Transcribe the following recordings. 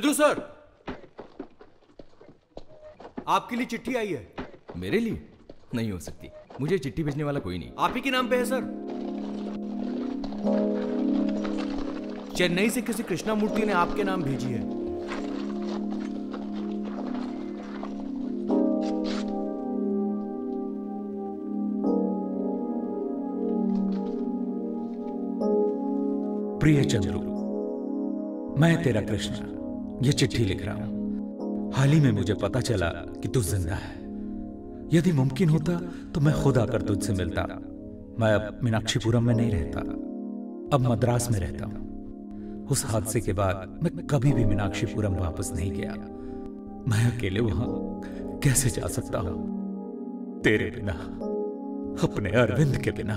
Chandru sir. आपके लिए चिट्ठी आई है। मेरे लिए? नहीं हो सकती। मुझे चिट्ठी भेजने वाला कोई नहीं। आप ही के नाम पे है सर। चेन्नई से किसी कृष्णा मूर्ति ने आपके नाम भेजी है। प्रिय चंद्रू मैं तेरा कृष्ण। ये चिट्ठी लिख रहा हूँ। हाल ही में मुझे पता चला कि तू ज़िंदा है। यदि मुमकिन होता तो मैं खुद आकर तुझसे मिलता। मैं अब मीनाक्षीपुरम में नहीं रहता। अब मद्रास में रहता हूँ। उस हादसे के बाद मैं कभी भी मीनाक्षीपुरम वापस नहीं गया। मैं अकेले वहाँ कैसे जा सकता हूँ? तेरे बिना, अपने अरविंद के बिना।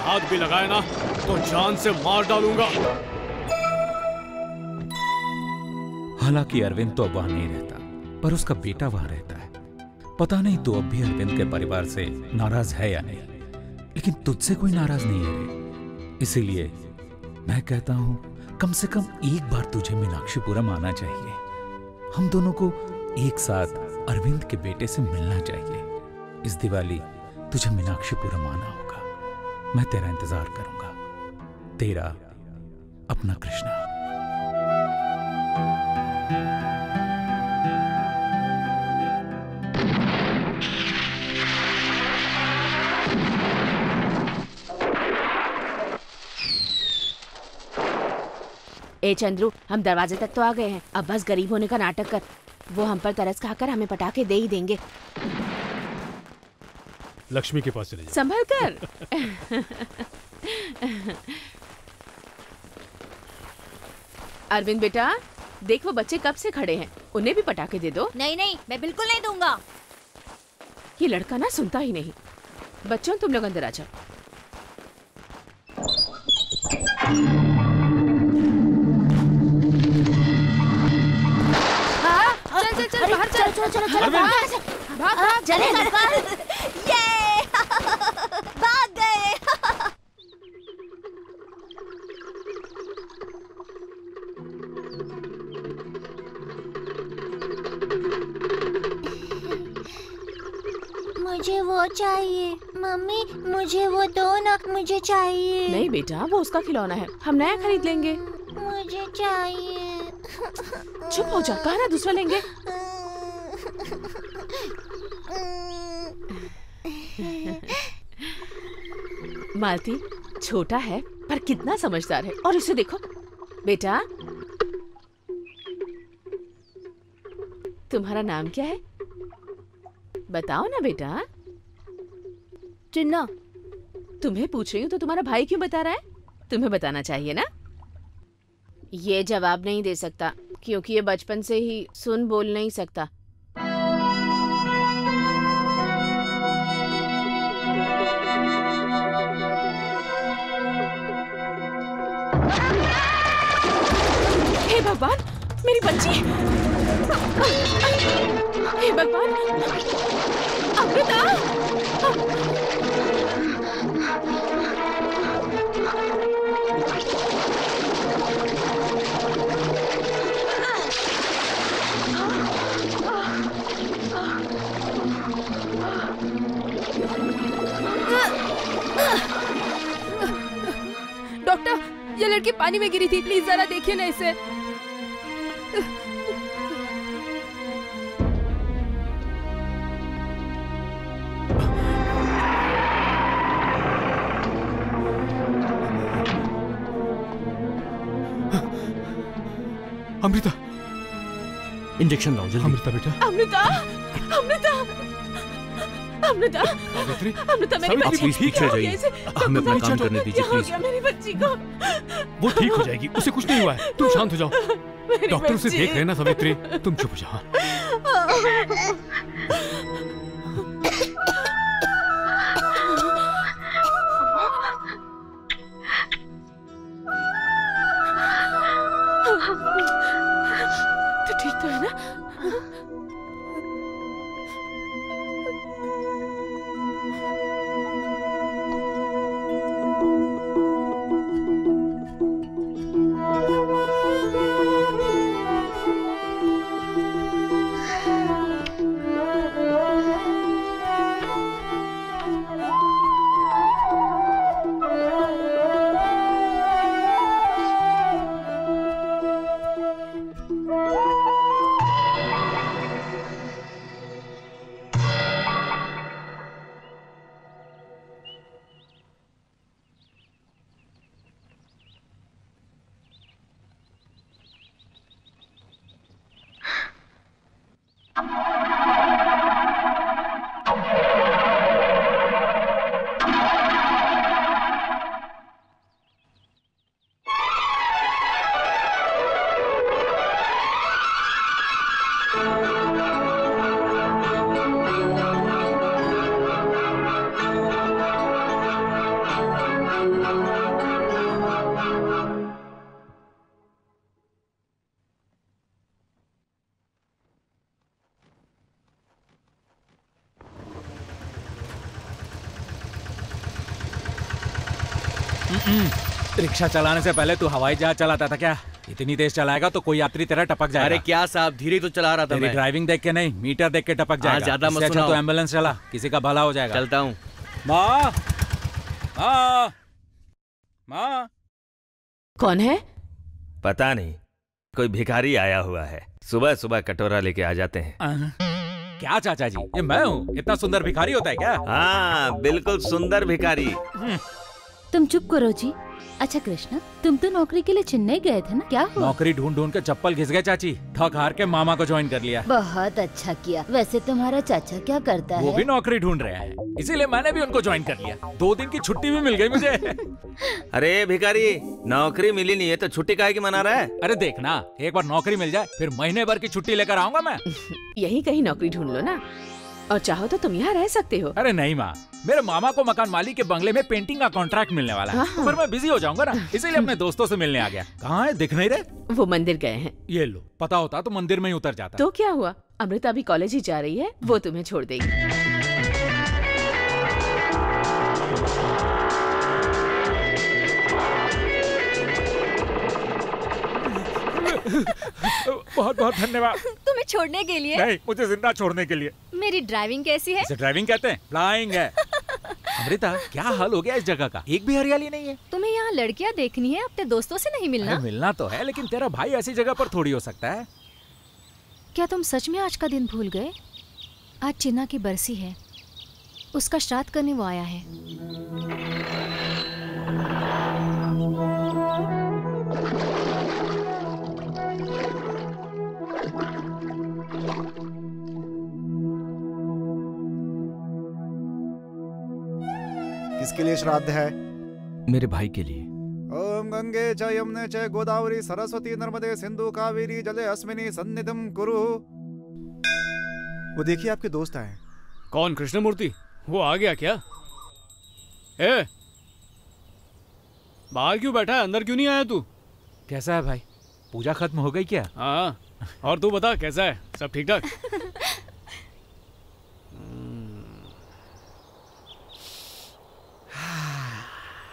हाथ भी लगाए ना तो जान से मार डालूँगा। हालाँकि अरविंद तो अब वहाँ नहीं रहता, पर उसका बेटा वहाँ रहता है। पता नहीं तो अब भी अरविंद के परिवार से नाराज़ है या नहीं, लेकिन तुझसे कोई नाराज़ नहीं है। इसीलिए मैं कहता हूँ, कम से कम एक बार तुझे मीनाक्षीपुरम आना चाहिए। हम दोनों को एक साथ अरविंद के बेटे से मिलना चाहिए। इस दिवाली तुझे मीनाक्षीपुरम आना होगा। मैं तेरा इंतज़ार करूँगा। तेरा अपना कृष्णा। ए, चंद्रू, हम दरवाजे तक तो आ गए हैं। अब बस गरीब होने का नाटक कर। वो हम पर तरस खाकर हमें पटाखे दे ही देंगे। लक्ष्मी के पास चले जाओ। संभल कर। अरविंद बेटा देख वो बच्चे कब से खड़े हैं। उन्हें भी पटाखे दे दो। नहीं नहीं मैं बिल्कुल नहीं दूँगा। ये लड़का ना सुनता ही नहीं। बच्चों तुम लोग अंदर आ जाओ। हाँ, चल चल चल बाहर चल। चलो चलो चलो! भाग भाग। चले ये भाग। गए। मुझे वो चाहिए। मम्मी मुझे वो दो ना मुझे चाहिए। नहीं बेटा वो उसका खिलौना है। हम नया खरीद लेंगे। मुझे चाहिए। चुप हो जा कहा ना दूसरा लेंगे? मालती छोटा है पर कितना समझदार है। और इसे देखो। बेटा तुम्हारा नाम क्या है? बताओ ना बेटा। चिन्ना। तुम्हें पूछ रही हूँ तो तुम्हारा भाई क्यों बता रहा है? तुम्हें बताना चाहिए ना? ये जवाब नहीं दे सकता क्योंकि ये बचपन से ही सुन बोल नहीं सकता। भगवान, मेरी बच्ची। हे भगवान, अमृता! डॉक्टर, ये लड़की पानी में गिरी थी, प्लीज़ जरा देखिए ना इसे। इंजेक्शन लाओ जल्दी। अमृता बेटा। अमृता अमृता अमृता सावित्री अमृता मेरी बच्ची प्लीज़ ठीक हो? जाइए। हमें अपना काम करने दीजिए, प्लीज़। मेरी बच्ची को। वो ठीक हो जाएगी उसे कुछ नहीं हुआ है। तुम शांत हो जाओ। डॉक्टर उसे देख रहे ना सावित्री। तुम चुप हो जाओ। रिक्शा चलाने से पहले तू हवाई जहाज़ चलाता था क्या? इतनी तेज चलाएगा तो कोई यात्री तेरा टपक जाएगा। अरे क्या साहब धीरे तो चला रहा था मैं। ड्राइविंग देख के नहीं मीटर देख के टपक जाएगा। ज़्यादा मत अच्छा तो एंबुलेंस चला किसी का भला हो जाएगा। चलता हूँ। माँ माँ माँ। कौन है? पता नहीं कोई भिखारी आया हुआ है। सुबह सुबह कटोरा लेके आ जाते हैं। क्या चाचा जी ये मैं हूँ? इतना सुंदर भिखारी होता है क्या? हाँ बिल्कुल सुंदर भिखारी। तुम चुप करो जी। अच्छा कृष्णा तुम तो नौकरी के लिए चेन्नई गए थे ना? क्या हुआ? नौकरी ढूंढ ढूंढ के चप्पल घिस गए चाची। थक हार के मामा को ज्वाइन कर लिया। बहुत अच्छा किया। वैसे तुम्हारा चाचा क्या करता वो है? भी नौकरी ढूंढ रहे हैं। इसीलिए मैंने भी उनको ज्वाइन कर लिया। दो दिन की छुट्टी भी मिल गई मुझे। अरे भिखारी नौकरी मिली नहीं है तो छुट्टी काहे की मना रहा है? अरे देखना एक बार नौकरी मिल जाए फिर महीने भर की छुट्टी लेकर आऊँगा मैं। यही कहीं नौकरी ढूंढ लो ना। और चाहो तो तुम यहाँ रह सकते हो। अरे नहीं माँ मेरे मामा को मकान मालिक के बंगले में पेंटिंग का कॉन्ट्रैक्ट मिलने वाला है। हाँ। पर मैं बिज़ी हो जाऊँगा ना इसीलिए अपने दोस्तों से मिलने आ गया। कहाँ है दिख नहीं रहे? वो मंदिर गए हैं। ये लो पता होता तो मंदिर में ही उतर जाता। तो क्या हुआ? अमृता भी कॉलेज ही जा रही है वो तुम्हें छोड़ देगी। बहुत बहुत धन्यवाद। छोड़ने के लिए? नहीं मुझे ज़िंदा छोड़ने के लिए। मेरी ड्राइविंग कैसी है? इसे ड्राइविंग कहते हैं? फ्लाइंग है। अमृता क्या हाल हो गया इस जगह का? एक भी हरियाली नहीं है। तुम्हें यहाँ लड़कियाँ देखनी है अपने दोस्तों से नहीं मिलना? मिलना तो है लेकिन तेरा भाई ऐसी जगह पर थोड़ी हो सकता है। क्या तुम सच में आज का दिन भूल गए? आज चिन्ना की बरसी है। उसका श्राद्ध करने वो आया है। किसके लिए श्राद्ध है? मेरे भाई के लिए। ओम गंगे च यमुने च गोदावरी सरस्वती नर्मदे सिंधु कावेरी जले अस्मिनी सन्निधिम कुरु। वो देखिए आपके दोस्त आए कौन? कृष्णमूर्ति? वो आ गया क्या? ए बाहर क्यों बैठा है? अंदर क्यों नहीं आया तू? कैसा है भाई? पूजा खत्म हो गई क्या? हाँ और तू बता कैसा है? सब ठीक ठाक?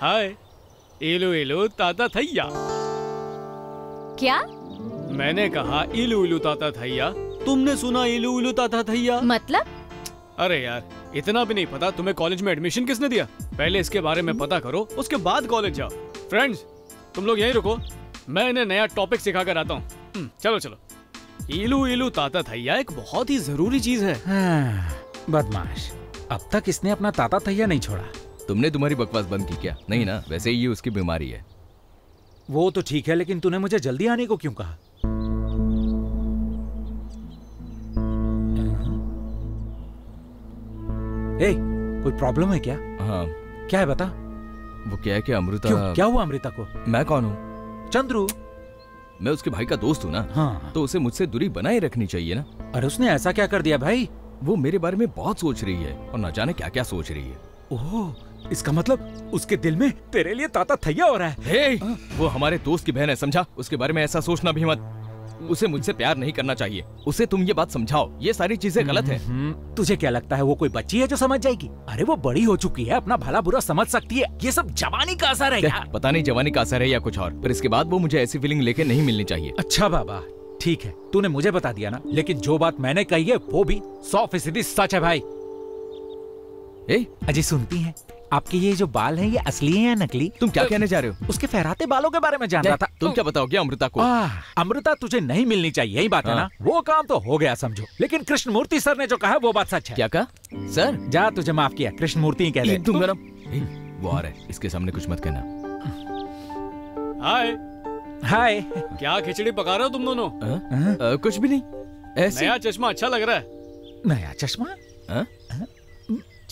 हाय इलू इलू ताता थैया। क्या? मैंने कहा इलू इलू ताता थैया। तुमने सुना इलू इलू ताता थैया? मतलब? अरे यार इतना भी नहीं पता तुम्हें कॉलेज में एडमिशन किसने दिया। पहले इसके बारे में पता करो उसके बाद कॉलेज जाओ। फ्रेंड्स तुम लोग यहीं रुको। मैं इन्हें नया टॉपिक सिखा कर आता हूँ। हम्म, चलो चलो। इलू इलू ताता थैया एक बहुत ही ज़रूरी चीज़ है। हाँ, बदमाश। अब तक इसने अपना ताता थैया नहीं छोड़ा। तुमने तुम्हारी बकवास बंद की क्या? नहीं ना? वैसे ही ये उसकी बीमारी है। वो तो ठीक है लेकिन तूने मुझे जल्दी आने को क्यों कहा? ए, कोई प्रॉब्लम है क्या? हाँ। क्या है बता? वो क्या है कि अमृता क्यों? क्या हुआ अमृता को? मैं कौन हूँ? चंद्रू। मैं उसके भाई का दोस्त हूँ ना। हाँ। तो उसे मुझसे दूरी बनाए रखनी चाहिए ना। अरे उसने ऐसा क्या कर दिया भाई? वो मेरे बारे में बहुत सोच रही है और न जाने क्या क्या सोच रही है। ओह इसका मतलब उसके दिल में तेरे लिए ताता थैया हो रहा है। हे, वो हमारे दोस्त की बहन है समझा? उसके बारे में ऐसा सोचना भी मत। उसे मुझसे प्यार नहीं करना चाहिए। उसे तुम ये बात समझाओ। ये सारी चीज़ें गलत है। हम्म, तुझे क्या लगता है वो कोई बच्ची है जो समझ जाएगी? अरे वो बड़ी हो चुकी है अपना भला बुरा समझ सकती है। ये सब जवानी का असर है यार। पता नहीं जवानी का असर है या कुछ और पर इसके बाद वो मुझे ऐसी फीलिंग लेके नहीं मिलनी चाहिए। अच्छा बाबा ठीक है तूने मुझे बता दिया ना लेकिन जो बात मैंने कही है वो भी सौ फ़ीसदी सच है भाई। ए? अजय सुनती हैं? आपके ये जो बाल हैं ये असली हैं या नकली? तुम क्या कहने जा रहे हो? उसके फहराते बालों के बारे में जान रहा था। तुम क्या बताओगे अमृता को? अमृता तुझे नहीं मिलनी चाहिए यही बात है ना? वो काम तो हो गया समझो। लेकिन कृष्णमूर्ति सर ने जो कहा वो बात सच है। क्या कहा? सर? जा तुझे माफ़ किया कृष्णमूर्ति ही कह रहे। तुम ए, वो आ रहा है इसके सामने कुछ मत कहना। हाय। हाय। क्या खिचड़ी पका रहे हो तुम दोनों? कुछ भी नहीं। ऐसे नया चश्मा अच्छा लग रहा है। नया चश्मा?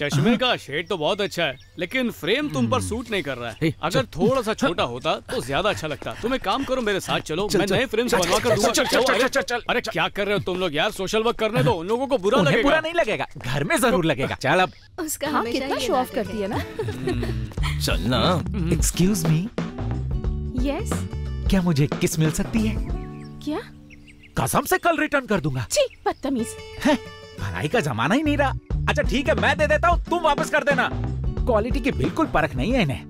हाँ? चश्मे का शेड तो बहुत अच्छा है लेकिन फ्रेम तुम पर सूट नहीं कर रहा है। अगर थोड़ा सा छोटा होता तो ज़्यादा अच्छा लगता। तुम एक काम करो मेरे साथ चलो। चल, मैं नए फ्रेम से चल, बनवा कर चल, दूँगा। चल, चल, अरे- चल, चल, अरे क्या कर रहे हो तुम लोग यार? सोशल वर्क करने दो। उन लोगों को बुरा लगेगा। बुरा नहीं लगेगा। घर में ज़रूर लगेगा। चल अब। उसका हाँ कितना शो ऑफ़ करती है ना? चल ना। एक्सक्यूज मी यस क्या मुझे किस मिल सकती है? क्या? कसम से कल रिटर्न कर दूँगा। छी बदतमीज। भलाई का जमाना ही नहीं रहा। अच्छा ठीक है मैं दे देता हूँ तुम वापस कर देना। क्वालिटी की बिल्कुल परख नहीं है इन्हें।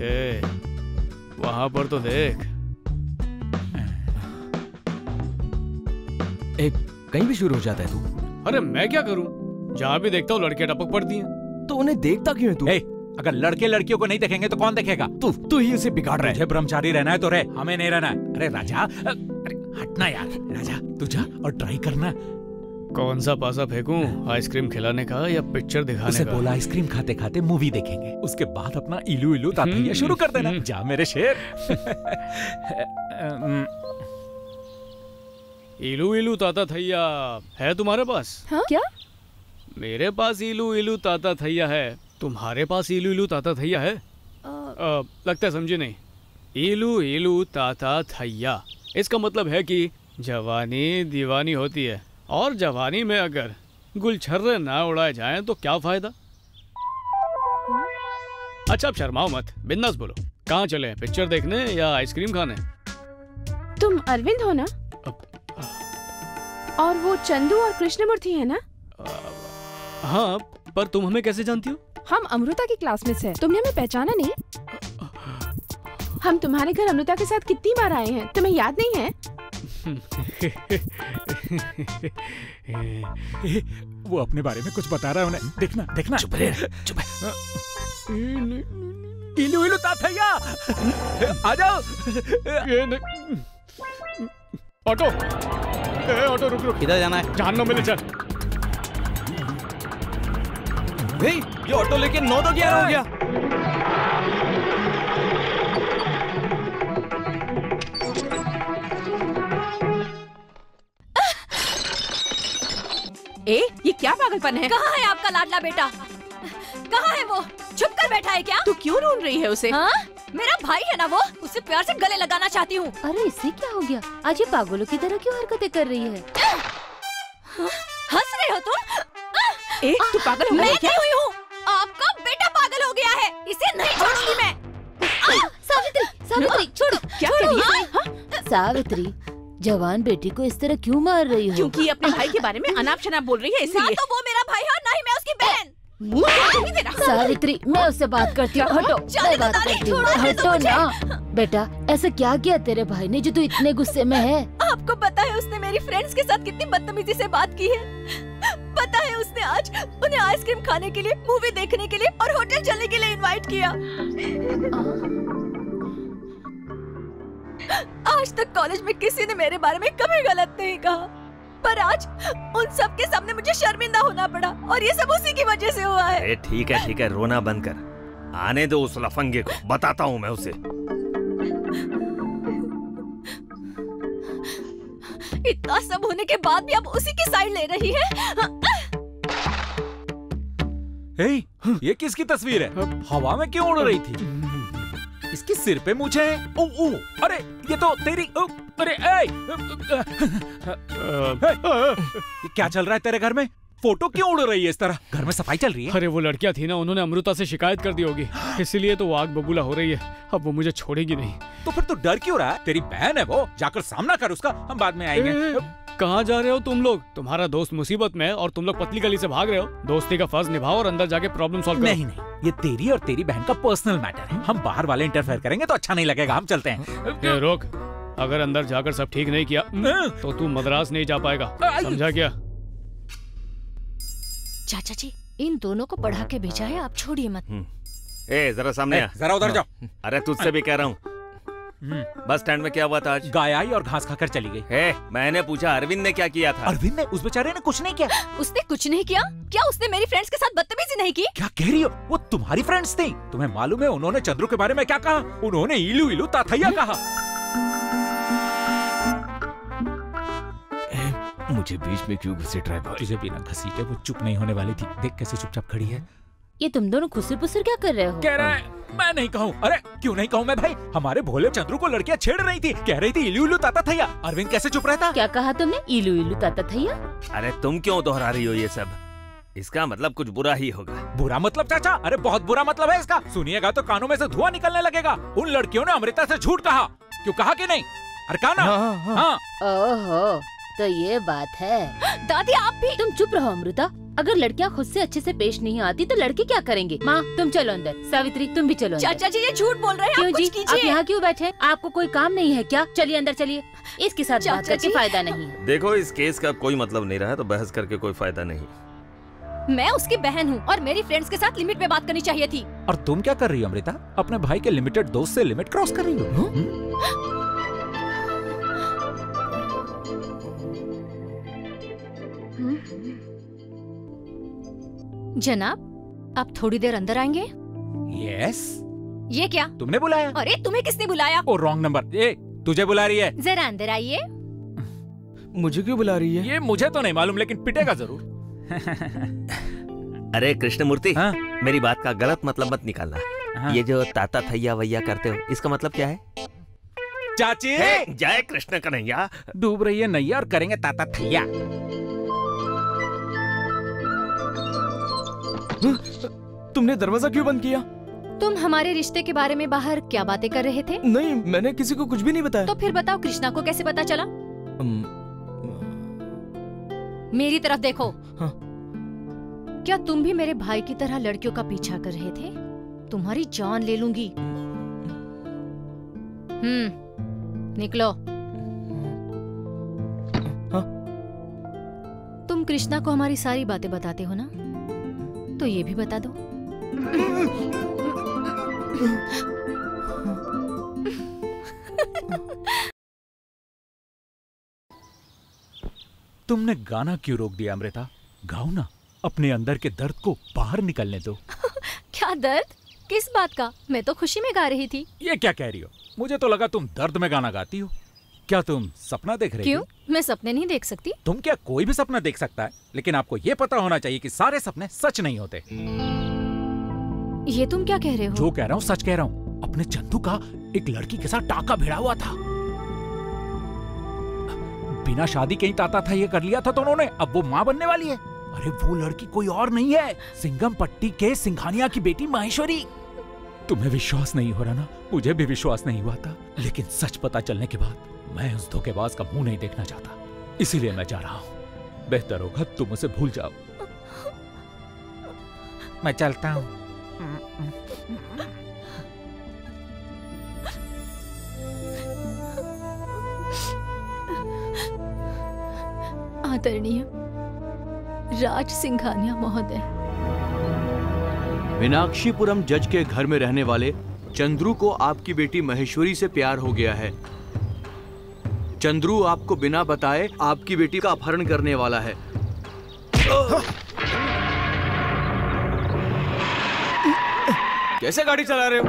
ए, वहाँ पर तो देख। ए, कहीं भी शुरू हो जाता है तू। अरे मैं क्या करूँ? जहाँ भी देखता हूँ लड़कियाँ टपक पड़ती हैं। तो उन्हें देखता क्यों है तू? ए, अगर लड़के लड़कियों को नहीं देखेंगे तो कौन देखेगा? तू तू ही उसे बिगाड़ रहा है। ब्रह्मचारी रहना है तो रहे हमें नहीं रहना है। अरे राजा अरे हटना यार। राजा तू जा और ट्राई करना। कौन सा पासा फेंकूं? आइसक्रीम खिलाने का या पिक्चर दिखाने उसे का? बोला आइसक्रीम खाते खाते मूवी देखेंगे। उसके बाद अपना इलू इलू तातैया शुरू कर देना। जा मेरे शेर। इलू इलू ताता थैया है तुम्हारे पास? हाँ? क्या? मेरे पास इलू इलू ताता थैया है। तुम्हारे पास इलू इलू ताता थैया है? आ, आ, लगता है समझे नहीं। इलू इलू ताता थैया। इसका मतलब है कि जवानी दीवानी होती है। और जवानी में अगर गुलछर्रे ना उड़ाए जाएँ तो क्या फ़ायदा? अच्छा अब शर्माओ मत। बिंदास बोलो। कहाँ चले? पिक्चर देखने या आइसक्रीम खाने? तुम अरविंद हो ना? और वो चंदू और कृष्णमूर्ति है ना? हाँ पर तुम हमें कैसे जानती हो? हम अमृता की क्लासमेट्स हैं तुमने हमें पहचाना नहीं? हम तुम्हारे घर अमृता के साथ कितनी बार आए हैं? तुम्हें याद नहीं है? वो अपने बारे में कुछ बता रहा है उन्हें। देखना देखना। चुप रहे चुप इलू इलू तातैया आ जाओ। ऑटो। ऑटो रुक रुक। किधर जाना है? जहाँ मिले चल। हे, ये ऑटो लेके नौ तो ग्यारह हो गया। ए ये क्या पागलपन है? कहाँ है आपका लाडला बेटा? कहाँ है वो? छुप कर बैठा है क्या? तू क्यों ढूंढ रही है उसे? हाँ? मेरा भाई है ना वो? उसे प्यार से गले लगाना चाहती हूँ। अरे इससे क्या हो गया? आज ये पागलों की तरह क्यों हरकतें कर रही है? हंस रहे हो तुम? ए तू पागल हो मैं क्या? नहीं हुई हूँ। आपका बेटा पागल हो गया है। इसे नहीं छोड़ूँगी मैं। सावित्री सावित्री छोड़ो क्या कर रही है? हाँ? सावित्री जवान बेटी को इस तरह क्यों मार रही हो? क्योंकि अपने भाई के बारे में अनाप शनाप बोल रही है इसलिए। तो वो मेरा भाई है और ना ही मैं उसकी बहन। सावित्री मैं उससे बात करती हूँ हटो। मैं बात करती हूँ। हटो ना। बेटा ऐसा क्या किया तेरे भाई ने जो तू इतने गुस्से में है? आपको पता है उसने मेरी फ्रेंड्स के साथ कितनी बदतमीजी से बात की है? पता है उसने आज उन्हें आइसक्रीम खाने के लिए मूवी देखने के लिए और होटल चलने के लिए इनवाइट किया। आज तक कॉलेज में किसी ने मेरे बारे में कभी गलत नहीं कहा। पर आज उन सब के सामने मुझे शर्मिंदा होना पड़ा और ये सब उसी की वजह से हुआ है। ठीक है ठीक है रोना बंद कर। आने दो उस लफंगे को बताता हूँ मैं उसे। इतना सब होने के बाद भी अब उसी की साइड ले रही है। हे, ये किसकी तस्वीर है? हवा में क्यों उड़ रही थी? इसके सिर पे मुझे। ओ, ओ, अरे ये तो तेरी ओ, अरे ए, ये क्या चल रहा है तेरे घर में? फ़ोटो क्यों उड़ रही है इस तरह? घर में सफ़ाई चल रही है? अरे वो लड़कियाँ थी ना उन्होंने अमृता से शिकायत कर दी होगी। इसीलिए तो वो आग बबूला हो रही है। अब वो मुझे छोड़ेगी नहीं। तो फिर तू डर क्यों रहा है? तेरी बहन है वो। जाकर सामना कर उसका। हम बाद में आएँगे। कहाँ जा रहे हो तुम लोग? तुम्हारा दोस्त मुसीबत में है और तुम लोग पतली गली से भाग रहे हो। दोस्ती का फ़र्ज़ निभाओ और अंदर जाके प्रॉब्लम सॉल्व नहीं नहीं ये तेरी और तेरी बहन का पर्सनल मैटर है। हम बाहर वाले इंटरफेयर करेंगे तो अच्छा नहीं लगेगा हम चलते हैं। रोक। अगर अंदर जाकर सब ठीक नहीं किया तो तू मद्रास नहीं जा पाएगा। समझा क्या? चाचा जी इन दोनों को पढ़ा के भेजा है आप छोड़िए मत। ए जरा सामने जरा उधर जाओ। अरे तुझसे भी कह रहा हूँ। बस स्टैंड में क्या हुआ था आज? गाय आई और घास खाकर चली गई। है मैंने पूछा अरविंद ने क्या किया था? अरविंद ने उस बेचारे ने कुछ नहीं किया। उसने कुछ नहीं किया? क्या उसने मेरी फ्रेंड्स के साथ बदतमीजी नहीं की? क्या कह रही हो? वो तुम्हारी फ्रेंड्स थी। तुम्हें मालूम है उन्होंने चंद्रू के बारे में क्या कहा? उन्होंने इलू इलू ताथैया कहा। मुझे बीच में क्यों घुसे ड्राइवर? तुझे बिना घसीटे वो चुप नहीं होने वाली थी। देख कैसे चुपचाप खड़ी है। ये तुम दोनों खुसर पुसर क्या कर रहे हो? कह रहा है मैं नहीं कहूँ। अरे क्यों नहीं कहूँ मैं भाई? हमारे भोले चंद्रू को लड़कियाँ छेड़ रही थी। कह रही थी इलू इलू ताता थैया। अरविंद कैसे चुप रहता? क्या कहा तुमने? इलू इलू ताता थैया? अरे तुम क्यों दोहरा रही हो ये सब? इसका मतलब कुछ बुरा ही होगा। बुरा मतलब चाचा? अरे बहुत बुरा मतलब है इसका। सुनिएगा तो कानों में से धुआँ निकलने लगेगा। उन लड़कियों ने अमृता से झूठ कहा। क्यों कहा कि नहीं? अरे कहा ना हाँ, हाँ, हाँ। हाँ। ओहो तो ये बात है। दादी आप भी तुम चुप रहो अमृता। अगर लड़कियाँ खुद से अच्छे से पेश नहीं आती तो लड़के क्या करेंगे? माँ तुम चलो अंदर। सावित्री तुम भी चलो चाचा जी ये झूठ बोल रहे हैं। क्यों जी? आप यहाँ क्यों बैठे हैं? आपको कोई काम नहीं है क्या? चलिए अंदर चलिए। इसके साथ बात करके फ़ायदा नहीं है। देखो इस केस का कोई मतलब नहीं रहा तो बहस करके कोई फ़ायदा नहीं। मैं उसकी बहन हूँ और मेरी फ्रेंड्स के साथ लिमिट में बात करनी चाहिए थी। और तुम क्या कर रही हो अमृता? अपने भाई के लिमिटेड दोस्त से लिमिट क्रॉस कर रही हो? हम्म? जनाब आप थोड़ी देर अंदर आएँगे? यस ये क्या? तुमने बुलाया? अरे तुम्हें किसने बुलाया? ओ रॉन्ग नंबर ए तुझे बुला रही है। जरा अंदर आइए। मुझे क्यों बुला रही है? ये मुझे तो नहीं मालूम लेकिन पिटेगा ज़रूर। अरे कृष्णमूर्ति हाँ? मेरी बात का गलत मतलब मत निकालना। हाँ। ये जो ताता थैया वैया करते हो इसका मतलब क्या है? चाची! जय कृष्ण कन्हैया। डूब रही है नैया और करेंगे ताता थैया। तुमने दरवाज़ा क्यों बंद किया? तुम हमारे रिश्ते के बारे में बाहर क्या बातें कर रहे थे? नहीं मैंने किसी को कुछ भी नहीं बताया। तो फिर बताओ कृष्णा को कैसे पता चला? मेरी तरफ़ देखो। हाँ। क्या तुम भी मेरे भाई की तरह लड़कियों का पीछा कर रहे थे? तुम्हारी जान ले लूँगी। हम्म निकलो। हाँ। तुम कृष्णा को हमारी सारी बातें बताते हो ना? तो ये भी बता दो। तुमने गाना क्यों रोक दिया अमृता? गाओ ना अपने अंदर के दर्द को बाहर निकलने दो। क्या दर्द? किस बात का? मैं तो खुशी में गा रही थी। ये क्या कह रही हो? मुझे तो लगा तुम दर्द में गाना गाती हो। क्या तुम सपना देख रही क्यों? मैं सपने नहीं देख सकती। तुम क्या कोई भी सपना देख सकता है? लेकिन आपको ये पता होना चाहिए कि सारे सपने सच नहीं होते। ये तुम क्या कह रहे हो? जो कह रहा हूँ सच कह रहा हूँ। अपने चंदू का एक लड़की के साथ टाका भिड़ा हुआ था। बिना शादी के ही ताता था ये कर लिया था तो उन्होंने। अब वो माँ बनने वाली है। अरे वो लड़की कोई और नहीं है। सिंगम पट्टी के सिंघानिया की बेटी माहेश्वरी। तुम्हें विश्वास नहीं हो रहा ना? मुझे भी विश्वास नहीं हुआ था। लेकिन सच पता चलने के बाद मैं उस धोखेबाज का मुँह नहीं देखना चाहता। इसीलिए मैं जा रहा हूँ। बेहतर होगा तुम उसे भूल जाओ। मैं चलता हूँ। आदरणीय राज सिंघानिया महोदय। मीनाक्षीपुरम जज के घर में रहने वाले चंद्रू को आपकी बेटी महेश्वरी से प्यार हो गया है। चंद्रू आपको बिना बताए आपकी बेटी का अपहरण करने वाला है। कैसे गाड़ी चला रहे हो?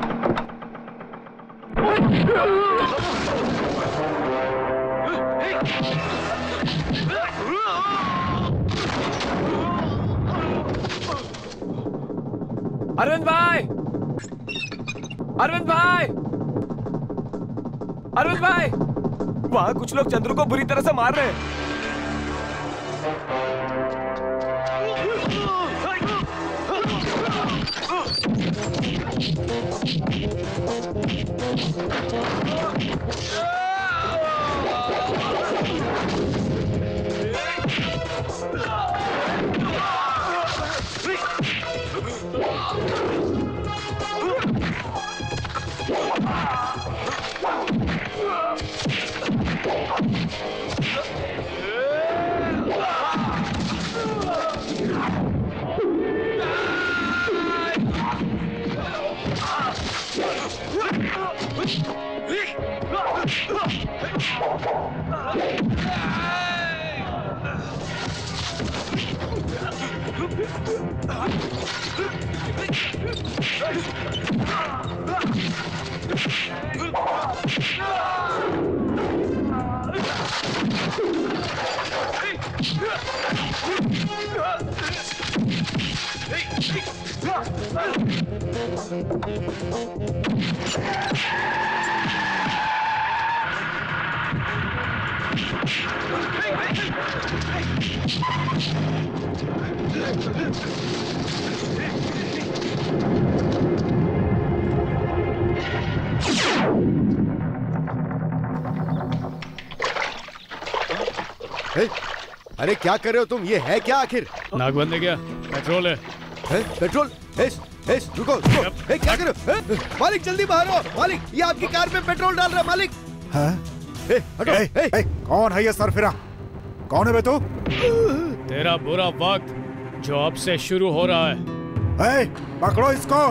अरविंद भाई! अरविंद भाई! अरविंद भाई! वहाँ कुछ लोग चंद्रू को बुरी तरह से मार रहे हैं। ए, अरे क्या कर रहे हो तुम? ये है क्या आखिर? नाक बंद है क्या? पेट्रोल है। है? पेट्रोल? एस, एस, रुको रुको। ए, क्या कर? रहे हो? मालिक जल्दी बाहर आओ। मालिक ये आपकी कार में पेट्रोल डाल रहा है मालिक। ए, हटो। ए, ए, ए, कौन है ये सरफिरा? कौन है बे तू? तेरा बुरा वक्त जो अब से शुरू हो रहा है। ए, पकड़ो इसको।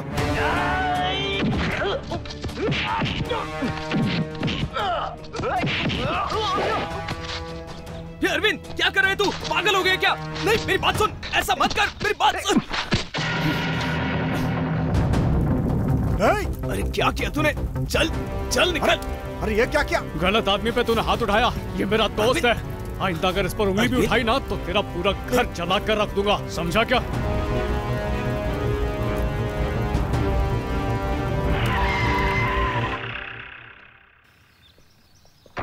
ये अरविंद क्या कर रहे तू? पागल हो गया क्या? नहीं मेरी बात सुन। ऐसा मत कर मेरी बात सुन। अरे क्या किया तूने? चल चल निकल। अरे अरे ये क्या किया? गलत आदमी पे तूने हाथ उठाया। ये मेरा दोस्त है। आइंदा अगर इस पर उंगली भी उठाई ना तो तेरा पूरा घर जला कर रख दूँगा। समझा क्या?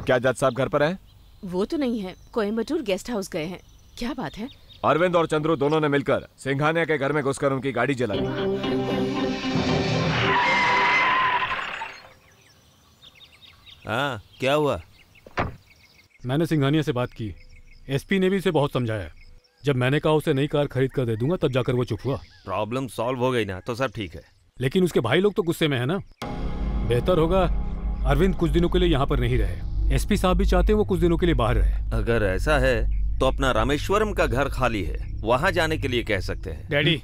क्या जज साहब घर पर हैं? वो तो नहीं है कोयम्बटूर गेस्ट हाउस गए हैं। क्या बात है? अरविंद और चंद्रू दोनों ने मिलकर सिंघानिया के घर में घुसकर उनकी गाड़ी जला दी हाँ क्या हुआ? मैंने सिंघानिया से बात की। एसपी ने भी उसे बहुत समझाया। जब मैंने कहा उसे नई कार खरीद कर दे दूँगा तब जाकर वो चुप हुआ। प्रॉब्लम सॉल्व हो गई ना तो सब ठीक है। लेकिन उसके भाई लोग तो गुस्से में है ना? बेहतर होगा अरविंद कुछ दिनों के लिए यहाँ पर नहीं रहे। एसपी साहब भी चाहते हैं वो कुछ दिनों के लिए बाहर रहे। अगर ऐसा है तो अपना रामेश्वरम का घर खाली है। वहाँ जाने के लिए कह सकते हैं। डैडी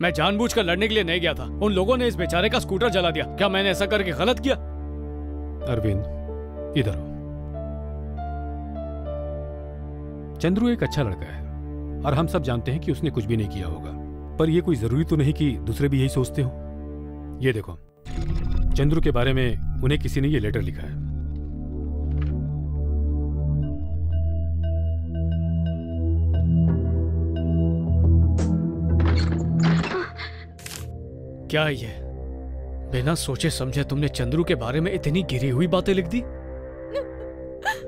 मैं जानबूझकर लड़ने के लिए नहीं गया था। उन लोगों ने इस बेचारे का स्कूटर जला दिया। क्या मैंने ऐसा करके गलत किया? अरविंद इधर हो चंद्रू एक अच्छा लड़का है और हम सब जानते हैं कि उसने कुछ भी नहीं किया होगा। पर यह कोई ज़रूरी तो नहीं कि दूसरे भी यही सोचते हो। ये देखो चंद्रू के बारे में उन्हें किसी ने ये लेटर लिखा है। क्या है ये? बिना सोचे समझे तुमने चंद्रू के बारे में इतनी गिरी हुई बातें लिख दी?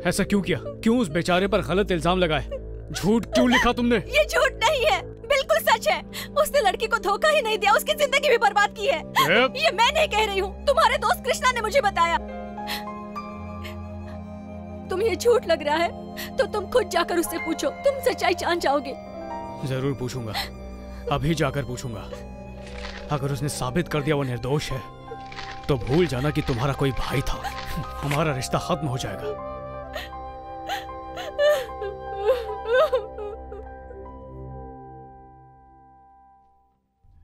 ऐसा क्यों किया? क्यों उस बेचारे पर गलत इल्ज़ाम लगाए? झूठ क्यों लिखा तुमने? ये झूठ नहीं है। बिल्कुल सच है। उसने लड़की को धोखा ही नहीं दिया उसकी ज़िंदगी भी बर्बाद की है? ये मैं नहीं कह रही हूँ। तुम्हारे दोस्त कृष्णा ने मुझे बताया। तुम ये झूठ लग रहा है तो तुम खुद जाकर उससे पूछो। तुम सच्चाई जान जाओगे। ज़रूर पूछूँगा। अभी जाकर पूछूँगा। अगर उसने साबित कर दिया वो निर्दोष है तो भूल जाना कि तुम्हारा कोई भाई था। हमारा रिश्ता खत्म हो जाएगा।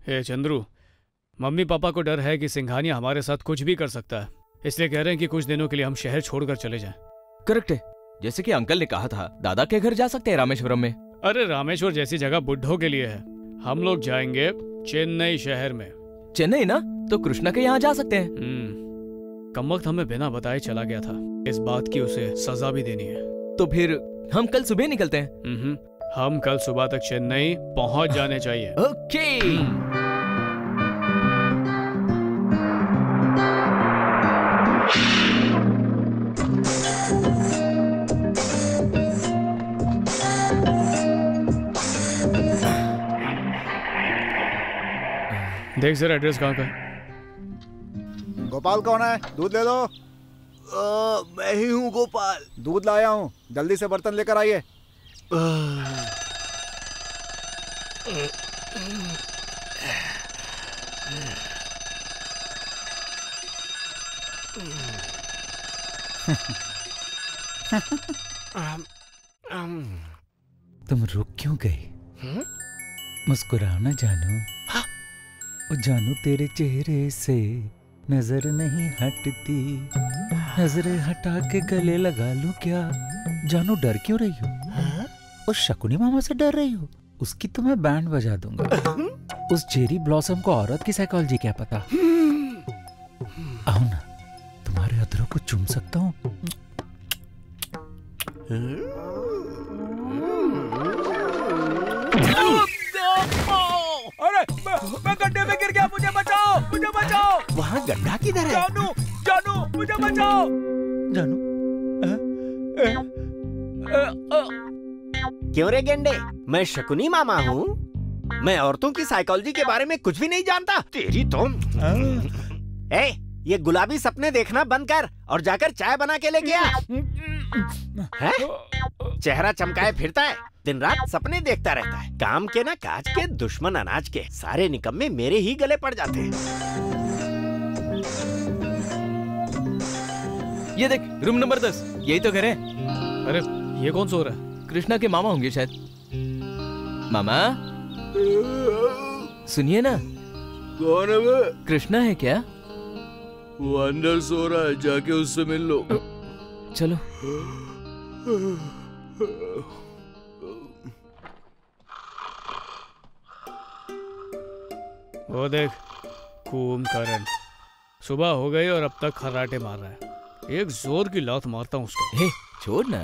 हे चंद्रू मम्मी पापा को डर है कि सिंघानिया हमारे साथ कुछ भी कर सकता है। इसलिए कह रहे हैं कि कुछ दिनों के लिए हम शहर छोड़कर चले जाएँ। करेक्ट है। जैसे कि अंकल ने कहा था दादा के घर जा सकते हैं रामेश्वरम में। अरे रामेश्वर जैसी जगह बुढ़ों के लिए है। हम लोग जाएँगे चेन्नई शहर में। चेन्नई ना? तो कृष्णा के यहाँ जा सकते हैं। कम वक्त हमें बिना बताए चला गया था। इस बात की उसे सजा भी देनी है। तो फिर हम कल सुबह निकलते हैं। हम्म, हम कल सुबह तक चेन्नई पहुँच जाने चाहिए। ओके। देख जरा एड्रेस कहाँ का है। गोपाल कौन है? दूध ले दो आ, मैं ही हूँ गोपाल। दूध लाया हूँ। जल्दी से बर्तन लेकर आइए। तुम रुक क्यों गए मुस्कुराना जानू। ओ जानू तेरे चेहरे से नज़र नहीं हटती। नज़रें हटा के गले लगा लूँ क्या? जानू डर क्यों रही हो? उस शकुनी मामा से डर रही हो? उसकी तो मैं बैंड बजा दूँगा। उस चेरी ब्लॉसम को औरत की साइकोलॉजी क्या पता? आओ ना तुम्हारे अधरों को चूम सकता हूँ। वहाँ गड्ढा किधर है? जानू जानू मुझे बचाओ। जानू? क्यों रे गेंडे? मैं शकुनी मामा हूँ। मैं औरतों की साइकोलॉजी के बारे में कुछ भी नहीं जानता। तेरी तो ए, ये गुलाबी सपने देखना बंद कर और जाकर चाय बना के ले गया है? चेहरा चमकाए फिरता है। दिन रात सपने देखता रहता है। काम के ना काज के दुश्मन अनाज के। सारे निकम्मे मेरे ही गले पड़ जाते हैं। ये देख रूम नंबर दस। यही तो घर है। अरे ये कौन सो रहा है? कृष्णा के मामा होंगे शायद। मामा? सुनिए ना। कौन है वे? कृष्णा है क्या? वो अंदर सो रहा है जाके उससे मिल लो। चलो। वो देख कुंभकर्ण सुबह हो गई और अब तक खर्राटे मार रहा है। एक ज़ोर की लात मारता हूँ उसको। हे छोड़ ना।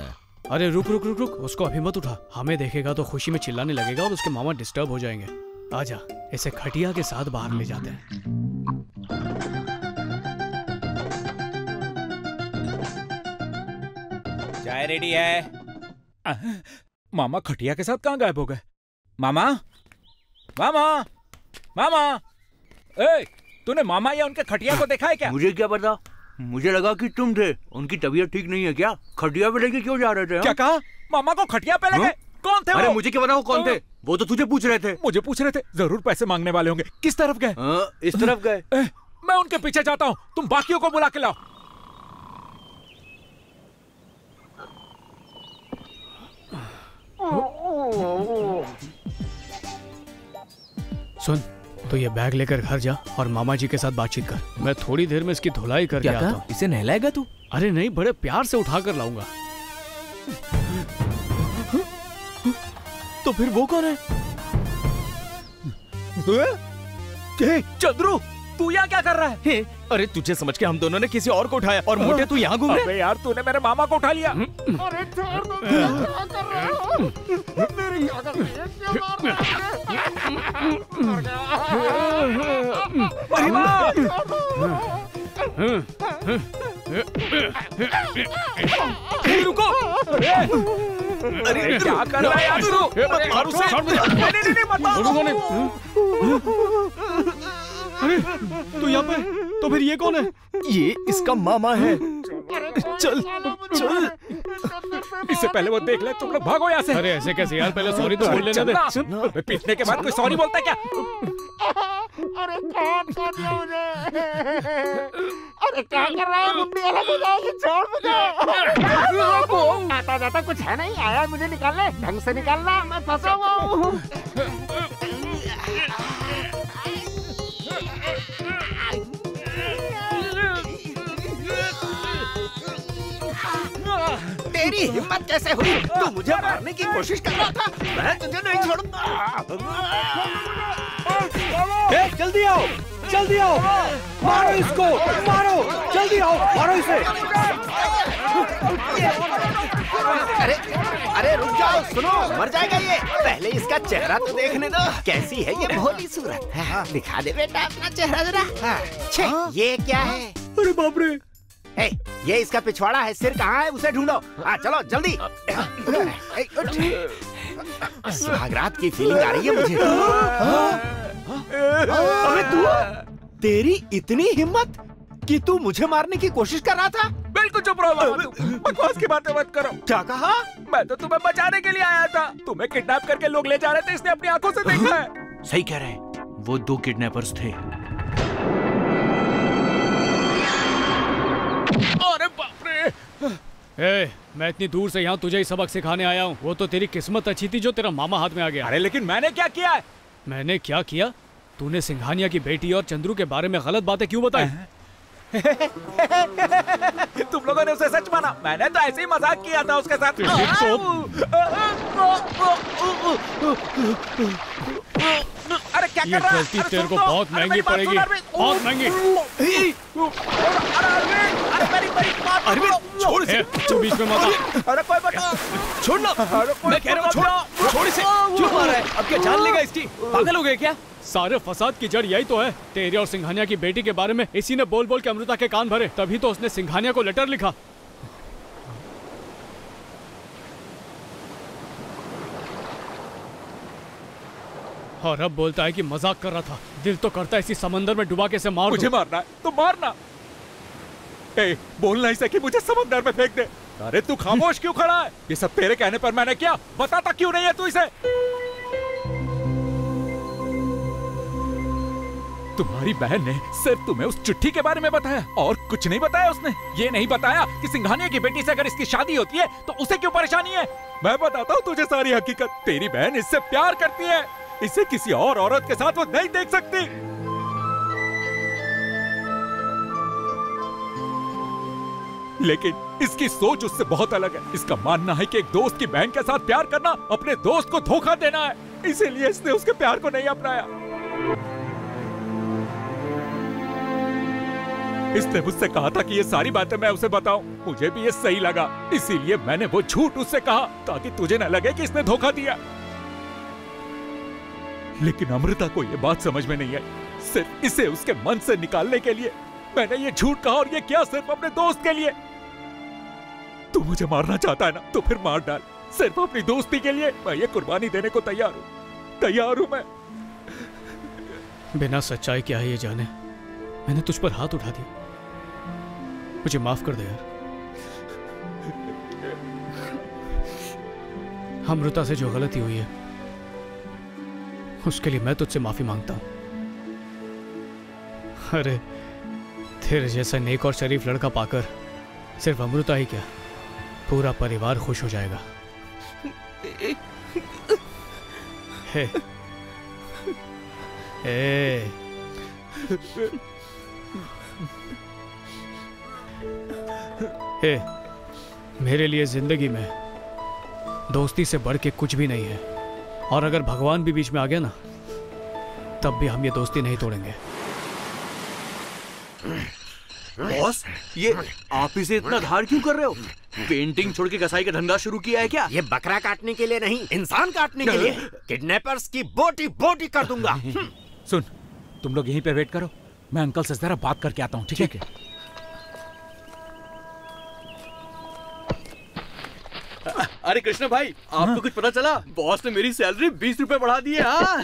अरे रुक रुक रुक रुक उसको अभी मत उठा। हमें देखेगा तो खुशी में चिल्लाने लगेगा और उसके मामा डिस्टर्ब हो जाएँगे। आजा इसे खटिया के साथ बाहर ले जाते हैं। चाय रेडी है। आ, मामा खटिया के साथ कहाँ गायब हो गए? मामा? मामा? मामा? ए तूने मामा या उनके खटिया को देखा है क्या? मुझे क्या पता? मुझे लगा कि तुम थे। उनकी तबीयत ठीक नहीं है क्या? खटिया पे लेके क्यों जा रहे थे क्या कहा? मामा को खटिया पे लगे कौन थे अरे वो? मुझे क्या पता वो कौन थे? वो तो तुझे पूछ रहे थे। मुझे पूछ रहे थे ज़रूर पैसे मांगने वाले होंगे। किस तरफ़ गए? इस तरफ़ गए। मैं उनके पीछे जाता हूँ। तुम बाकियों को बुला के लाओ। सुन तो ये बैग लेकर घर जा और मामा जी के साथ बातचीत कर। मैं थोड़ी देर में इसकी धुलाई करके क्या आता हूँ। इसे नहलाएगा तू? अरे नहीं बड़े प्यार से उठा कर लाऊँगा। तो फिर वो कौन है? चंद्रू! तू यहाँ क्या कर रहा है? हे, अरे तुझे समझ के हम दोनों ने किसी और को उठाया और मोटे तू यहाँ घूम रहे अबे यार तूने मेरे मामा को उठा लिया। अरे है? मार ए, रुको! अरे! क्या कर रहा है यार तू? मत मार उसे। नहीं नहीं नहीं मत मार नहीं। अरे तू यहाँ पे तो फिर ये कौन है? ये इसका मामा है। चल चल। इससे पहले वो देख ले तुम लोग भागो यहाँ से। अरे ऐसे कैसे यार? पहले सॉरी तो बोल लेने दे। पीटने के बाद कोई सॉरी बोलता है क्या? अरे कौन कर दिया मुझे। अरे क्या कर रहा है मुंडी अलग हो जाएगी छोड़ मुझे। आता जाता कुछ है नहीं आया मुझे निकालने ढंग से निकालना मैं फंसा हुआ हूँ। तेरी हिम्मत कैसे हुई? तू मुझे मारने की कोशिश कर रहा था। मैं तुझे नहीं छोड़ूँगा। ए, जल्दी आओ जल्दी आओ। मारो इसको मारो। जल्दी आओ मारो इसे। अरे अरे रुक जाओ सुनो मर जाएगा ये। पहले इसका चेहरा तो देखने दो। कैसी है ये भोली सूरत? हाँ, दिखा दे बेटा अपना चेहरा जरा। हाँ, छे, ये क्या है? अरे बाप रे ए, ये इसका पिछवाड़ा है सिर कहाँ है उसे ढूंढो। हाँ चलो जल्दी। सुहागरात की फीलिंग आ रही है मुझे। अबे तू तेरी इतनी हिम्मत कि तू मुझे मारने की कोशिश कर रहा था? बिल्कुल चुप रहो बकवास की बातें मत करो। क्या कहा? मैं तो तुम्हें बचाने के लिए आया था। तुम्हें किडनैप करके लोग ले जा रहे थे इसने अपनी आँखों से देखा है। सही कह रहे हैं वो दो किडनैपर्स थे। अरे बाप रे ए, मैं इतनी दूर से यहाँ तुझे ही सबक सिखाने आया हूँ वो तो तेरी किस्मत अच्छी थी जो तेरा मामा हाथ में आ गया अरे लेकिन मैंने क्या किया है मैंने क्या किया तूने सिंघानिया की बेटी और चंद्रू के बारे में गलत बातें क्यों बताई तुम लोगों ने उसे सच माना मैंने तो ऐसे ही मज़ाक किया था उसके साथ अरे क्या ये कर रहा है? गलती तेरे को तो, बहुत महँगी पड़ेगी। बहुत महँगी। अरे मेरी मेरी बात अरविंद छोड़ इसे। तू बीच में मत आ। अरे कोई बता छोड़ ना। मैं कह रहा हूँ छोड़। छोड़ इसे। क्यों मार रहा है? अब क्या जान लेगा इसकी? पागल हो गए क्या? सारे फसाद की जड़ यही तो है। तेरे और सिंघानिया की बेटी के बारे में इसी ने बोल बोल के अमृता के कान भरे। तभी तो उसने सिंघानिया को लेटर लिखा। और अब बोलता है कि मज़ाक कर रहा था। दिल तो करता है इसी समंदर में डुबा के इसे मार मुझे मारना है तो मारना। ए, बोल नहीं सकी मुझे समंदर में फेंक दे। अरे तू खामोश क्यों खड़ा है? ये सब तेरे कहने पर मैंने किया। बताता क्यों नहीं है तू इसे? तुम्हारी बहन ने सिर्फ़ तुम्हें उस चिट्ठी के बारे में बताया और कुछ नहीं बताया उसने। ये नहीं बताया कि सिंघानिया की बेटी से अगर इसकी शादी होती है तो उसे क्यों परेशानी है? मैं बताता हूँ तुझे सारी हकीकत। तेरी बहन इससे प्यार करती है। इसे किसी और औरत के साथ वो नहीं देख सकती। लेकिन इसकी सोच उससे बहुत अलग है। इसका मानना है कि एक दोस्त की बहन के साथ प्यार करना अपने दोस्त को धोखा देना है। इसीलिए इसने उसके प्यार को नहीं अपनाया। इसने मुझसे कहा था कि ये सारी बातें मैं उसे बताऊँ। मुझे भी ये सही लगा। इसीलिए मैंने वो झूठ उससे कहा, ताकि तुझे न लगे कि इसने धोखा दिया। लेकिन अमृता को यह बात समझ में नहीं आई। सिर्फ़ इसे उसके मन से निकालने के लिए। मैंने ये झूठ कहा और ये किया सिर्फ़ अपने दोस्त के लिए? तू मुझे मारना चाहता है ना तो फिर मार डाल। सिर्फ़ अपनी दोस्ती के लिए मैं ये कुर्बानी देने को तैयार हूँ। तैयार हूँ मैं। बिना सच्चाई क्या है ये जाने। मैंने तुझ पर हाथ उठा दिया। मुझे माफ़ कर दे यार। अमृता से जो गलती हुई है उसके लिए मैं तुझसे माफ़ी माँगता हूँ। अरे, तेरे जैसा नेक और शरीफ लड़का पाकर सिर्फ़ अमृता ही क्या? पूरा परिवार खुश हो जाएगा। हे हे। हे, मेरे लिए ज़िंदगी में दोस्ती से बढ़ के कुछ भी नहीं है। और अगर भगवान भी बीच में आ गया ना तब भी हम ये दोस्ती नहीं तोड़ेंगे। बॉस ये आप इसे इतना धार क्यों कर रहे हो? पेंटिंग छोड़ के कसाई का धंधा शुरू किया है क्या? ये बकरा काटने के लिए नहीं इंसान काटने के लिए। किडनैपर्स की बोटी बोटी कर दूँगा। सुन तुम लोग यहीं पे वेट करो। मैं अंकल से जरा बात करके आता हूँ ठीक है? अरे कृष्ण भाई आपको हाँ? कुछ पता चला? बॉस ने मेरी सैलरी बीस रुपए बढ़ा दी है हाँ?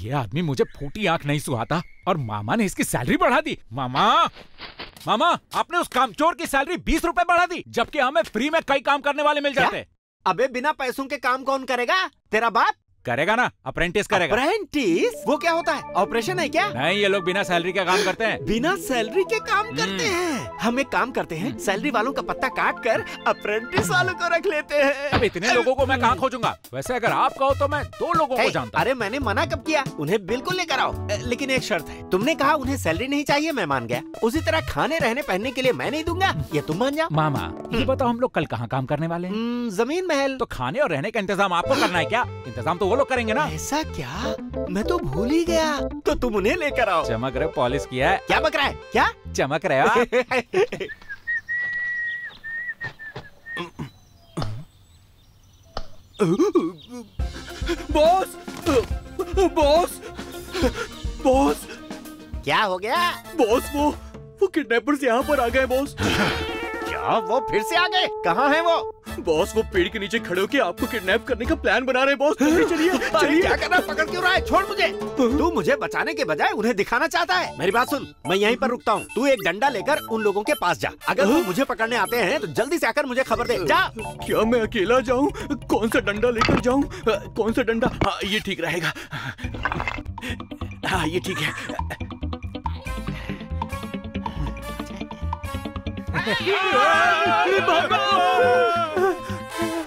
ये आदमी मुझे फूटी आँख नहीं सुहाता और मामा ने इसकी सैलरी बढ़ा दी। मामा मामा आपने उस कामचोर की सैलरी बीस रूपए बढ़ा दी जबकि हमें फ्री में कई काम करने वाले मिल जाते अबे बिना पैसों के काम कौन करेगा? तेरा बाप? करेगा ना? अप्रेंटिस करेगा। अप्रेंटिस वो क्या होता है? ऑपरेशन है क्या? नहीं ये लोग बिना सैलरी का काम करते हैं। बिना सैलरी के काम करते हैं? हम एक काम करते हैं सैलरी वालों का पत्ता काट कर अप्रेंटिस वालों को रख लेते हैं। अब इतने लोगों को मैं कहाँ खोजूँगा? वैसे अगर आप कहो तो मैं दो लोगों को जानता अरे मैंने मना कब किया? उन्हें बिल्कुल लेकर आओ। लेकिन एक शर्त है। तुमने कहा उन्हें सैलरी नहीं चाहिए मैं मान गया। उसी तरह खाने रहने पहनने के लिए मैं नहीं दूँगा। ये तुम मान जाओ। मामा ये बताओ हम लोग कल कहाँ काम करने वाले ज़मीन महल। तो खाने और रहने का इंतज़ाम आपको करना है क्या? इंतज़ाम तो वो लोग करेंगे ना। ऐसा क्या? मैं तो भूल ही गया। तो तुम उन्हें लेकर आओ। चमक रहे पॉलिश किया है। क्या बक रहा है? क्या? चमक रहे हो बॉस बॉस बॉस। क्या हो गया? बॉस वो वो किडनैपर्स यहाँ पर आ गए बॉस। क्या वो फिर से आ गए कहाँ है वो? बॉस वो पेड़ के नीचे खड़े होके आपको किडनैप करने का प्लान बना रहे बॉस। चलिए चलिए। क्या करना? पकड़ क्यों रहा है? छोड़ मुझे। तू मुझे बचाने के बजाय उन्हें दिखाना चाहता है। मेरी बात सुन मैं यहीं पर रुकता हूँ। तू एक डंडा लेकर उन लोगों के पास जा। अगर वो मुझे पकड़ने आते हैं तो जल्दी से आकर मुझे खबर दे। जा। क्या मैं अकेला जाऊँ? कौन सा डंडा लेकर जाऊँ? कौन सा डंडा? हाँ ये ठीक रहेगा। हाँ ये ठीक है।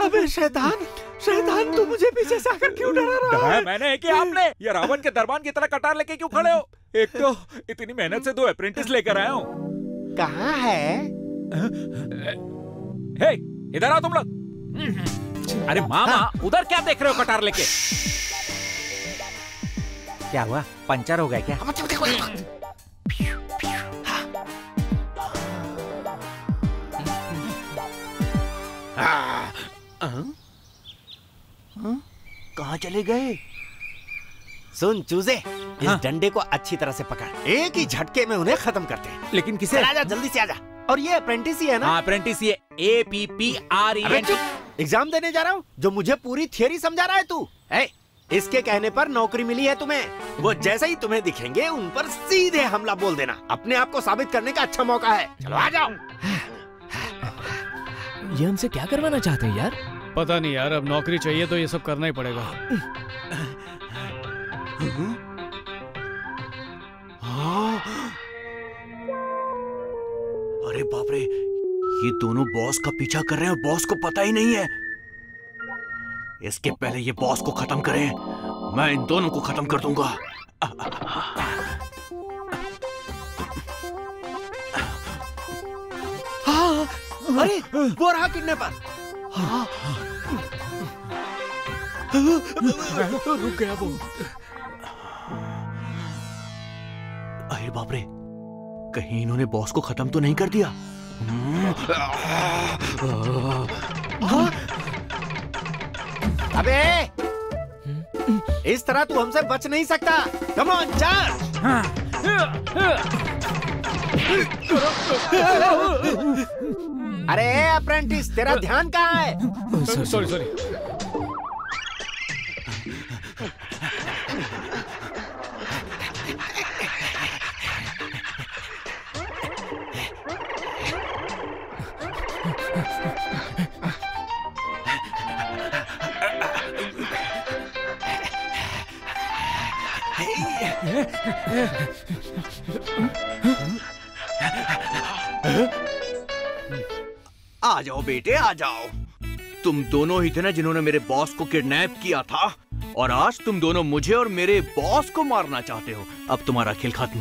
अबे शैतान शैतान तू मुझे पीछे से आकर क्यों डरा रहा है? मैंने है कि आपने? ये रावण के दरबान की तरह कटार लेके क्यों खड़े हो? एक तो इतनी मेहनत से दो अप्रेंटिस लेकर आया हूँ। कहाँ है? हे इधर आओ तुम लोग। अरे मामा उधर क्या देख रहे हो कटार लेके? क्या हुआ? पंचर हो गया क्या? कहाँ चले गए? सुन चूजे इस डंडे को अच्छी तरह से पकड़। एक ही झटके में उन्हें खत्म करते हैं। लेकिन किसे? आजा जल्दी से आजा और ये अप्रेंटिस ही है ना? हाँ अप्रेंटिस ये A P P R E exam देने जा रहा हूँ जो मुझे पूरी थियोरी समझा रहा है तू। है इसके कहने पर नौकरी मिली है तुम्हें। वो जैसे ही तुम्हें दिखेंगे उन पर सीधे हमला बोल देना। अपने आप को साबित करने का अच्छा मौका है। चलो आ जाओ। ये हमसे क्या करवाना चाहते हैं यार? पता नहीं यार अब नौकरी चाहिए तो ये सब करना ही पड़ेगा। हाँ। अरे बाप रे ये दोनों बॉस का पीछा कर रहे हैं और बॉस को पता ही नहीं है। इसके पहले ये बॉस को खत्म करें मैं इन दोनों को खत्म कर दूँगा। अरे वो रहा किडनैपर। हाँ, रुक गया वो। अरे बाप रे कहीं इन्होंने बॉस को खत्म तो नहीं कर दिया? हाँ। अबे इस तरह तू हमसे बच नहीं सकता। कम ऑन चार्ज अरे अप्रेंटिस तेरा ध्यान कहाँ है? Sorry sorry. आ जाओ बेटे आ जाओ। तुम दोनों ही थे ना जिन्होंने मेरे बॉस को किडनैप किया था। और आज तुम दोनों मुझे और मेरे बॉस को मारना चाहते हो। अब तुम्हारा खेल खत्म।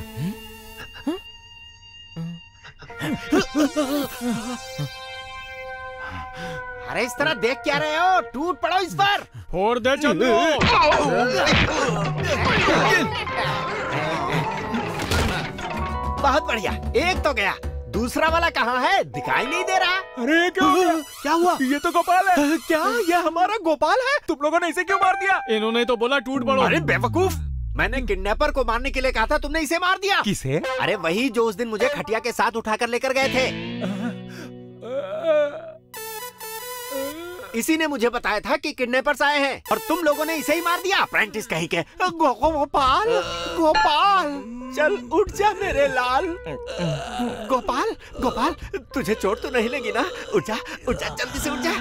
अरे इस तरह देख क्या रहे हो? टूट पड़ो इस पर। फोड़ दे चंदू। बहुत बढ़िया एक तो गया। दूसरा वाला कहाँ है? दिखाई नहीं दे रहा। अरे क्या हो गया? क्या हुआ? ये तो गोपाल है। क्या? ये हमारा गोपाल है? तुम लोगों ने इसे क्यों मार दिया? इन्होंने तो बोला टूट पड़ो। अरे बेवकूफ़। मैंने किडनैपर को मारने के लिए कहा था तुमने इसे मार दिया। किसे? अरे वही जो उस दिन मुझे खटिया के साथ उठाकर लेकर गए थे। इसी ने मुझे बताया था कि किडनैपर्स आए हैं और तुम लोगों ने इसे ही मार दिया। अप्रेंटिस कहीं के गो, गोपाल गोपाल। चल उठ जा मेरे लाल। गोपाल गोपाल तुझे चोट तो नहीं लगी ना? उठ जा उठ जा जल्दी से उठ जा।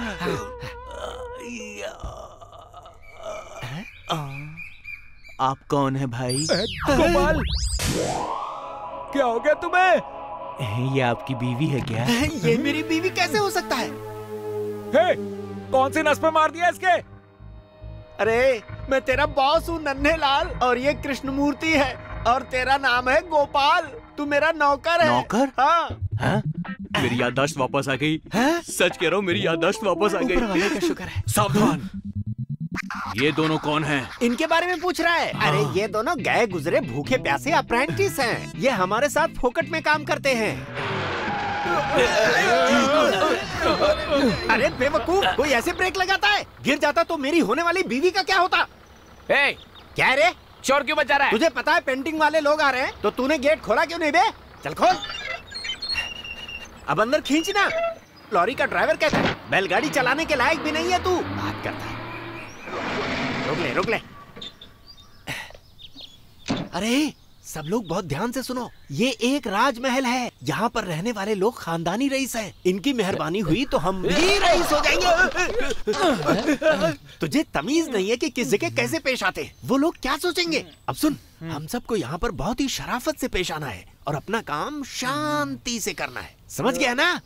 आप कौन है भाई? गोपाल! क्या हो गया तुम्हें? ये आपकी बीवी है क्या? ये मेरी बीवी कैसे हो सकता है? हे, कौन सी नस पे मार दिया इसके? अरे मैं तेरा बॉस हूँ नन्हे लाल और ये कृष्णमूर्ति है। और तेरा नाम है गोपाल। तू मेरा नौकर है। नौकर? हाँ। हाँ? मेरी याददाश्त वापस आ गई। सच कह रहा हूँ मेरी याददाश्त वापस आ गई। का शुक्र है। सावधान। ये दोनों कौन हैं? इनके बारे में पूछ रहा है। अरे ये दोनों गए गुजरे भूखे प्यासे अप्रेंटिस हैं। ये हमारे साथ फोकट में काम करते हैं। अरे बेवकूफ़ कोई ऐसे ब्रेक लगाता है? गिर जाता तो मेरी होने वाली बीवी का क्या होता? ए, क्या रे? चोर क्यों बचा रहा है? तुझे पता है पेंटिंग वाले लोग आ रहे हैं तो तूने गेट खोला क्यों नहीं बे? चल खोल। अब अंदर खींच ना लॉरी का ड्राइवर कहता है, बैलगाड़ी चलाने के लायक भी नहीं है तू। बात करता है। रुक ले रुक ले। अरे सब लोग बहुत ध्यान से सुनो। ये एक राजमहल है। यहाँ पर रहने वाले लोग खानदानी रईस हैं। इनकी मेहरबानी हुई तो हम भी रईस हो जाएँगे। तुझे तमीज नहीं है कि किस जगह कैसे पेश आते वो लोग क्या सोचेंगे? अब सुन, हम सबको यहाँ पर बहुत ही शराफत से पेश आना है और अपना काम शांति से करना है। समझ गया ना?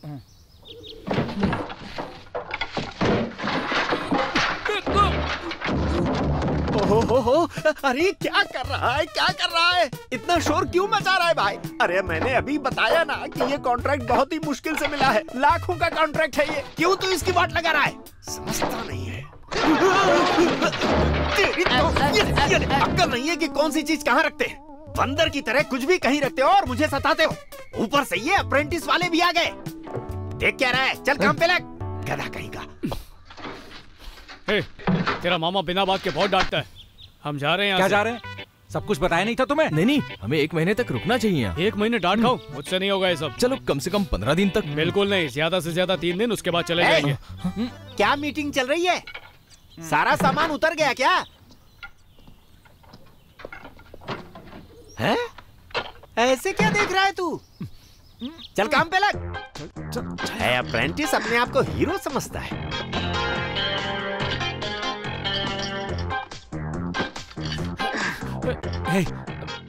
हो हो हो अरे क्या कर रहा है क्या कर रहा है? इतना शोर क्यों मचा रहा है भाई? अरे मैंने अभी बताया ना कि ये कॉन्ट्रैक्ट बहुत ही मुश्किल से मिला है। लाखों का कॉन्ट्रैक्ट है ये। क्यों तू इसकी वाट लगा रहा है? समझता नहीं है। तेरी तो ये नहीं है कि कौन सी चीज़ कहाँ रखते हैं। बंदर की तरह कुछ भी कहीं रखते हो और मुझे सताते हो। ऊपर से ये अप्रेंटिस वाले भी आ गए। देख क्या रहा है। चल काम पे लग। गधा कहीं का। ए, तेरा मामा बिना बात के बहुत डांटता है। हम जा रहे हैं क्या जा रहे हैं? सब कुछ बताया नहीं था तुम्हें? नहीं नहीं हमें एक महीने तक रुकना चाहिए यहाँ। एक महीने डांट खाओ मुझसे नहीं होगा ये सब। चलो कम से कम पंद्रह दिन तक। बिल्कुल नहीं ज़्यादा से ज़्यादा तीन दिन उसके बाद चले जाएँगे। क्या मीटिंग चल रही है? सारा सामान उतर गया क्या? है? ऐसे क्या देख रहा है तू? चल काम पे लग। अप्रेंटिस अपने आप को हीरो समझता है। हे,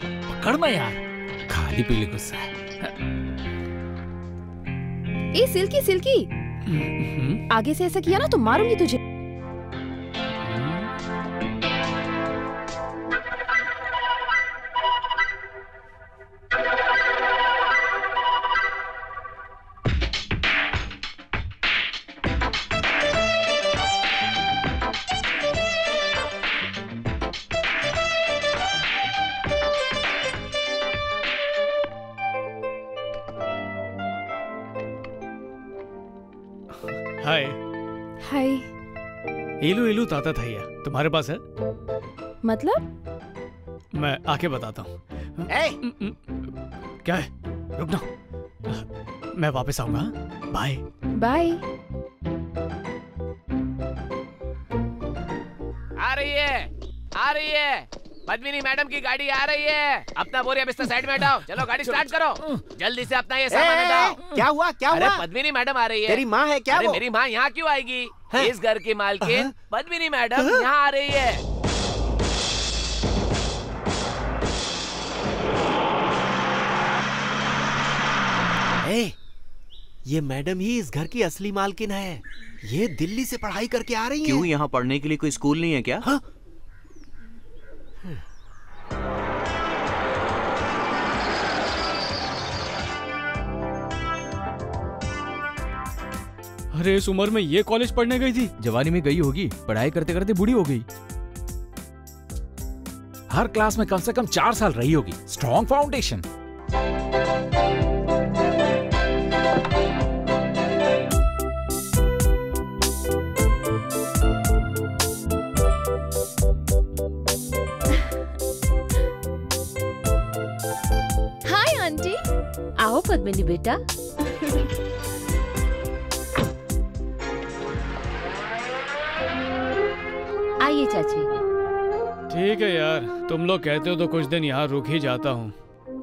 पकड़ मैं यार। खाली पीली गुस्सा है। ए सिल्की सिल्की। आगे से ऐसा किया ना तो मारूँगी तुझे। इलू इलू ताता थैया तुम्हारे पास है? मतलब? मैं आके बताता हूँ। क्या है? रुकना मैं वापस आऊँगा हाँ? बाय बाय आ रही है। आ रही है। पद्मिनी मैडम की गाड़ी आ रही है। अपना बोरिया बिस्तर साइड में हटाओ। चलो गाड़ी स्टार्ट करो। जल्दी से अपना ये सामान हटाओ। क्या हुआ? क्या अरे हुआ? पद्मिनी मैडम आ रही है। तेरी माँ है क्या अरे वो? मेरी माँ यहाँ क्यों आएगी? हैं? इस घर की मालकिन पद्मिनी मैडम यहाँ आ रही है। ए, ये मैडम ही इस घर की असली मालकिन है। ये दिल्ली से पढ़ाई करके आ रही क्यों है यहाँ पढ़ने के लिए कोई स्कूल नहीं है क्या? हाँ? अरे इस उम्र में ये कॉलेज पढ़ने गई थी। जवानी में गई होगी पढ़ाई करते करते बूढ़ी हो गई। हर क्लास में कम से कम चार साल रही होगी। स्ट्रॉन्ग फाउंडेशन हाय आंटी आओ पद्मिनी बेटा। ठीक है यार। तुम लोग कहते हो तो कुछ दिन यहाँ रुक ही जाता हूँ।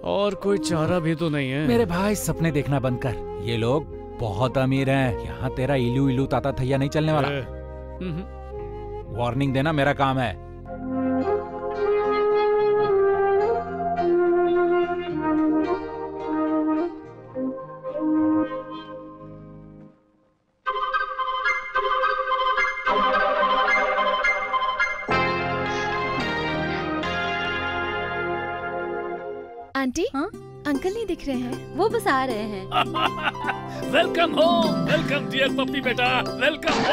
और कोई चारा भी तो नहीं है। मेरे भाई सपने देखना बंद कर। ये लोग बहुत अमीर हैं। यहाँ तेरा इलू इलू ताता थैया नहीं चलने वाला। हम्म, वार्निंग देना मेरा काम है। दिख रहे हैं। वो बस आ रहे हैं। Welcome home welcome dear puppy बेटा वेलकम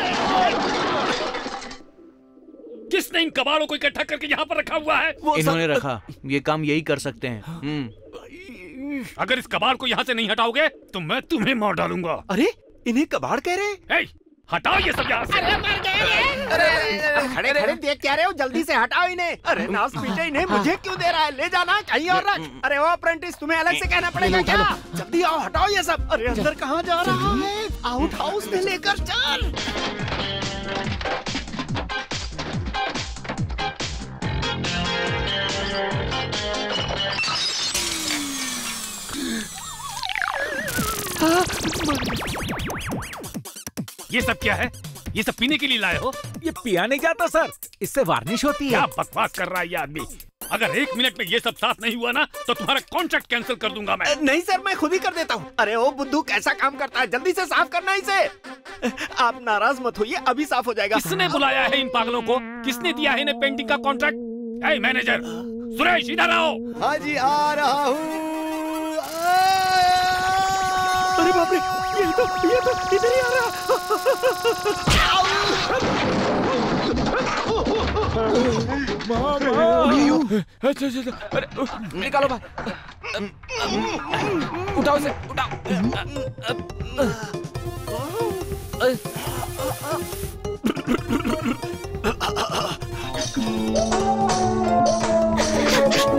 किसने इन कबाड़ों को इकट्ठा करके यहाँ पर रखा हुआ है? इन्होंने रखा। ये काम यही कर सकते हैं। हम्म। अगर इस कबाड़ को यहाँ से नहीं हटाओगे तो मैं तुम्हें मार डालूँगा। अरे इन्हें कबाड़ कह रहे हैं? हटाओ ये सब यहाँ से। अरे मर गए अरे खड़े खड़े। देख क्या रहे हो? जल्दी से हटाओ इन्हें। अरे नास पीटे इन्हें मुझे क्यों दे रहा है? ले जाना कहीं और रख। अरे वो अप्रेंटिस तुम्हें अलग से कहना पड़ेगा क्या? जल्दी आओ हटाओ ये सब। अरे अंदर कहाँ जा रहा है? आउट हाउस में लेकर चल। ये सब क्या है? ये सब पीने के लिए लाए हो? ये पिया नहीं जाता सर? इससे वार्निश होती है। क्या बकवास कर रहा है ये आदमी? अगर एक मिनट में ये सब साफ़ नहीं हुआ ना तो तुम्हारा कॉन्ट्रैक्ट कैंसिल कर दूँगा मैं। नहीं सर मैं खुद ही कर देता हूँ। अरे ओ बुद्धू कैसा काम करता है? जल्दी से साफ़ करना इसे। आप नाराज़ मत होइए अभी साफ़ हो जाएगा। किसने बुलाया है इन पागलों को? किसने दिया है इन्हें पेंटिंग का कॉन्ट्रैक्ट ए मैनेजर सुरेश इधर आओ। हाँ जी आ रहा हूँ। अरे बाप रे! ये तो ये तो इधर ही आ मामा अच्छा अच्छा अरे निकालो भाई उठाओ इसे Ha ha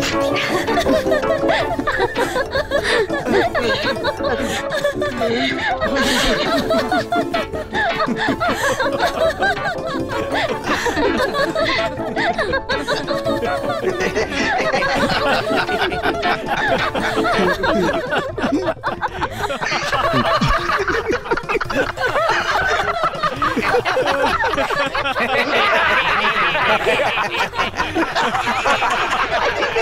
ha ha!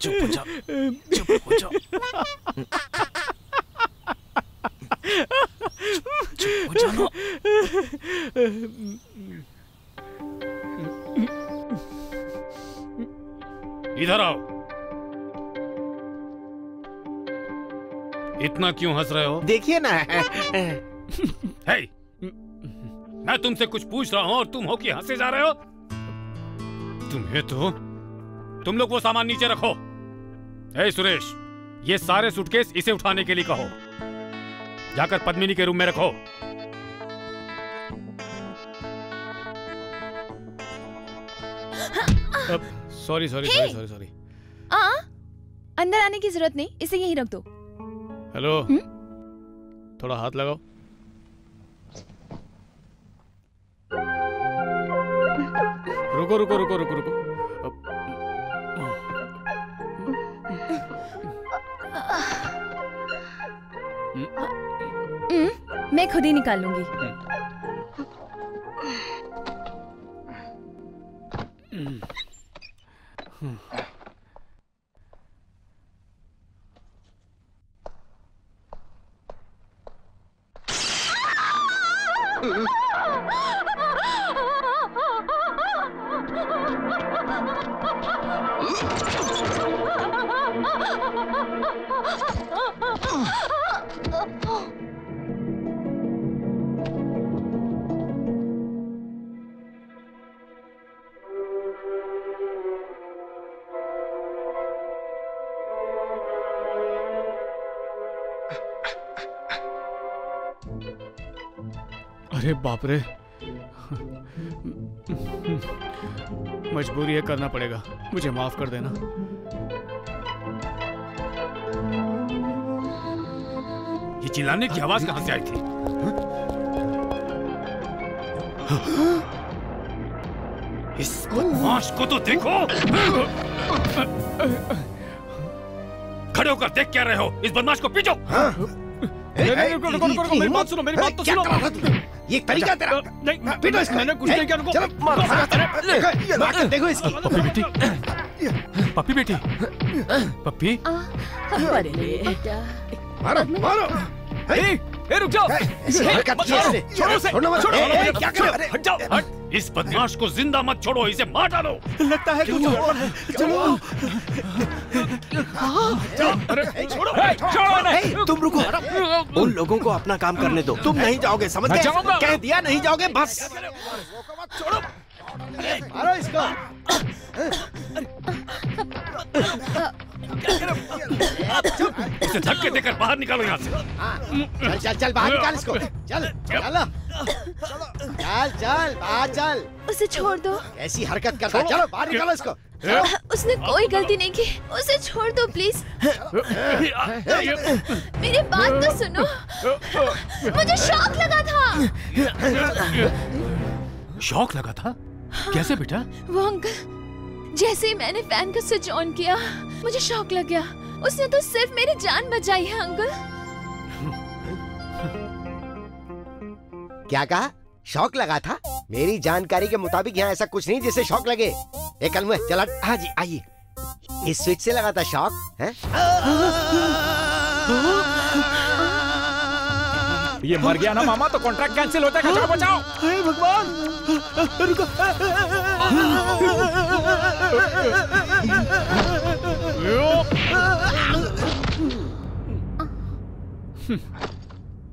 चुप हो जाओ चुप हो जाओ चुप हो जाओ इधर आओ। इतना क्यों हंस रहे हो? देखिए ना। हे मैं तुमसे कुछ पूछ रहा हूँ और तुम हो कि हंसे जा रहे हो। तुम्हें तो तुम लोग वो सामान नीचे रखो। हे सुरेश ये सारे सूटकेस इसे उठाने के लिए कहो। जाकर पद्मिनी के रूम में रखो। Sorry sorry sorry sorry sorry अंदर आने की ज़रूरत नहीं इसे यहीं रख दो। हेलो थोड़ा हाथ लगाओ। रुको रुको रुको रुको रुको। हम्म, मैं खुद ही निकाल लूँगी। Hmm. Oh! अरे बाप रे मजबूरी है करना पड़ेगा। मुझे माफ़ कर देना। ये चिल्लाने की आवाज़ कहाँ से आई थी? इस बदमाश को तो देखो। खड़े होकर देख क्या रहे हो। इस बदमाश को पीछो रुको रुको रुको रुको मेरी बात सुनो मेरी बात तो सुनो। ये तरीका तेरा? नहीं पीटो इसको। मैंने कुछ नहीं किया रुको। चलो मार मार मार देखो इसकी। पप्पी बेटी पप्पी बेटी पप्पी। अरे बेटा। मारो मारो। ए, ए, रुक जाओ। है। छोड़ो उसे। छोड़ो मत, छोड़ो क्या कर रहे? हो? हट जाओ हट। इस बदमाश को ज़िंदा मत छोड़ो इसे मार डालो। लगता है कुछ गड़बड़ है। चलो। छोड़ो। छोड़ो इन्हें। ए, तुम रुको। उन लोगों को अपना काम करने दो। तुम नहीं जाओगे समझ गए? कह दिया नहीं जाओगे बस। मारो इसको। इसे धक्के देकर बाहर निकालो यहाँ से। चल चल चल बाहर निकाल इसको। चल चल। चल चल बाहर चल। उसे छोड़ दो। ऐसी हरकत करता है। चलो बाहर निकालो इसको। उसने कोई गलती नहीं की। उसे छोड़ दो प्लीज़ मेरी बात तो सुनो। मुझे शौक लगा था। शौक लगा था? कैसे बेटा? वो अंकल जैसे ही मैंने फ़ैन का स्विच ऑन किया मुझे शौक लग गया। उसने तो सिर्फ़ मेरी जान बचाई है अंकल। क्या कहा शौक लगा था मेरी जानकारी के मुताबिक यहाँ ऐसा कुछ नहीं जिससे शौक लगे एक कल में चला हाँ जी आइए इस स्विच से लगा था शौक है ये मर गया ना मामा तो कॉन्ट्रैक्ट कैंसिल होता है कचरा बचाओ हे भगवान रुको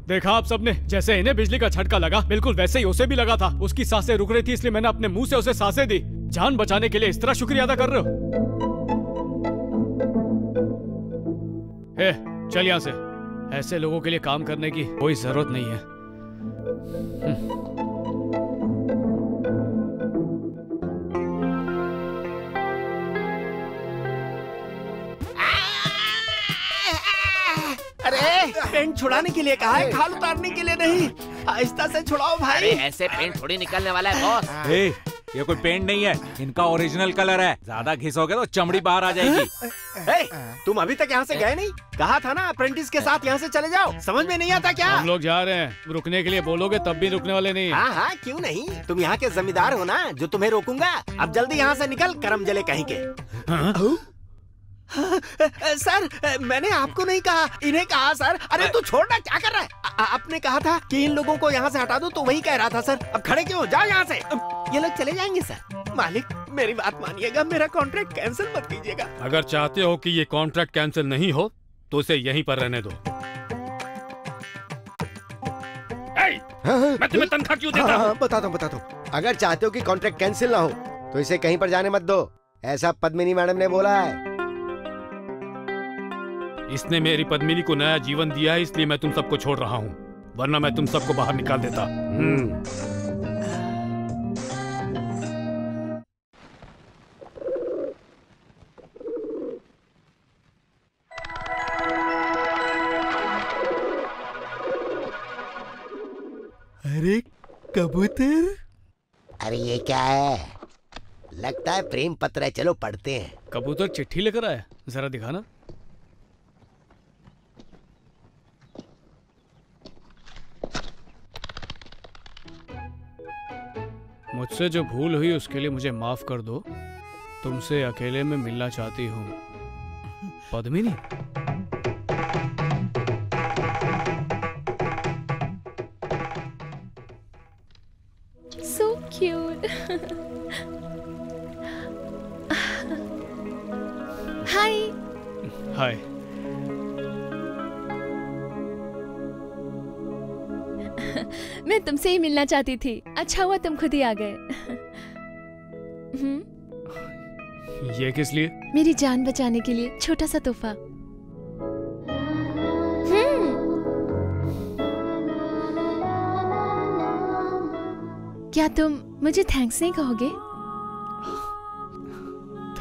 देखा आप सबने, जैसे इन्हें बिजली का झटका लगा, बिल्कुल वैसे ही उसे भी लगा था। उसकी साँसें रुक रही थी, इसलिए मैंने अपने मुँह से उसे साँसें दी। जान बचाने के लिए इस तरह शुक्रिया अदा कर रहे हो। चल यहाँ से। ऐसे लोगों के लिए काम करने की कोई ज़रूरत नहीं है। अरे पेंट छुड़ाने के लिए कहा है खाल उतारने के लिए नहीं। आहिस्ता से छुड़ाओ अरे भाई ऐसे पेंट थोड़ी निकलने वाला है बॉस। ए, ये कोई पेंट नहीं है इनका ओरिजिनल कलर है। ज़्यादा घिसोगे तो चमड़ी बाहर आ जाएगी। ए, तुम अभी तक यहाँ से गए नहीं? कहा था ना अप्रेंटिस के साथ यहाँ से चले जाओ। समझ में नहीं आता क्या? हम लोग जा रहे हैं। रुकने के लिए बोलोगे तब भी रुकने वाले नहीं। हाँ हाँ क्यों नहीं? तुम यहाँ के जमींदार हो ना जो तुम्हें रोकूँगा। अब जल्दी यहाँ से निकल करम जले कहीं के। सर मैंने आपको नहीं कहा। इन्हें कहा सर। अरे तू छोड़ना क्या कर रहा है? आ- आपने कहा था कि इन लोगों को यहाँ से हटा दो तो वही कह रहा था सर। अब खड़े क्यों जाओ यहाँ से। ये लोग चले जाएँगे सर। मालिक मेरी बात मानिएगा मेरा कॉन्ट्रैक्ट कैंसिल मत कीजिएगा। अगर चाहते हो कि ये कॉन्ट्रैक्ट कैंसिल नहीं हो तो इसे यहीं पर रहने दो। ए, मैं तुम्हें तनख्वाह क्यों देता हाँ, हूँ? हाँ, बताता हूँ बताता हूँ अगर चाहते हो कि कॉन्ट्रैक्ट कैंसिल ना हो तो इसे कहीं पर जाने मत दो। ऐसा पद्मिनी मैडम ने बोला है। इसने मेरी पद्मिनी को नया जीवन दिया है इसलिए मैं तुम सबको छोड़ रहा हूँ वरना मैं तुम सबको बाहर निकाल देता। हम्म। अरे कबूतर? अरे ये क्या है? लगता है प्रेम पत्र है चलो पढ़ते हैं। कबूतर चिट्ठी लेकर आया जरा दिखाना। मुझसे जो भूल हुई उसके लिए मुझे माफ़ कर दो। तुमसे अकेले में मिलना चाहती हूँ। पद्मिनी। So cute. हाय हाय मैं तुमसे ही मिलना चाहती थी। अच्छा हुआ तुम खुद ही आ गए। हम्म, ये किस लिए? मेरी जान बचाने के लिए छोटा सा तोहफा। हम्म, क्या तुम मुझे थैंक्स नहीं कहोगे?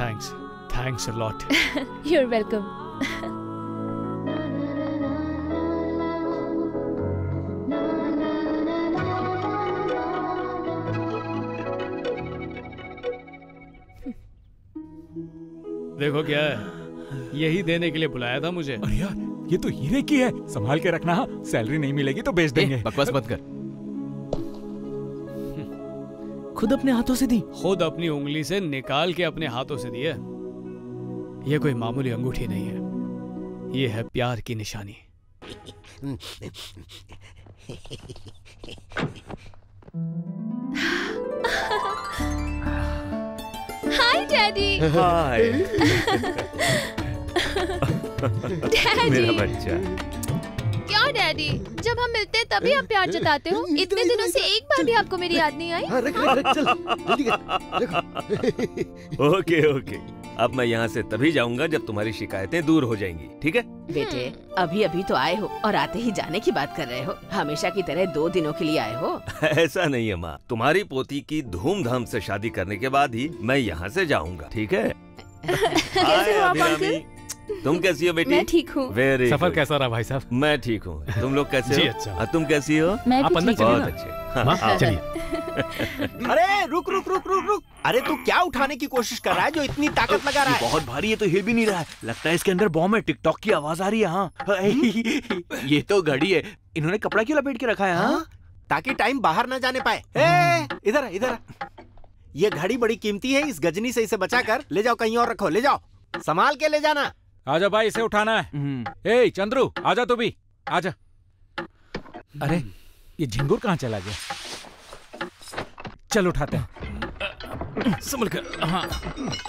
Thanks thanks a lot You're welcome. देखो क्या है। यही देने के लिए बुलाया था मुझे। अरे यार ये तो हीरे की है। संभाल के रखना हाँ सैलरी नहीं मिलेगी तो बेच देंगे। बकवास मत कर। खुद अपने हाथों से दी। खुद अपनी उंगली से निकाल के अपने हाथों से दिया ये कोई मामूली अंगूठी नहीं है। ये है प्यार की निशानी। हाय डैडी हाय डैडी मेरा बच्चा। क्या डैडी जब हम मिलते हैं तभी आप प्यार जताते हो। इतने दिनों से एक बार भी आपको मेरी याद नहीं आई। Okay okay. अब मैं यहाँ से तभी जाऊँगा जब तुम्हारी शिकायतें दूर हो जाएँगी ठीक है? बेटे अभी अभी तो आए हो और आते ही जाने की बात कर रहे हो। हमेशा की तरह दो दिनों के लिए आए हो। ऐसा नहीं है माँ। तुम्हारी पोती की धूमधाम से शादी करने के बाद ही मैं यहाँ से जाऊँगा ठीक है? कैसे हो आप अंकल? तुम कैसी हो बेटी? मैं ठीक हूँ। वेरी सफ़र कैसा रहा भाई साहब? मैं ठीक हूँ। तुम लोग कैसे हो? अच्छा। तुम कैसी हो? मैं भी बहुत। अच्छे। माँ, चलिए। अरे रुक रुक रुक रुक रुक। अरे तू क्या उठाने की कोशिश कर रहा है जो इतनी ताकत लगा रहा है? बहुत भारी है तो हिल भी नहीं रहा है। लगता है इसके अंदर बॉम्ब है टिकटॉक की आवाज़ आ रही है हाँ। ये तो घड़ी है। इन्होंने कपड़ा क्यों लपेट के रखा है हाँ? हाँ? ताकि टाइम बाहर ना जाने पाए। इधर इधर ये घड़ी बड़ी कीमती है इस गजनी से इसे बचा कर ले जाओ कहीं और रखो ले जाओ। संभाल के ले जाना। आजा भाई इसे उठाना है। ए चंद्रू आजा तू भी। आजा। अरे ये झिंगुर कहाँ चला गया? चल उठाते हैं। संभल कर। हाँ।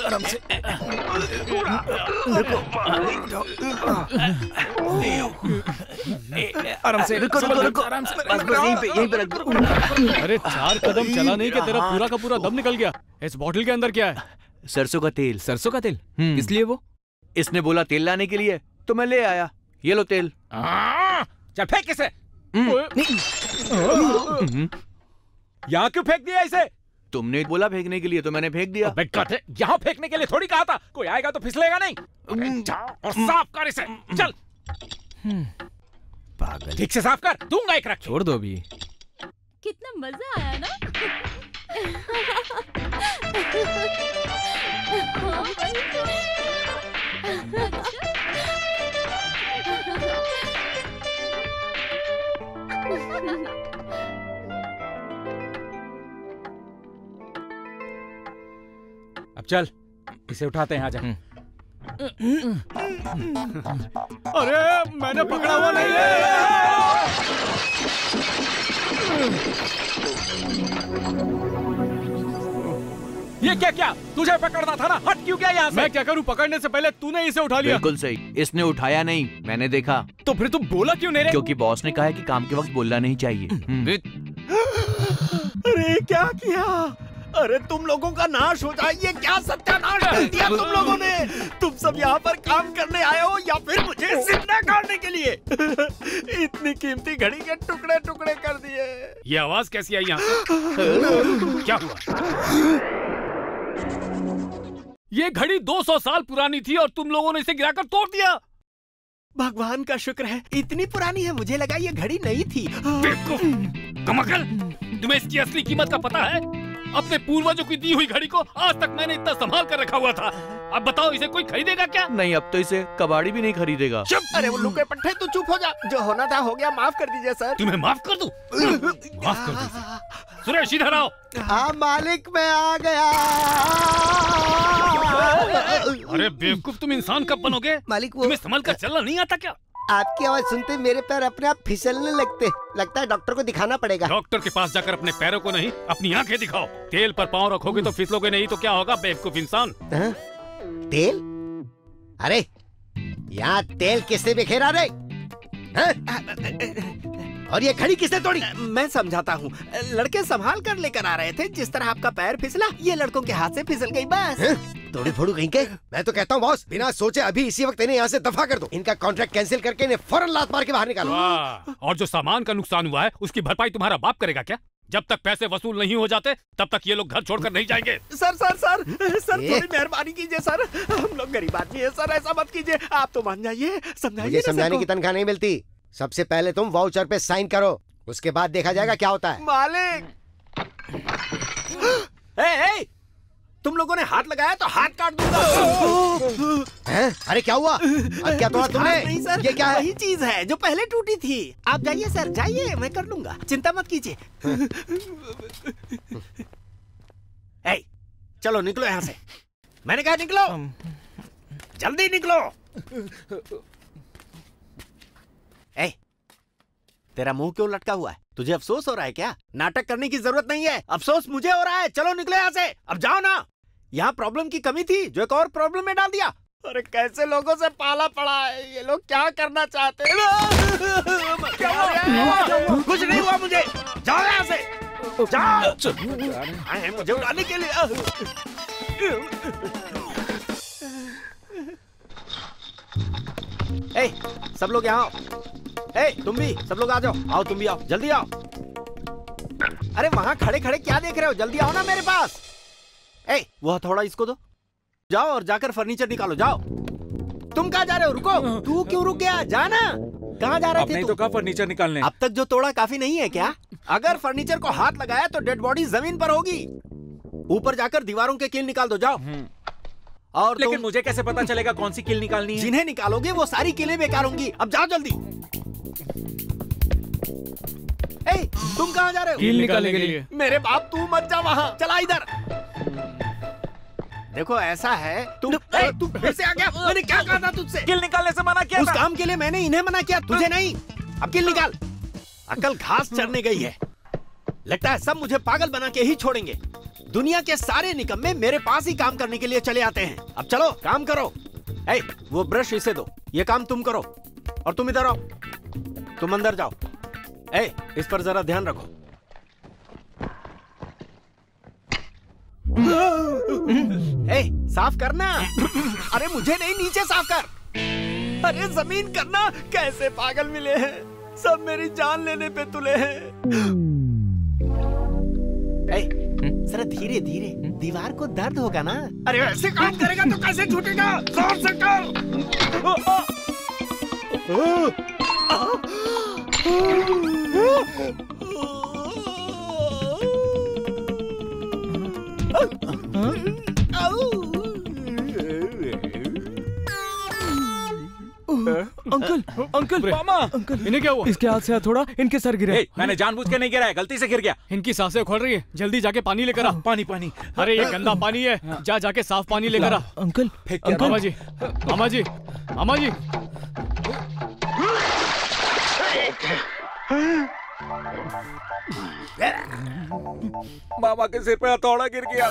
आराम से। आराम से। रुको रुको रुको। आराम से। बस बस यहीं पे यहीं पे रख अरे चार कदम चला नहीं कि तेरा पूरा का पूरा दम निकल गया। इस बॉटल के अंदर क्या है? सरसों का तेल। सरसों का तेल? हम्म। इसलिए वो? इसने बोला तेल लाने के लिए तो मैं ले आया। ये लो तेल। चल फेंक इसे। हम्म। यहाँ क्यों फेंक दिया इसे? तुमने बोला फेंकने के लिए तो मैंने फेंक दिया। यहाँ फेंकने के लिए थोड़ी कहा था। कोई आएगा तो फिसलेगा नहीं। और साफ़ कर इसे। चल। पागल। ठीक से साफ़ कर। दूँगा एक रख। छोड़ दो अभी। कितना मज़ा आया ना। अब चल इसे उठाते हैं आजा। अरे मैंने पकड़ा हुआ नहीं है। ये क्या क्या? तुझे पकड़ना था ना? हट क्यों गया यहाँ मैं क्या करूँ? पकड़ने से पहले तूने इसे उठा लिया। बिल्कुल सही। इसने उठाया नहीं मैंने देखा। तो फिर तू बोला क्यों नहीं क्योंकि बॉस ने कहा है कि काम के वक्त बोलना नहीं चाहिए। हम्म। अरे क्या किया? अरे तुम लोगों का नाश हो जाए ये क्या सत्यानाश कर दिया तुम लोगों ने? तुम सब यहाँ पर काम करने आए हो या फिर मुझे ज़िंदा करने के लिए? इतनी कीमती घड़ी के टुकड़े टुकड़े कर दिए। ये आवाज़ कैसी आई यहाँ? क्या हुआ? ये घड़ी 200 साल पुरानी थी और तुम लोगों ने इसे गिराकर तोड़ दिया। भगवान का शुक्र है इतनी पुरानी है मुझे लगा ये घड़ी नहीं थी। कमकल तुम्हें इसकी असली कीमत का पता है? अपने पूर्वजों की दी हुई घड़ी को आज तक मैंने इतना संभाल कर रखा हुआ था। अब बताओ इसे कोई खरीदेगा क्या? नहीं अब तो इसे कबाड़ी भी नहीं खरीदेगा। चुप! अरे उल्लू के पट्टे तू चुप हो जा। जो होना था हो गया माफ़ कर दीजिए सर। तुम्हें माफ़ कर दूँ? माफ़ कर दीजिए। सुरेश इधर आओ। हाँ मालिक मैं आ गया। अरे बेवकूफ़ तुम इंसान कब बनोगे? मालिक वो तुम्हें संभल कर चलना नहीं आता क्या? आपकी आवाज़ सुनते मेरे पैर अपने आप फिसलने लगते। लगता है डॉक्टर को दिखाना पड़ेगा। डॉक्टर के पास जाकर अपने पैरों को नहीं अपनी आँखें दिखाओ। तेल पर पाँव रखोगे तो फिसलोगे नहीं तो क्या होगा बेवकूफ़ इंसान? हाँ? तेल? अरे यहाँ तेल किसने बिखेरा रे? हाँ? और ये घड़ी किसने तोड़ी? मैं समझाता हूँ। लड़के संभाल कर लेकर आ रहे थे जिस तरह आपका पैर फिसला ये लड़कों के हाथ से फिसल गई बस? तोड़ी फोड़ू कहीं के? मैं तो कहता हूँ बॉस बिना सोचे अभी इसी वक्त इन्हें यहाँ से दफ़ा कर दो। इनका कॉन्ट्रैक्ट कैंसिल करके इन्हें फ़ौरन लात मार के बाहर निकालो। और जो सामान का नुकसान हुआ है उसकी भरपाई तुम्हारा बाप करेगा क्या? जब तक पैसे वसूल नहीं हो जाते तब तक ये लोग घर छोड़कर नहीं जाएँगे। सर सर सर सर थोड़ी मेहरबानी कीजिए सर। हम लोग गरीब आदमी है सर ऐसा मत कीजिए। आप तो मान जाइए समझाइए समझाने की तनख्वाह नहीं मिलती। सबसे पहले तुम वाउचर पे साइन करो। उसके बाद देखा जाएगा क्या होता है। मालिक! ए, ए, तुम लोगों ने हाथ लगाया तो हाथ काट दूँगा। हैं? अरे क्या हुआ? अब क्या तोड़ा तुमने? नहीं सर ये क्या है? वही चीज़ है जो पहले टूटी थी। आप जाइए सर जाइए मैं कर लूँगा। चिंता मत कीजिए। चलो निकलो यहाँ से। मैंने कहा निकलो। जल्दी निकलो ए, तेरा मुँह क्यों लटका हुआ है? तुझे अफसोस हो रहा है क्या? नाटक करने की ज़रूरत नहीं है। अफसोस मुझे हो रहा है। चलो निकलो यहाँ से। अब जाओ ना। यहाँ प्रॉब्लम की कमी थी जो एक और प्रॉब्लम में डाल दिया। अरे कैसे लोगों से पाला पड़ा है? ये लोग क्या करना चाहते हैं? कुछ नहीं हुआ मुझे। जाओ यहाँ से। जाओ। मुझे उड़ाने के लिए। ए, सब लोग यहाँ ए, तुम भी सब लोग आ जाओ। आओ तुम भी आओ। जल्दी आओ। अरे वहाँ खड़े खड़े क्या देख रहे हो? जल्दी आओ ना मेरे पास। ए, वो हथौड़ा इसको दो। जाओ और जाकर फर्नीचर निकालो। जाओ। तुम कहाँ जा रहे हो? रुको। तू क्यों रुक गया? जाना कहाँ जा रहे थे ही तू? तो कहा फर्नीचर निकालने अब तक जो तोड़ा काफ़ी नहीं है क्या? अगर फर्नीचर को हाथ लगाया तो डेड बॉडी ज़मीन पर होगी। ऊपर जाकर दीवारों के कील निकाल दो। जाओ। और लेकिन मुझे कैसे पता चलेगा कौन सी किल निकालनी है? जिन्हें निकालोगे वो सारी कीलें बेकार होंगी। अब जाओ जल्दी। ए, तुम कहाँ जा रहे हो? कील निकालने के लिए। मेरे बाप तू मत जा वहाँ। चला इधर। देखो ऐसा है तुम ए, तू फिर से आ गया। मैंने क्या कहा था तुझसे? कील निकालने से मना किया उस था। काम के लिए मैंने इन्हें मना किया तुझे नहीं। अब कील निकाल। अकल घास चढ़ने गई है। लगता है सब मुझे पागल बना के ही छोड़ेंगे। दुनिया के सारे निकम्मे मेरे पास ही काम करने के लिए चले आते हैं। अब चलो काम करो। ए, वो ब्रश इसे दो। ये काम तुम करो। और तुम इधर आओ। तुम अंदर जाओ। ए, इस पर जरा ध्यान रखो। ए, साफ़ करना। अरे मुझे नहीं नीचे साफ़ कर। अरे ज़मीन करना। कैसे पागल मिले हैं? सब मेरी जान लेने पे तुले हैं। जरा धीरे धीरे दीवार को दर्द होगा ना अरे ऐसे काम करेगा तो कैसे छूटेगा ज़ोर से कर अंकल अंकल मामा अंकल इन्हें क्या हुआ? इसके हाथ से थोड़ा इनके सर गिरे। ए, मैंने जानबूझ के नहीं गिरा है गलती से गिर गया। इनकी साँसें खोल रही है। जल्दी जाके पानी लेकर आ। पानी पानी। अरे ये गंदा पानी है। जा जाके साफ़ पानी लेकर आ। अंकल अंकल मामा जी मामा जी मामा जी मामा के सिर पे हथौड़ा गिर गया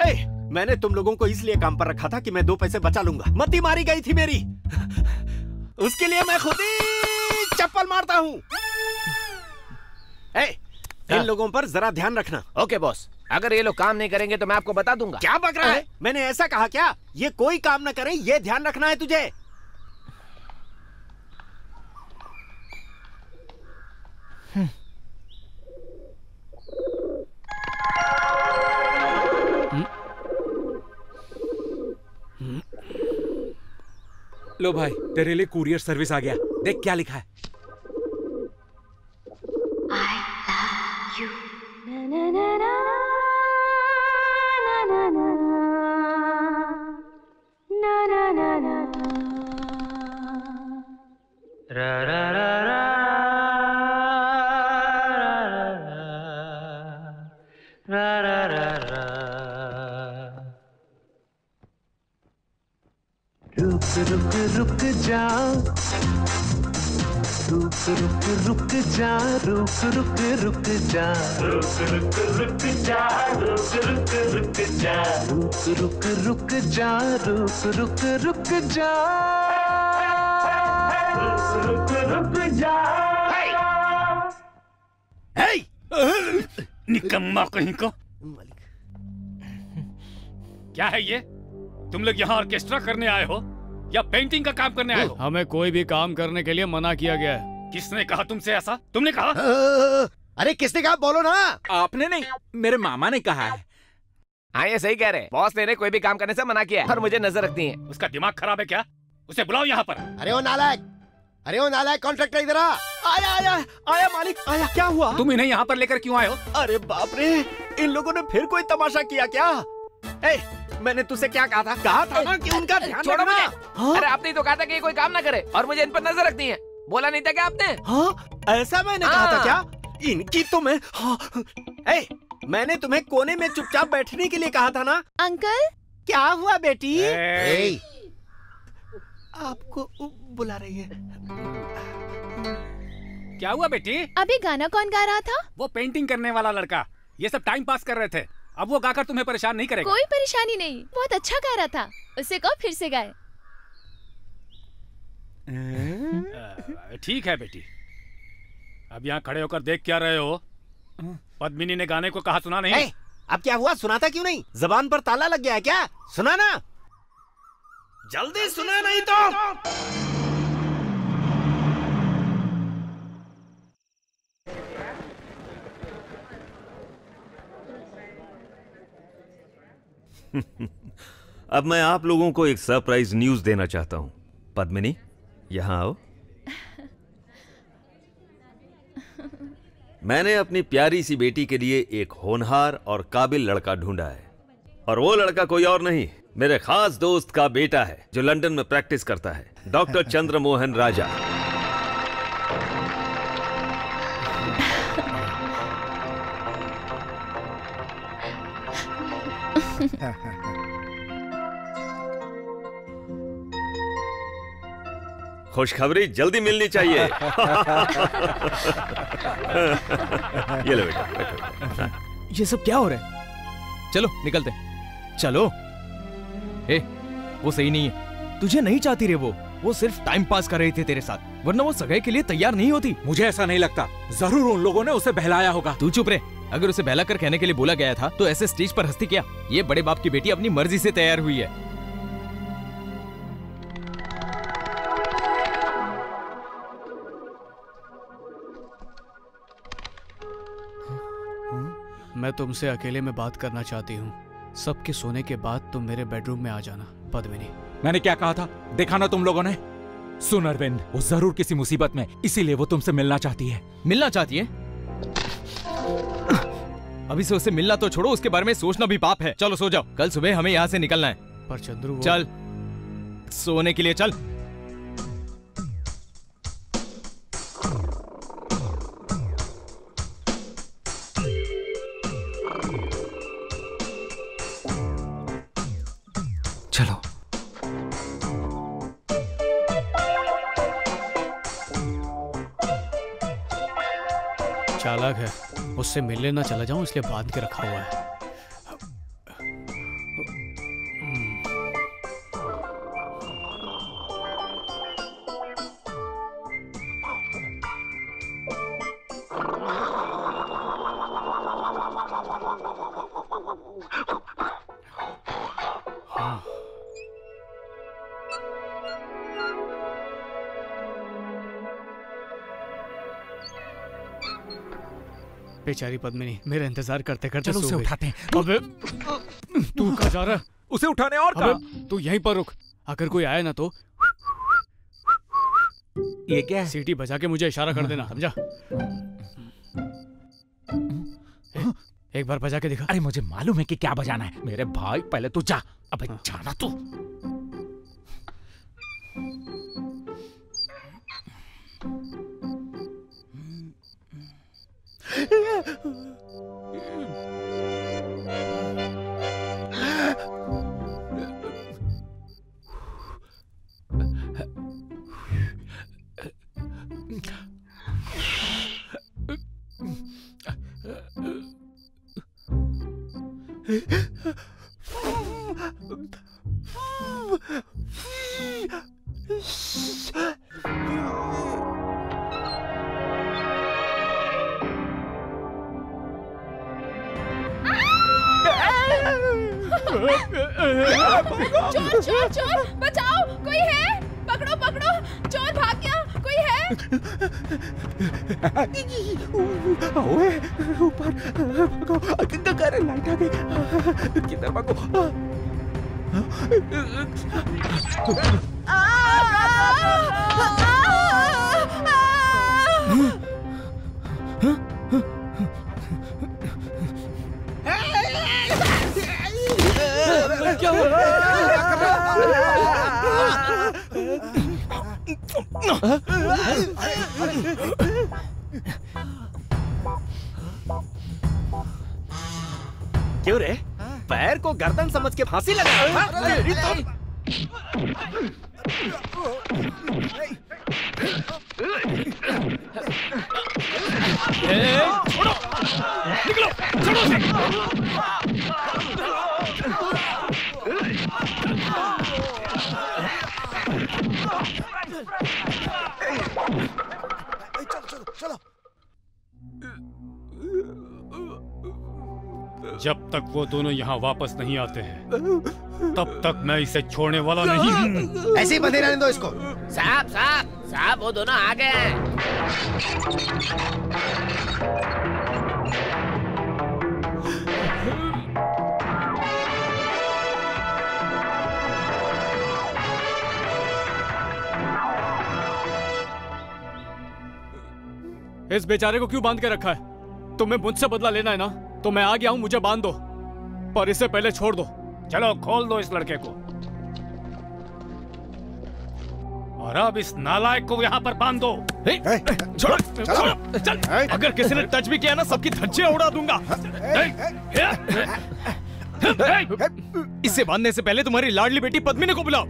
ए, मैंने तुम लोगों को इसलिए काम पर रखा था कि मैं दो पैसे बचा लूँगा। मती मारी गई थी मेरी। उसके लिए मैं खुद ही चप्पल मारता हूँ। इन लोगों पर जरा ध्यान रखना। ओके बॉस अगर ये लोग काम नहीं करेंगे तो मैं आपको बता दूँगा। क्या बक रहा है? मैंने ऐसा कहा क्या? ये कोई काम ना करे ये ध्यान रखना है तुझे। लो भाई तेरे लिए कुरियर सर्विस आ गया। देख क्या लिखा है। रुक रुक रुक जा। रुक रुक रुक जा रुक रुक रुक जा। रुक रुक रुक जा रुक रुक रुक जा। रुक रुक रुक जा रुक रुक रुक जा। रुक रुक रुक जा। निकम्मा कहीं को। क्या है ये? तुम लोग यहाँ ऑर्केस्ट्रा करने आए हो? या पेंटिंग का काम करने आए हो? हमें कोई भी काम करने के लिए मना किया गया है। किसने कहा तुमसे ऐसा? तुमने कहा? अरे किसने कहा? बोलो ना। आपने नहीं मेरे मामा ने कहा है। हाँ ये सही कह रहे हैं। बॉस ने कोई भी काम करने से मना किया है और मुझे नज़र रखती है। उसका दिमाग खराब है क्या? उसे बुलाओ यहाँ पर। अरे ओ नालायक। अरे ओ नालायक कॉन्ट्रैक्टर इधर आ। आया आया आया मालिक आया। क्या हुआ? तुम इन्हें यहाँ पर लेकर क्यों आए हो? अरे बाप रे इन लोगों ने फिर कोई तमाशा किया क्या? ए, मैंने तुझसे क्या कहा था? कहा था ना कि उनका ध्यान छोड़ो मुझे। अरे आपने तो कहा था कि ये कोई काम ना करे और मुझे इन पर नज़र रखनी है। बोला नहीं था क्या आपने? हाँ ऐसा मैंने कहा था क्या? इनकी तो मैं हाँ, ए, मैंने तुम्हें कोने में चुपचाप बैठने के लिए कहा था ना? अंकल? क्या हुआ बेटी? ए, आपको बुला रही है। क्या हुआ बेटी? अभी गाना कौन गा रहा था? वो पेंटिंग करने वाला लड़का। ये सब टाइम पास कर रहे थे। अब वो गाकर तुम्हें परेशान नहीं करेगा। कोई परेशानी नहीं। बहुत अच्छा गा रहा था। उसे कहो फिर से गाए। ठीक है बेटी। अब यहाँ खड़े होकर देख क्या रहे हो। पद्मिनी ने गाने को कहा सुना नहीं? ए, अब क्या हुआ? सुनाता क्यों नहीं? जबान पर ताला लग गया है क्या? सुना ना जल्दी सुना नहीं तो। अब मैं आप लोगों को एक सरप्राइज़ न्यूज़ देना चाहता हूँ। पद्मिनी यहाँ आओ। मैंने अपनी प्यारी सी बेटी के लिए एक होनहार और काबिल लड़का ढूंढा है। और वो लड़का कोई और नहीं मेरे खास दोस्त का बेटा है जो लंदन में प्रैक्टिस करता है डॉक्टर चंद्रमोहन राजा। खुशखबरी जल्दी मिलनी चाहिए। ये लो बेटा ये सब क्या हो रहा है? चलो निकलते चलो। ए वो सही नहीं है। तुझे नहीं चाहती रे वो। वो सिर्फ़ टाइम पास कर रही थी तेरे साथ। वरना वो सगाई के लिए तैयार नहीं होती। मुझे ऐसा नहीं लगता। ज़रूर उन लोगों ने उसे बहलाया होगा। तू चुप रहे अगर उसे बहला कर कहने के लिए बोला गया था तो ऐसे स्टेज पर हस्ती क्या। ये बड़े बाप की बेटी अपनी मर्ज़ी से तैयार हुई है। मैं तुमसे अकेले में बात करना चाहती हूँ। सबके सोने के बाद तुम मेरे बेडरूम में आ जाना पद्मिनी। मैंने क्या कहा था? देखा ना तुम लोगों ने? सुन अरविंद वो ज़रूर किसी मुसीबत में इसीलिए वो तुमसे मिलना चाहती है। मिलना चाहती है? अभी से उसे मिलना तो छोड़ो उसके बारे में सोचना भी पाप है। चलो सो जाओ कल सुबह हमें यहाँ से निकलना है। पर चंद्रू चल। सोने के लिए चलो। उससे मिलने ना चला जाऊँ इसलिए बाँध के रखा हुआ है। बेचारी पद्मिनी मेरा इंतज़ार करते करते चलो उसे उठाते हैं। अबे तू कहाँ जा रहा है? उसे उठाने और अबे तू यहीं पर रुक। अगर कोई आया ना तो। ये क्या है? सीटी बजा के मुझे इशारा कर देना समझा? एक बार बजा के दिखा। अरे मुझे मालूम है कि क्या बजाना है। मेरे भाई पहले तू जा। अबे जाना तू। Huh? चोर चोर चोर बचाओ कोई है? पकड़ो पकड़ो चोर भाग गया कोई है? ओए ऊपर भागो किधर करे लाइट आ गई। किधर भागो? क्या क्यों रे पैर को गर्दन समझ के फांसी लगा हाँ? तो निकलो छोड़ो जब तक वो दोनों यहाँ वापस नहीं आते हैं तब तक मैं इसे छोड़ने वाला नहीं हूँ। ऐसे ही बंधे रहने दो इसको। साहब साहब साहब वो दोनों आ गए हैं। इस बेचारे को क्यों बाँध के रखा है? तुम्हें मुझसे बदला लेना है ना? तो मैं आ गया हूँ मुझे बाँध दो। पर इसे पहले छोड़ दो। चलो खोल दो इस लड़के को। और अब इस नालायक को यहाँ पर बाँध दो। छोड़ो छोड़ो चल। अगर किसी ने टच भी किया ना सबकी धज्जियाँ उड़ा दूँगा। इसे बांधने से पहले तुम्हारी लाडली बेटी पद्मिनी को बुलाओ।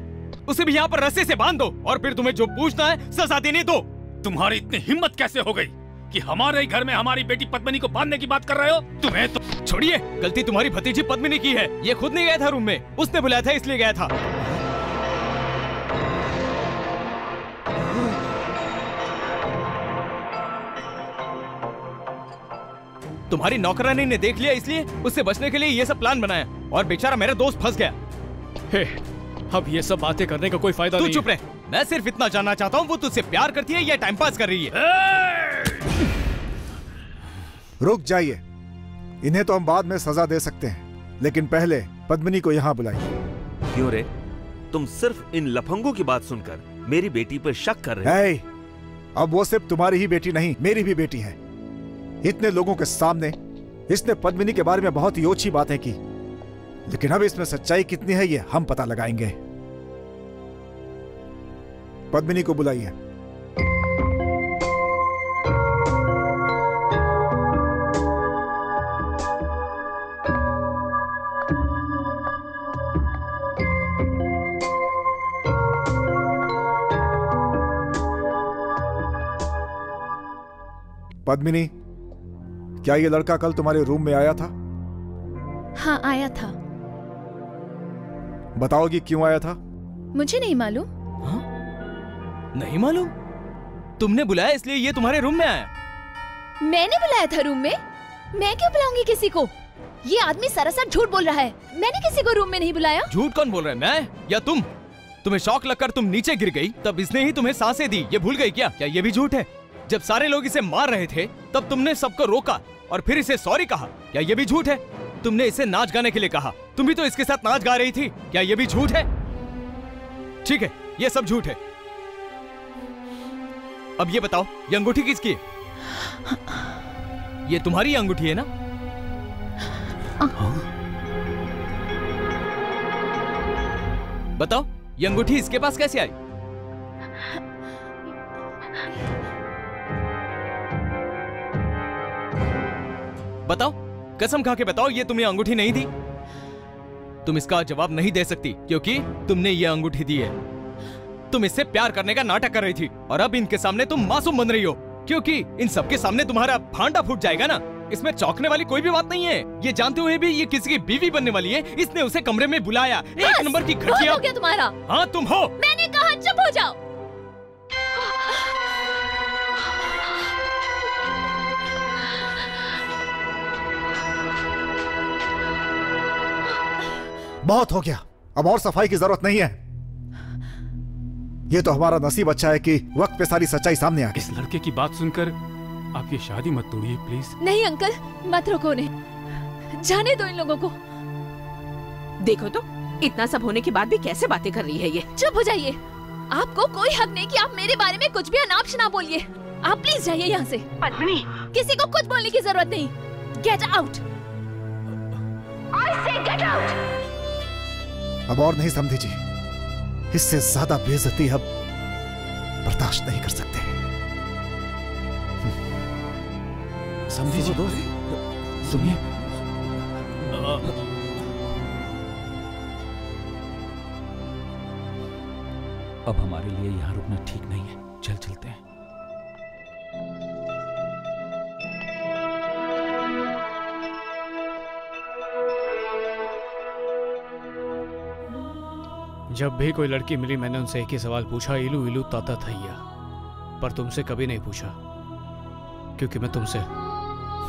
उसे भी यहाँ पर रस्से से बाँध दो। और फिर तुम्हें जो पूछना है सजा देने दो। तुम्हारी इतनी हिम्मत कैसे हो गई? कि हमारे घर में हमारी बेटी पद्मिनी को बांधने की बात कर रहे हो? तुम्हें तो छोड़िए। गलती तुम्हारी भतीजी पद्मिनी की है। ये खुद नहीं गया था रूम में। उसने बुलाया था इसलिए गया था। तुम्हारी नौकरानी ने देख लिया इसलिए उससे बचने के लिए ये सब प्लान बनाया। और बेचारा मेरा दोस्त फंस गया। हे, अब ये सब बातें करने का कोई फ़ायदा तू नहीं। चुप रहे। मैं सिर्फ़ इतना जानना चाहता हूँ वो तुझसे प्यार करती है या टाइम पास कर रही है। रुक जाइए। इन्हें तो हम बाद में सजा दे सकते हैं लेकिन पहले पद्मिनी को यहाँ बुलाइए। क्यों रे? तुम सिर्फ़ इन लफंगों की बात सुनकर मेरी बेटी पर शक कर रहे हो। अब वो सिर्फ़ तुम्हारी ही बेटी नहीं मेरी भी बेटी है। इतने लोगों के सामने इसने पद्मिनी के बारे में बहुत ही ओछी बातें की। लेकिन अब इसमें सच्चाई कितनी है, ये हम पता लगाएँगे। पद्मिनी को बुलाइए। पद्मिनी, क्या ये लड़का कल तुम्हारे रूम में आया था? हाँ आया था। बताओगी क्यों आया था? मुझे नहीं मालूम। नहीं मालूम? तुमने बुलाया इसलिए ये तुम्हारे रूम में आया। मैंने बुलाया था रूम में? मैं क्यों बुलाऊँगी किसी को? ये आदमी सरासर झूठ बोल रहा है। मैंने किसी को रूम में नहीं बुलाया। झूठ कौन बोल रहा है? मैं या तुम? तुम्हें शौक लगकर तुम नीचे गिर गई तब इसने ही तुम्हें साँसें दी। ये भूल गई क्या? क्या ये भी झूठ है? जब सारे लोग इसे मार रहे थे तब तुमने सबको रोका और फिर इसे सॉरी कहा। क्या ये भी झूठ है? तुमने इसे नाच गाने के लिए कहा। तुम भी तो इसके साथ नाच गा रही थी। क्या ये भी झूठ है? ठीक है, ये सब झूठ है। अब ये बताओ, ये अंगूठी किसकी है? ये तुम्हारी अंगूठी है ना? बताओ, ये अंगूठी इसके पास कैसे आई? बताओ। कसम खा के बताओ ये तुम्हें अंगूठी नहीं दी? तुम इसका जवाब नहीं दे सकती क्योंकि तुमने ये अंगूठी दी है। तुम इससे प्यार करने का नाटक कर रही थी और अब इनके सामने तुम मासूम बन रही हो क्योंकि इन सबके सामने तुम्हारा भांडा फूट जाएगा ना। इसमें चौंकने वाली कोई भी बात नहीं है। ये जानते हुए भी ये किसी की बीवी बनने वाली है इसने उसे कमरे में बुलाया एक नंबर की घटिया हो गया तुम्हारा। हाँ तुम हो। मैंने कहा चुप हो जाओ। बहुत हो गया। अब और सफ़ाई की ज़रूरत नहीं है। ये तो हमारा नसीब अच्छा है कि वक्त पे सारी सच्चाई सामने आ गई। इस लड़के की बात सुनकर आप ये शादी मत तोड़िए प्लीज़ नहीं अंकल मत रोको उन्हें। जाने दो इन लोगों को। देखो तो इतना सब होने के बाद भी कैसे बातें कर रही है ये? चुप हो जाइए। आपको कोई हक नहीं कि आप मेरे बारे में कुछ भी अनाप शनाप बोलिए। आप प्लीज़ जाइए यहाँ से। पद्मिनी। किसी को कुछ बोलने की ज़रूरत नहीं। गेट आउट आई से गेट आउट अब और नहीं समझी जी। इससे ज़्यादा बेजती अब बर्दाश्त नहीं कर सकते। समझी जी। सुनिए। अब हमारे लिए यहाँ रुकना ठीक नहीं है। चल चलते हैं। जब भी कोई लड़की मिली, मैंने उनसे एक ही सवाल पूछा, इलू इलू, ताता थैया। पर तुमसे कभी नहीं पूछा, क्योंकि मैं तुमसे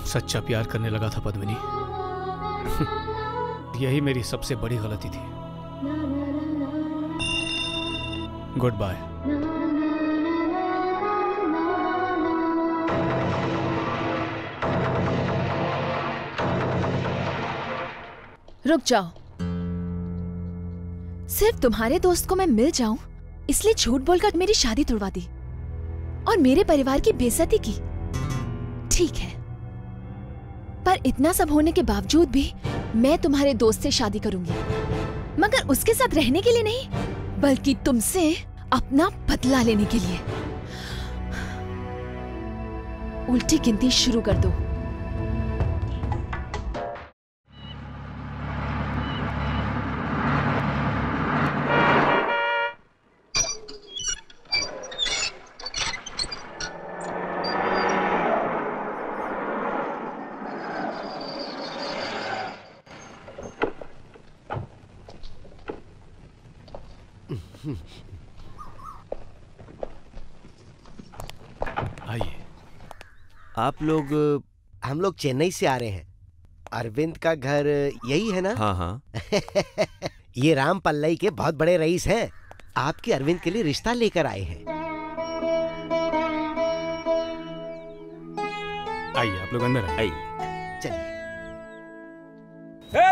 सच्चा प्यार करने लगा था, पद्मिनी। यही मेरी सबसे बड़ी गलती थी। गुड बाय रुक जाओ। सिर्फ़ तुम्हारे दोस्त को मैं मिल जाऊँ, इसलिए झूठ बोलकर मेरी शादी तोड़वा दी और मेरे परिवार की बेइज्जती की। ठीक है। पर इतना सब होने के बावजूद भी मैं तुम्हारे दोस्त से शादी करूँगी। मगर उसके साथ रहने के लिए नहीं, बल्कि तुमसे अपना बदला लेने के लिए। उल्टी गिनती शुरू कर दो। आप लोग हम लोग चेन्नई से आ रहे हैं। अरविंद का घर यही है ना? हाँ हाँ। ये राम पल्लई के बहुत बड़े रईस हैं। आपके अरविंद के लिए रिश्ता लेकर आए हैं। आइए आप लोग अंदर आइए। चलिए।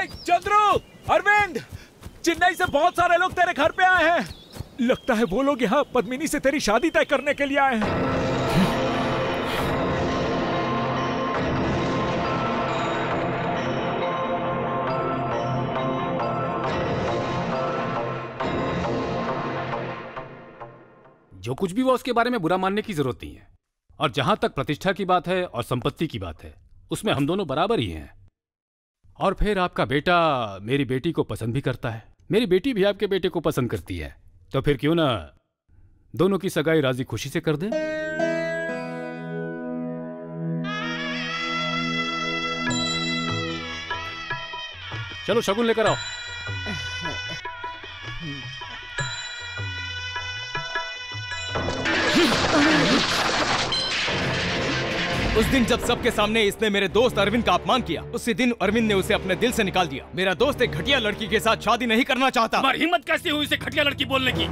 चंद्रू अरविंद! चेन्नई से बहुत सारे लोग तेरे घर पे आए हैं। लगता है वो लोग यहाँ पद्मिनी से तेरी शादी तय करने के लिए आए हैं। जो कुछ भी हुआ उसके बारे में बुरा मानने की ज़रूरत नहीं है। और जहाँ तक प्रतिष्ठा की बात है और संपत्ति की बात है, उसमें हम दोनों बराबर ही हैं। और फिर आपका बेटा मेरी बेटी को पसंद भी करता है। मेरी बेटी भी आपके बेटे को पसंद करती है। तो फिर क्यों ना दोनों की सगाई राज़ी खुशी से कर दें? चलो शगुन लेकर आओ। उस दिन जब सबके सामने इसने मेरे दोस्त अरविंद का अपमान किया उसी दिन अरविंद ने उसे अपने दिल से निकाल दिया। मेरा दोस्त एक घटिया लड़की के साथ शादी नहीं करना चाहता। तुम्हारी हिम्मत कैसी हुई इसे घटिया लड़की बोलने की?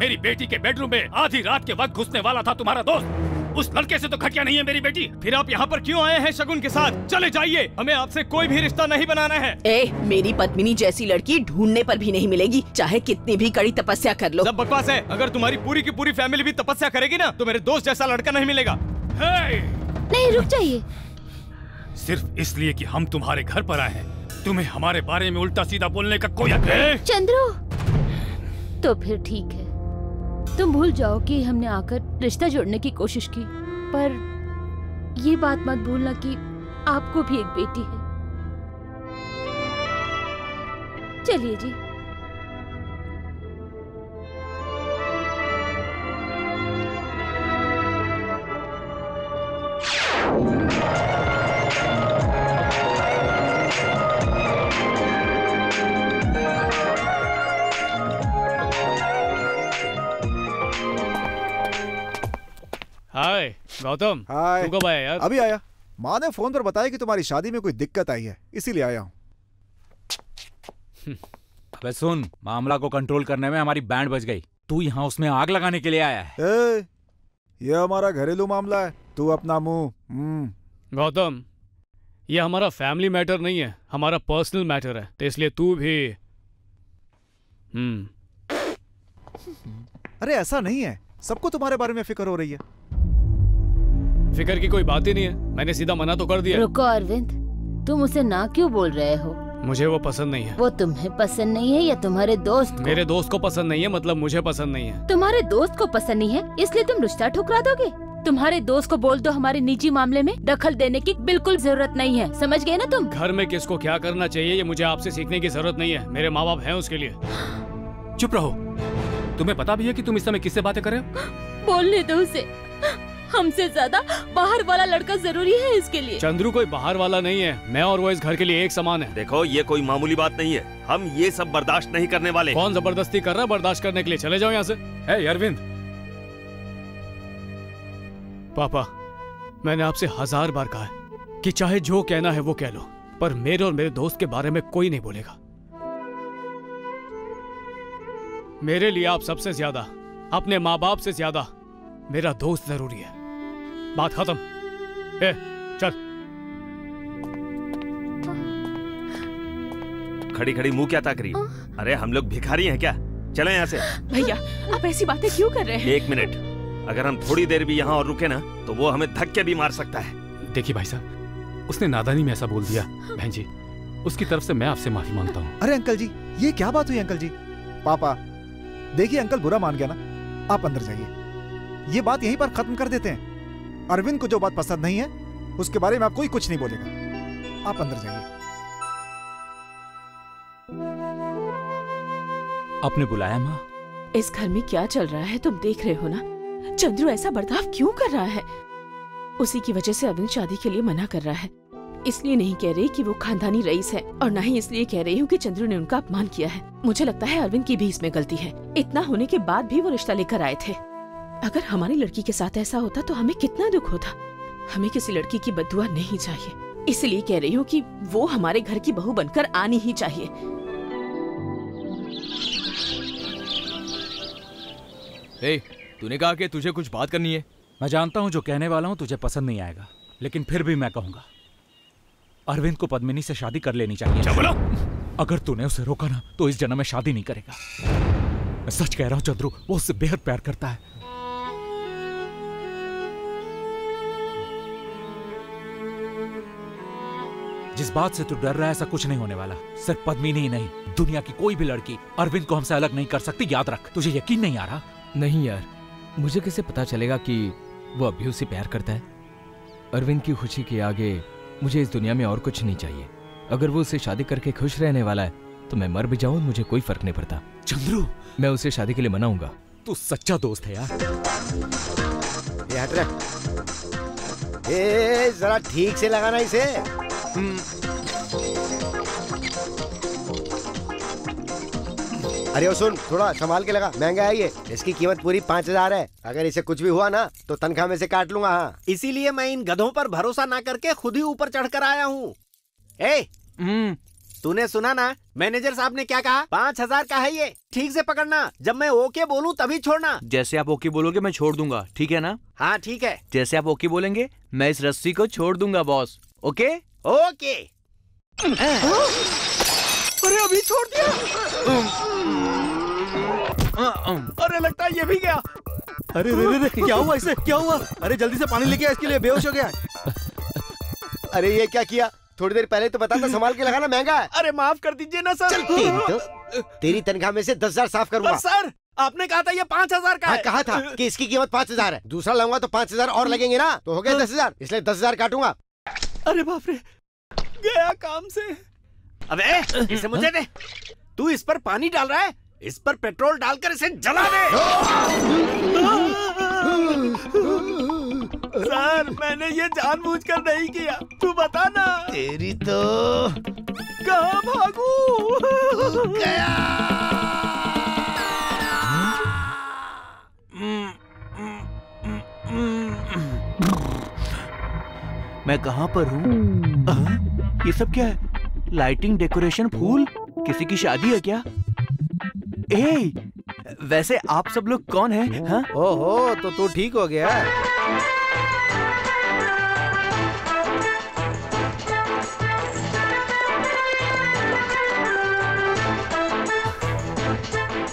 मेरी बेटी के बेडरूम में आधी रात के वक्त घुसने वाला था तुम्हारा दोस्त। उस लड़के से तो घटिया नहीं है मेरी बेटी। फिर आप यहाँ पर क्यों आए हैं शगुन के साथ? चले जाइए। हमें आपसे कोई भी रिश्ता नहीं बनाना है। ए, मेरी पत्नी जैसी लड़की ढूँढने पर भी नहीं मिलेगी। चाहे कितनी भी कड़ी तपस्या कर लो। सब बकवास है। अगर तुम्हारी पूरी की पूरी फैमिली भी तपस्या करेगी ना तो मेरे दोस्त जैसा लड़का नहीं मिलेगा। नहीं रुक जाइए। सिर्फ़ इसलिए कि हम तुम्हारे घर पर आए हैं। तुम्हें हमारे बारे में उल्टा सीधा बोलने का कोई हक है चंद्रू तो फिर ठीक है। तुम भूल जाओ कि हमने आकर रिश्ता जोड़ने की कोशिश की। पर ये बात मत भूलना कि आपको भी एक बेटी है। चलिए जी। गौतम हाय। तू कब आया यार? अभी आया। माँ ने फ़ोन पर बताया कि तुम्हारी शादी में कोई दिक्कत आई है इसीलिए आया हूँ। अबे सुन मामला को कंट्रोल करने में हमारी बैंड बज गई। तू यहाँ उसमें आग लगाने के लिए आया है। ए, ये हमारा घरेलू मामला है तू अपना मुँह हम्म। गौतम ये हमारा फैमिली मैटर नहीं है हमारा पर्सनल मैटर है तो इसलिए तू भी हम्म। अरे ऐसा नहीं है सबको तुम्हारे बारे में फ़िक्र हो रही है। फ़िक्र की कोई बात ही नहीं है। मैंने सीधा मना तो कर दिया। रुको अरविंद तुम उसे ना क्यों बोल रहे हो? मुझे वो पसंद नहीं है। वो तुम्हें पसंद नहीं है या तुम्हारे दोस्त को? मेरे दोस्त को पसंद नहीं है मतलब मुझे पसंद नहीं है। तुम्हारे दोस्त को पसंद नहीं है इसलिए तुम रिश्ता ठुकरा दोगे? तुम्हारे दोस्त को बोल दो हमारे निजी मामले में दखल देने की बिल्कुल ज़रूरत नहीं है समझ गए ना तुम? घर में किसको क्या करना चाहिए ये मुझे आपसे सीखने की ज़रूरत नहीं है। मेरे माँ बाप है उसके लिए। चुप रहो। तुम्हें पता भी है कि तुम इस समय किससे बातें कर रहे हो? बोलने दो उसे। हमसे ज़्यादा बाहर वाला लड़का ज़रूरी है इसके लिए। चंद्रू कोई बाहर वाला नहीं है। मैं और वो इस घर के लिए एक समान है। देखो ये कोई मामूली बात नहीं है। हम ये सब बर्दाश्त नहीं करने वाले। कौन ज़बरदस्ती कर रहा है बर्दाश्त करने के लिए? चले जाओ यहाँ से। है अरविंद। पापा मैंने आपसे हज़ार बार कहा है कि चाहे जो कहना है वो कह लो पर मेरे और मेरे दोस्त के बारे में कोई नहीं बोलेगा। मेरे लिए आप सबसे ज़्यादा अपने माँ बाप से ज़्यादा मेरा दोस्त ज़रूरी है। बात खत्म। ए, चल। खड़ी खड़ी मुँह क्या ताक रही अरे हम लोग भिखारी हैं क्या? चले यहाँ से। भैया आप ऐसी बातें क्यों कर रहे हैं? एक मिनट। अगर हम थोड़ी देर भी यहाँ और रुके ना तो वो हमें धक्के भी मार सकता है। देखिए भाई साहब उसने नादानी में ऐसा बोल दिया। बहन जी उसकी तरफ़ से मैं आपसे माफ़ी माँगता हूँ। अरे अंकल जी ये क्या बात हुई अंकल जी? पापा देखिए अंकल बुरा मान गया ना। आप अंदर जाइए। ये बात यहीं पर खत्म कर देते हैं। अरविंद को जो बात पसंद नहीं है उसके बारे में आप कोई कुछ नहीं बोलेगा। आप अंदर जाइए। आपने बुलाया माँ? इस घर में क्या चल रहा है तुम देख रहे हो ना? चंद्रू ऐसा बर्ताव क्यों कर रहा है? उसी की वजह से अरविंद शादी के लिए मना कर रहा है। इसलिए नहीं कह रही कि वो खानदानी रईस है और ना ही इसलिए कह रही हूँ कि चंद्रू ने उनका अपमान किया है। मुझे लगता है अरविंद की भी इसमें गलती है। इतना होने के बाद भी वो रिश्ता लेकर आए थे। अगर हमारी लड़की के साथ ऐसा होता तो हमें कितना दुख होता। हमें किसी लड़की की बदुआ नहीं चाहिए। इसलिए कह रही हूँ कि वो हमारे घर की बहू बनकर आनी ही चाहिए। ए, तूने कहा कि तुझे कुछ बात करनी है? मैं जानता हूँ जो कहने वाला हूँ तुझे पसंद नहीं आएगा लेकिन फिर भी मैं कहूँगा। अरविंद को पद्मिनी से शादी कर लेनी चाहिए। बोलो? अगर तूने उसे रोका ना तो इस जन्म में शादी नहीं करेगा। मैं सच कह रहा हूँ चंद्रू वो उससे बेहद प्यार करता है। जिस बात से तू डर रहा है ऐसा कुछ नहीं होने वाला। सिर्फ़ पद्मिनी ही नहीं दुनिया की कोई भी लड़की अरविंद को हमसे अलग नहीं कर सकती याद रख। तुझे यकीन नहीं आ रहा? नहीं यार मुझे कैसे पता चलेगा कि वो अभी उसे प्यार करता है? अरविंद की खुशी के आगे मुझे इस दुनिया में और कुछ नहीं चाहिए। अगर वो उसे शादी करके खुश रहने वाला है तो मैं मर भी जाऊँ मुझे कोई फ़र्क नहीं पड़ता। चंद्रू! मैं उसे शादी के लिए मनाऊँगा। तू सच्चा दोस्त है यार। ए जरा ठीक से लगाना इसे। अरे ओ सुन थोड़ा संभाल के लगा। महँगा है ये। इसकी कीमत पूरी पाँच हज़ार है। अगर इसे कुछ भी हुआ ना तो तनख्वाह में से काट लूँगा हाँ। इसीलिए मैं इन गधों पर भरोसा ना करके खुद ही ऊपर चढ़कर आया हूँ। ए तूने सुना ना मैनेजर साहब ने क्या कहा? पाँच हज़ार का है ये। ठीक से पकड़ना। जब मैं ओके बोलूँ तभी छोड़ना। जैसे आप ओके बोलोगे मैं छोड़ दूँगा। ठीक है ना? हाँ ठीक है। जैसे आप ओके बोलेंगे मैं इस रस्सी को छोड़ दूँगा बॉस। ओके? ओके। अरे अभी छोड़ दिया। अरे लगता है ये भी गया। अरे रे रे रे क्या हुआ इसे? क्या हुआ? अरे जल्दी से पानी लेके इसके लिए बेहोश हो गया अरे ये क्या किया? थोड़ी देर पहले तो बता था संभाल के लगाना महँगा है। अरे माफ़ कर दीजिए ना सर। तो तेरी तनख्वाह में से दस हज़ार साफ़ करूँगा। सर आपने कहा था ये पाँच हज़ार का हाँ है। कहा था कि इसकी कीमत पाँच हज़ार है। दूसरा लाऊँगा तो पाँच हज़ार और लगेंगे ना? तो हो गया दस हज़ार। इसलिए दस हज़ार काटूँगा। अरे बाप रे। गया काम से। अबे इसे मुझे दे। तू इस पर पानी डाल रहा है। इस पर पेट्रोल डालकर इसे जला दे। सर मैंने ये जानबूझकर नहीं किया। तू बता ना। तेरी तो कहाँ भागू? गया। मैं कहाँ पर हूँ? ये सब क्या है? लाइटिंग डेकोरेशन फूल? किसी की शादी है क्या? ए वैसे आप सब लोग कौन हैं हाँ? ओहो तो तू ठीक हो गया।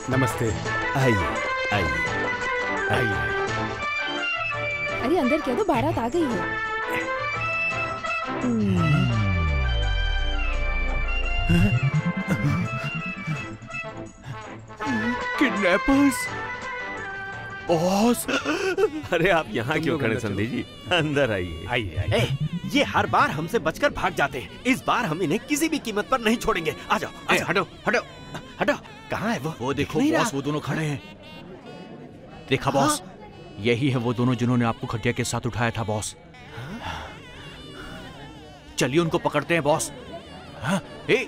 नमस्ते। आइए आइए आइए। अरे अंदर कह दो बारात आ गई है। किडनैपर्स बॉस अरे आप यहाँ क्यों खड़े संधि जी? अंदर आइए। आइए आइए। ये हर बार हमसे बचकर भाग जाते हैं। इस बार हम इन्हें किसी भी कीमत पर नहीं छोड़ेंगे। आ जाओ आ जाओ, हटो हटो। हटो। कहाँ है वो? वो देखो बॉस वो दोनों खड़े हैं। देखा बॉस यही है वो दोनों जिन्होंने आपको खटिया के साथ उठाया था बॉस चलिए उनको पकड़ते हैं बॉस हाँ, ए,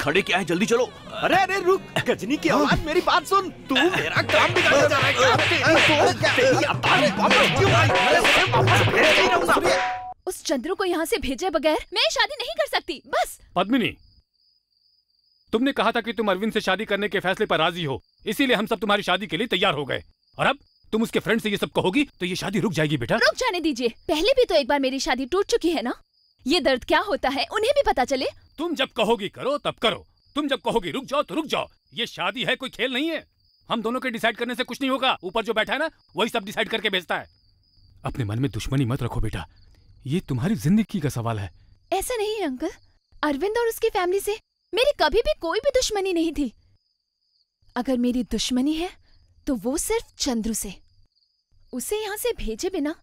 खड़े क्या है? जल्दी चलो. अरे अरे रुक. गजनी की आवाज़ मेरी बात सुन. तू मेरा काम बिगाड़ने जा रहा है. क्या? तेरी तो तेरी अवतार वापस क्यों आई? मैं उसे वापस भेज नहीं रहूँगा. उस चंद्रू को यहाँ से भेजे बगैर मैं शादी नहीं कर सकती. बस. पद्मिनी तुमने कहा था कि तुम अरविंद से शादी करने के फैसले पर राज़ी हो. इसीलिए हम सब तुम्हारी शादी के लिए तैयार हो गए. और अब तुम उसके फ्रेंड से ये सब कहोगी तो ये शादी रुक जाएगी बेटा. रुक जाने दीजिए. पहले भी तो एक बार मेरी शादी टूट चुकी है ना? ये दर्द क्या होता है उन्हें भी पता चले। तुम जब कहोगी करो तब करो। तुम जब कहोगी रुक जाओ तो रुक जाओ। ये शादी है कोई खेल नहीं है। हम दोनों के डिसाइड करने से कुछ नहीं होगा। ऊपर जो बैठा है ना वही सब डिसाइड करके भेजता है। अपने मन में दुश्मनी मत रखो बेटा। ये तुम्हारी ज़िंदगी का सवाल है। ऐसा नहीं है अंकल। अरविंद और उसकी फैमिली से मेरी कभी भी कोई भी दुश्मनी नहीं थी। अगर मेरी दुश्मनी है तो वो सिर्फ़ चंद्रू से। उसे यहाँ से भेजे बिना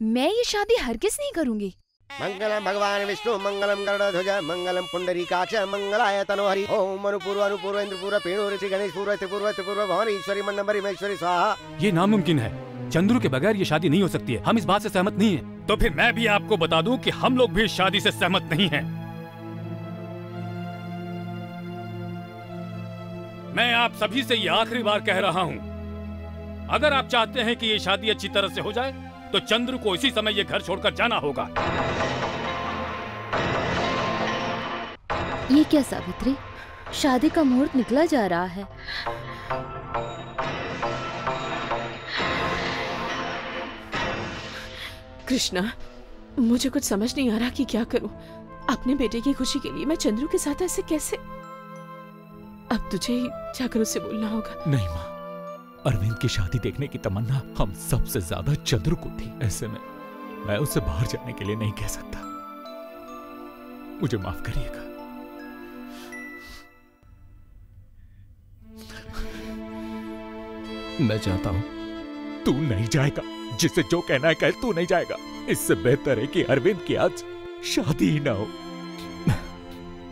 मैं ये शादी हरगिज नहीं करूँगी। मंगलम भगवान विष्णु मंगलम गरुड़ध्वज मंगलम पुंडरीकाच मंगलाय तनोहरि। ओम मनुपूर्व, अनुपूर्व इंद्रपूर्व पेणु, ऋषि, गणेश, पूर्व, त्रिपूर्व त्रिपूर्व भवानी ईश्वरी मंडम्बरी महेश्वरी स्वाहा। ये नामुमकिन है। चंद्रू के बगैर ये शादी नहीं हो सकती है। हम इस बात से सहमत नहीं है। तो फिर मैं भी आपको बता दूँ कि हम लोग भी शादी से सहमत नहीं हैं। मैं आप सभी से ये आखिरी बार कह रहा हूँ। अगर आप चाहते हैं कि ये शादी अच्छी तरह से हो जाए तो चंद्र को इसी समय ये घर छोड़कर जाना होगा। ये क्या सावित्री? शादी का मुहूर्त निकला जा रहा है। कृष्णा मुझे कुछ समझ नहीं आ रहा कि क्या करूँ। अपने बेटे की खुशी के लिए मैं चंद्रू के साथ ऐसे कैसे? अब तुझे ही जाकर उससे बोलना होगा। नहीं माँ। अरविंद की शादी देखने की तमन्ना हम सबसे ज़्यादा चंद्र को थी ऐसे में मैं उसे बाहर जाने के लिए नहीं कह सकता। मुझे माफ़ करिएगा। मैं चाहता हूँ तू नहीं जाएगा। जिसे जो कहना है कह तू नहीं जाएगा। इससे बेहतर है कि अरविंद की आज शादी ही ना हो।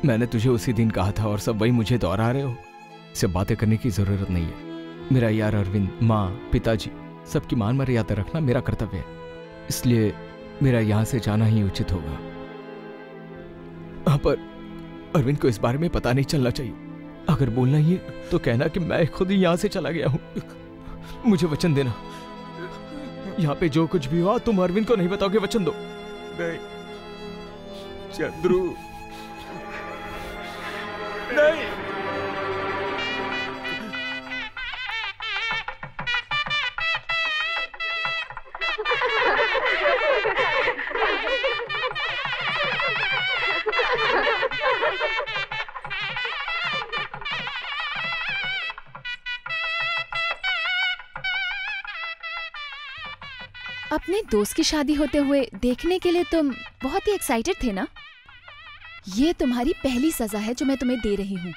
मैंने तुझे उसी दिन कहा था और सब वही मुझे दोहरा रहे हो। इससे बातें करने की ज़रूरत नहीं है। मेरा यार अरविंद माँ पिताजी सबकी मान मर्यादा रखना मेरा कर्तव्य है। इसलिए मेरा यहाँ से जाना ही उचित होगा। हाँ पर अरविंद को इस बारे में पता नहीं चलना चाहिए। अगर बोलना ही है, तो कहना कि मैं खुद ही यहाँ से चला गया हूँ। मुझे वचन देना। यहाँ पे जो कुछ भी हुआ तुम अरविंद को नहीं बताओगे वचन दो। नहीं चंद्रू। नहीं। दोस्त की शादी होते हुए देखने के लिए तुम बहुत ही एक्साइटेड थे ना? ये तुम्हारी पहली सजा है जो मैं तुम्हें दे रही हूँ।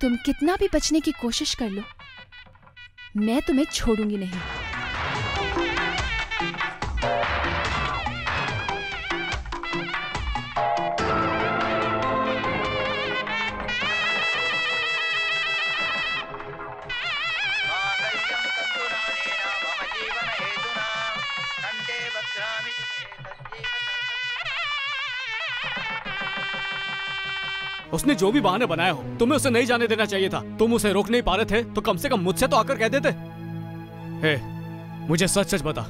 तुम कितना भी बचने की कोशिश कर लो, मैं तुम्हें छोड़ूँगी नहीं। उसने जो भी बहाने बनाया हो तुम्हें उसे नहीं जाने देना चाहिए था। तुम उसे रोक नहीं पा रहे थे तो कम से कम मुझसे तो आकर कह देते। हे मुझे सच सच बता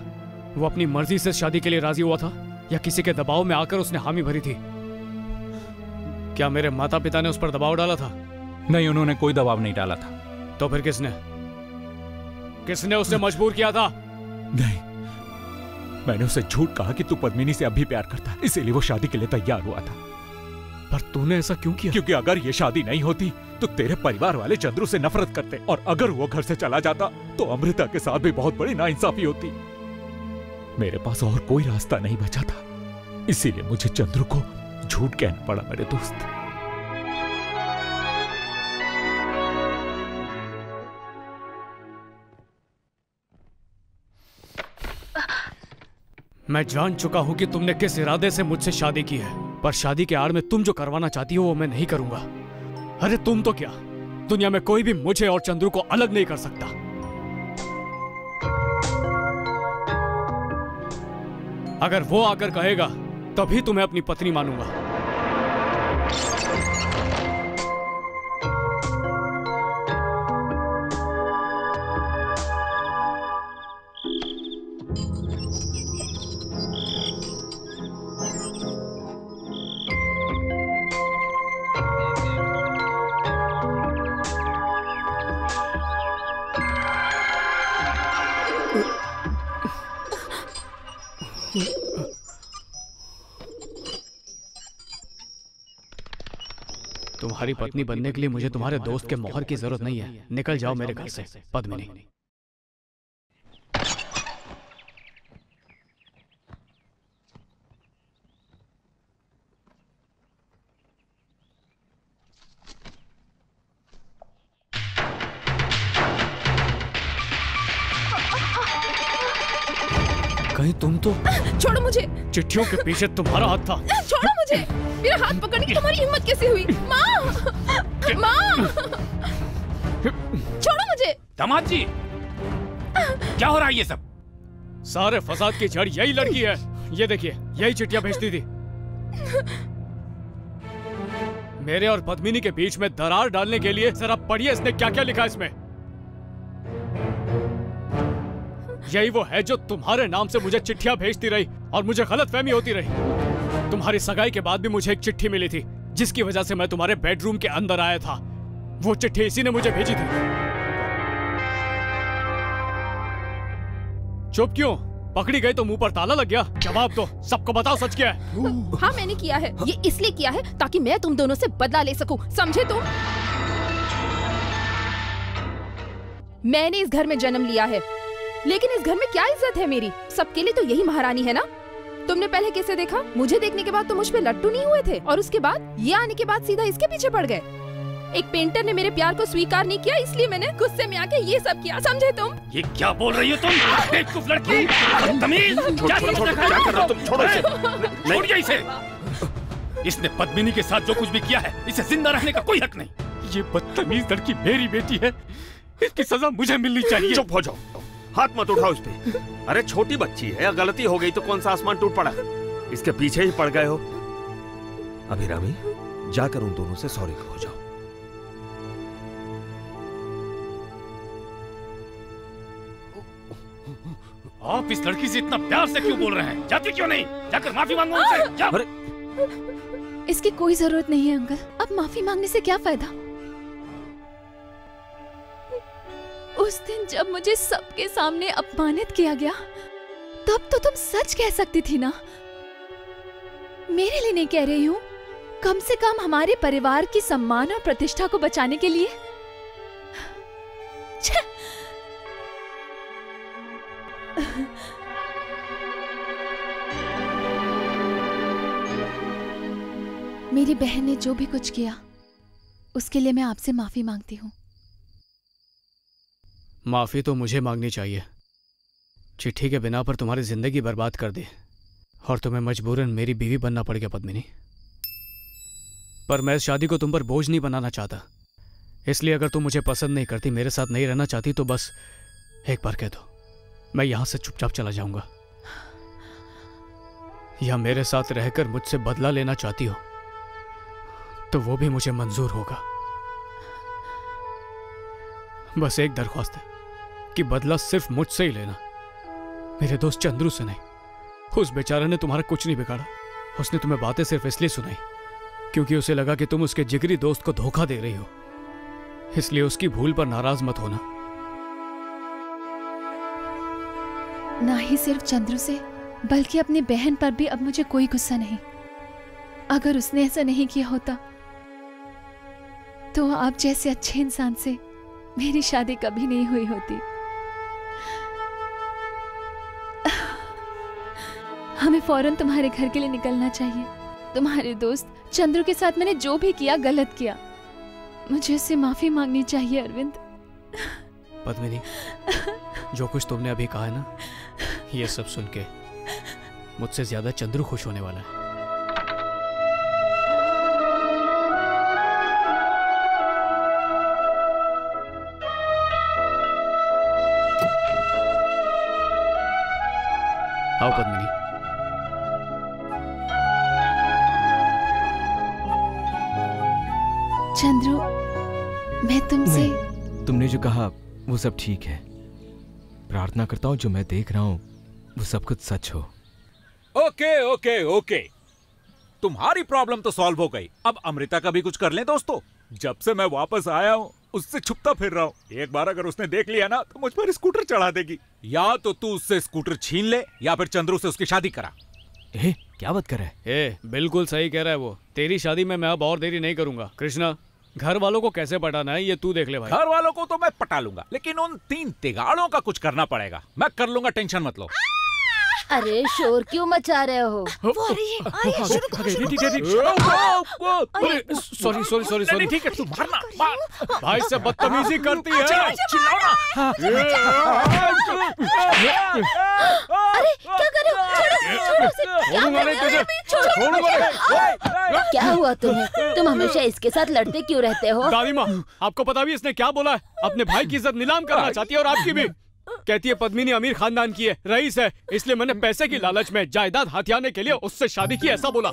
वो अपनी मर्ज़ी से शादी के लिए राज़ी हुआ था या किसी के दबाव में आकर उसने हामी भरी थी? क्या मेरे माता पिता ने उस पर दबाव डाला था? नहीं उन्होंने कोई दबाव नहीं डाला था। तो फिर किसने? किसने उसे मजबूर किया था? नहीं मैंने उसे झूठ कहा कि तू पद्मिनी से अभी प्यार करता है इसीलिए वो शादी के लिए तैयार हुआ था। पर तूने ऐसा क्यों किया? क्योंकि अगर ये शादी नहीं होती तो तेरे परिवार वाले चंद्रू से नफरत करते। और अगर वो घर से चला जाता तो अमृता के साथ भी बहुत बड़ी नाइंसाफी होती। मेरे पास और कोई रास्ता नहीं बचा था। इसीलिए मुझे चंद्रू को झूठ कहना पड़ा, मेरे दोस्त। मैं जान चुका हूँ कि तुमने किस इरादे से मुझसे शादी की है। पर शादी के आड़ में तुम जो करवाना चाहती हो, वो मैं नहीं करूँगा। अरे तुम तो क्या? दुनिया में कोई भी मुझे और चंद्रू को अलग नहीं कर सकता। अगर वो आकर कहेगा, तभी तुम्हें अपनी पत्नी मानूँगा। तुम्हारी पत्नी बनने के लिए मुझे तुम्हारे दोस्त के मोहर की ज़रूरत नहीं है। निकल जाओ मेरे घर से। पद्मिनी। कहीं तुम तो छोड़ो मुझे। चिट्ठियों के पीछे तुम्हारा हाथ था। छोड़ो मुझे। मेरा हाथ पकड़ने की तुम्हारी हिम्मत कैसे हुई? माँ। माँ। छोड़ो मुझे। दामाद जी क्या हो रहा है ये सब? सारे फसाद की जड़ यही लड़की है। ये देखिए यही चिट्ठियाँ भेजती थी। मेरे और पद्मिनी के बीच में दरार डालने के लिए जरा पढ़िए इसने क्या क्या लिखा इसमें। यही वो है जो तुम्हारे नाम से मुझे चिट्ठियाँ भेजती रही और मुझे गलत फहमी होती रही। तुम्हारी सगाई के बाद भी मुझे एक चिट्ठी मिली थी, जिसकी वजह से मैं तुम्हारे बेडरूम के अंदर आया था। वो चिट्ठी इसी ने मुझे भेजी थी। चुप क्यों? पकड़ी गई तो मुँह पर ताला लग गया। जवाब दो सबको बताओ सच क्या है। हाँ मैंने किया है। ये इसलिए किया है ताकि मैं तुम दोनों से बदला ले सकूँ। समझे तुम? मैंने इस घर में जन्म लिया है। लेकिन इस घर में क्या इज़्ज़त है मेरी? सबके लिए तो यही महारानी है ना? तुमने पहले कैसे देखा? मुझे देखने के बाद तो मुझ पे लट्टू नहीं हुए थे। और उसके बाद? ये आने के बाद सीधा इसके पीछे पड़ गए। एक पेंटर ने मेरे प्यार को स्वीकार नहीं किया इसलिए मैंने गुस्से में आके ये सब किया। समझे तुम? ये क्या बोल रही हो तुम? बेवकूफ़ लड़की! बदतमीज! क्या समझ रखा क्या कर रहे तुम? छोड़ो इसे। छोड़िए इसे! इसने पद्मिनी के साथ जो कुछ भी किया है इसे ज़िंदा रहने का कोई हक नहीं। ये बदतमीज लड़की मेरी बेटी है। इसकी सजा मुझे मिलनी चाहिए। चुप हो जाओ। हाथ मत उठाओ इस पे। अरे छोटी बच्ची है गलती हो गई तो कौन सा आसमान टूट पड़ा? इसके पीछे ही पड़ गए हो। अभिरामी जाकर उन दोनों से सॉरी कहो जाओ। आप इस लड़की से इतना प्यार से क्यों बोल रहे हैं? जाती क्यों नहीं? जाकर माफ़ी मांगो उनसे। जा इसकी कोई ज़रूरत नहीं है अंकल। अब माफ़ी मांगने से क्या फ़ायदा? उस दिन जब मुझे सबके सामने अपमानित किया गया, तब तो तुम सच कह सकती थी ना? मेरे लिए नहीं कह रही हूँ। कम से कम हमारे परिवार की सम्मान और प्रतिष्ठा को बचाने के लिए। मेरी बहन ने जो भी कुछ किया, उसके लिए मैं आपसे माफ़ी मांगती हूँ। माफ़ी तो मुझे मांगनी चाहिए। चिट्ठी के बिना पर तुम्हारी ज़िंदगी बर्बाद कर दी, और तुम्हें मजबूरन मेरी बीवी बनना पड़ गया, पद्मिनी। पर मैं इस शादी को तुम पर बोझ नहीं बनाना चाहता। इसलिए अगर तुम मुझे पसंद नहीं करती, मेरे साथ नहीं रहना चाहती तो बस एक बार कह दो, मैं यहाँ से चुपचाप चला जाऊँगा। या मेरे साथ रहकर मुझसे बदला लेना चाहती हो तो वो भी मुझे मंजूर होगा। बस एक दरख्वास्त है। कि बदला सिर्फ़ मुझसे ही लेना। मेरे दोस्त चंद्रू से नहीं। उस बेचारे ने तुम्हारा कुछ नहीं बिगाड़ा। उसने तुम्हें बातें सिर्फ़ इसलिए सुनाई, क्योंकि उसे लगा कि तुम उसके जिगरी दोस्त को धोखा दे रही हो। इसलिए उसकी भूल पर नाराज़ मत होना। ना ही सिर्फ़ चंद्रू से, बल्कि अपनी बहन पर भी अब मुझे कोई गुस्सा नहीं। अगर उसने ऐसा नहीं किया होता तो आप जैसे अच्छे इंसान से मेरी शादी कभी नहीं हुई होती। हमें फ़ौरन तुम्हारे घर के लिए निकलना चाहिए। तुम्हारे दोस्त चंद्र के साथ मैंने जो भी किया, गलत किया। मुझे उससे माफ़ी मांगनी चाहिए, अरविंद। पद्मिनी, जो कुछ तुमने अभी कहा है ना, ये सब सुन के मुझसे ज़्यादा चंद्रू खुश होने वाला है। आओ पद्मिनी। चंद्रू मैं तुमसे तुमने जो कहा वो सब ठीक है। प्रार्थना करता हूँ जो मैं देख रहा हूँ वो सब कुछ सच हो। Okay okay okay. तुम्हारी प्रॉब्लम तो सॉल्व हो गई। अब अमृता का भी कुछ कर लें दोस्तों। जब से मैं वापस आया हूँ उससे छुपता फिर रहा हूँ। एक बार अगर उसने देख लिया ना तो मुझ पर स्कूटर चढ़ा देगी। या तो तू उससे स्कूटर छीन ले या फिर चंद्रू से उसकी शादी करा। ए, क्या बात कर रहा है? ए बिल्कुल सही कह रहा है वो। तेरी शादी में मैं अब और देरी नहीं करूँगा। कृष्णा घर वालों को कैसे पटाना है ये तू देख ले भाई। घर वालों को तो मैं पटा लूँगा लेकिन उन तीन तिगाड़ों का कुछ करना पड़ेगा। मैं कर लूँगा टेंशन मत लो। अरे शोर क्यों मचा रहे हो? वो आ रही है आइए शुरू करो शुरू करो। सॉरी सॉरी सॉरी सॉरी ठीक है तू मारना मार भाई से बदतमीजी करती है। चिल्लाओ अरे क्या कर? रहे हो छोड़ो छोड़ो उसे। क्या हो? छोड़ो क्या हुआ तुम्हें? तुम हमेशा इसके साथ लड़ते क्यों रहते हो? दादी माँ आपको पता भी इसने क्या बोला है? अपने भाई की इज़्ज़त नीलाम करना चाहती है और आपकी भी। कहती है, पद्मिनी अमीर खानदान की है, रईस है। इसलिए मैंने पैसे की लालच में जायदाद हथियाने के लिए उससे शादी की, ऐसा बोला।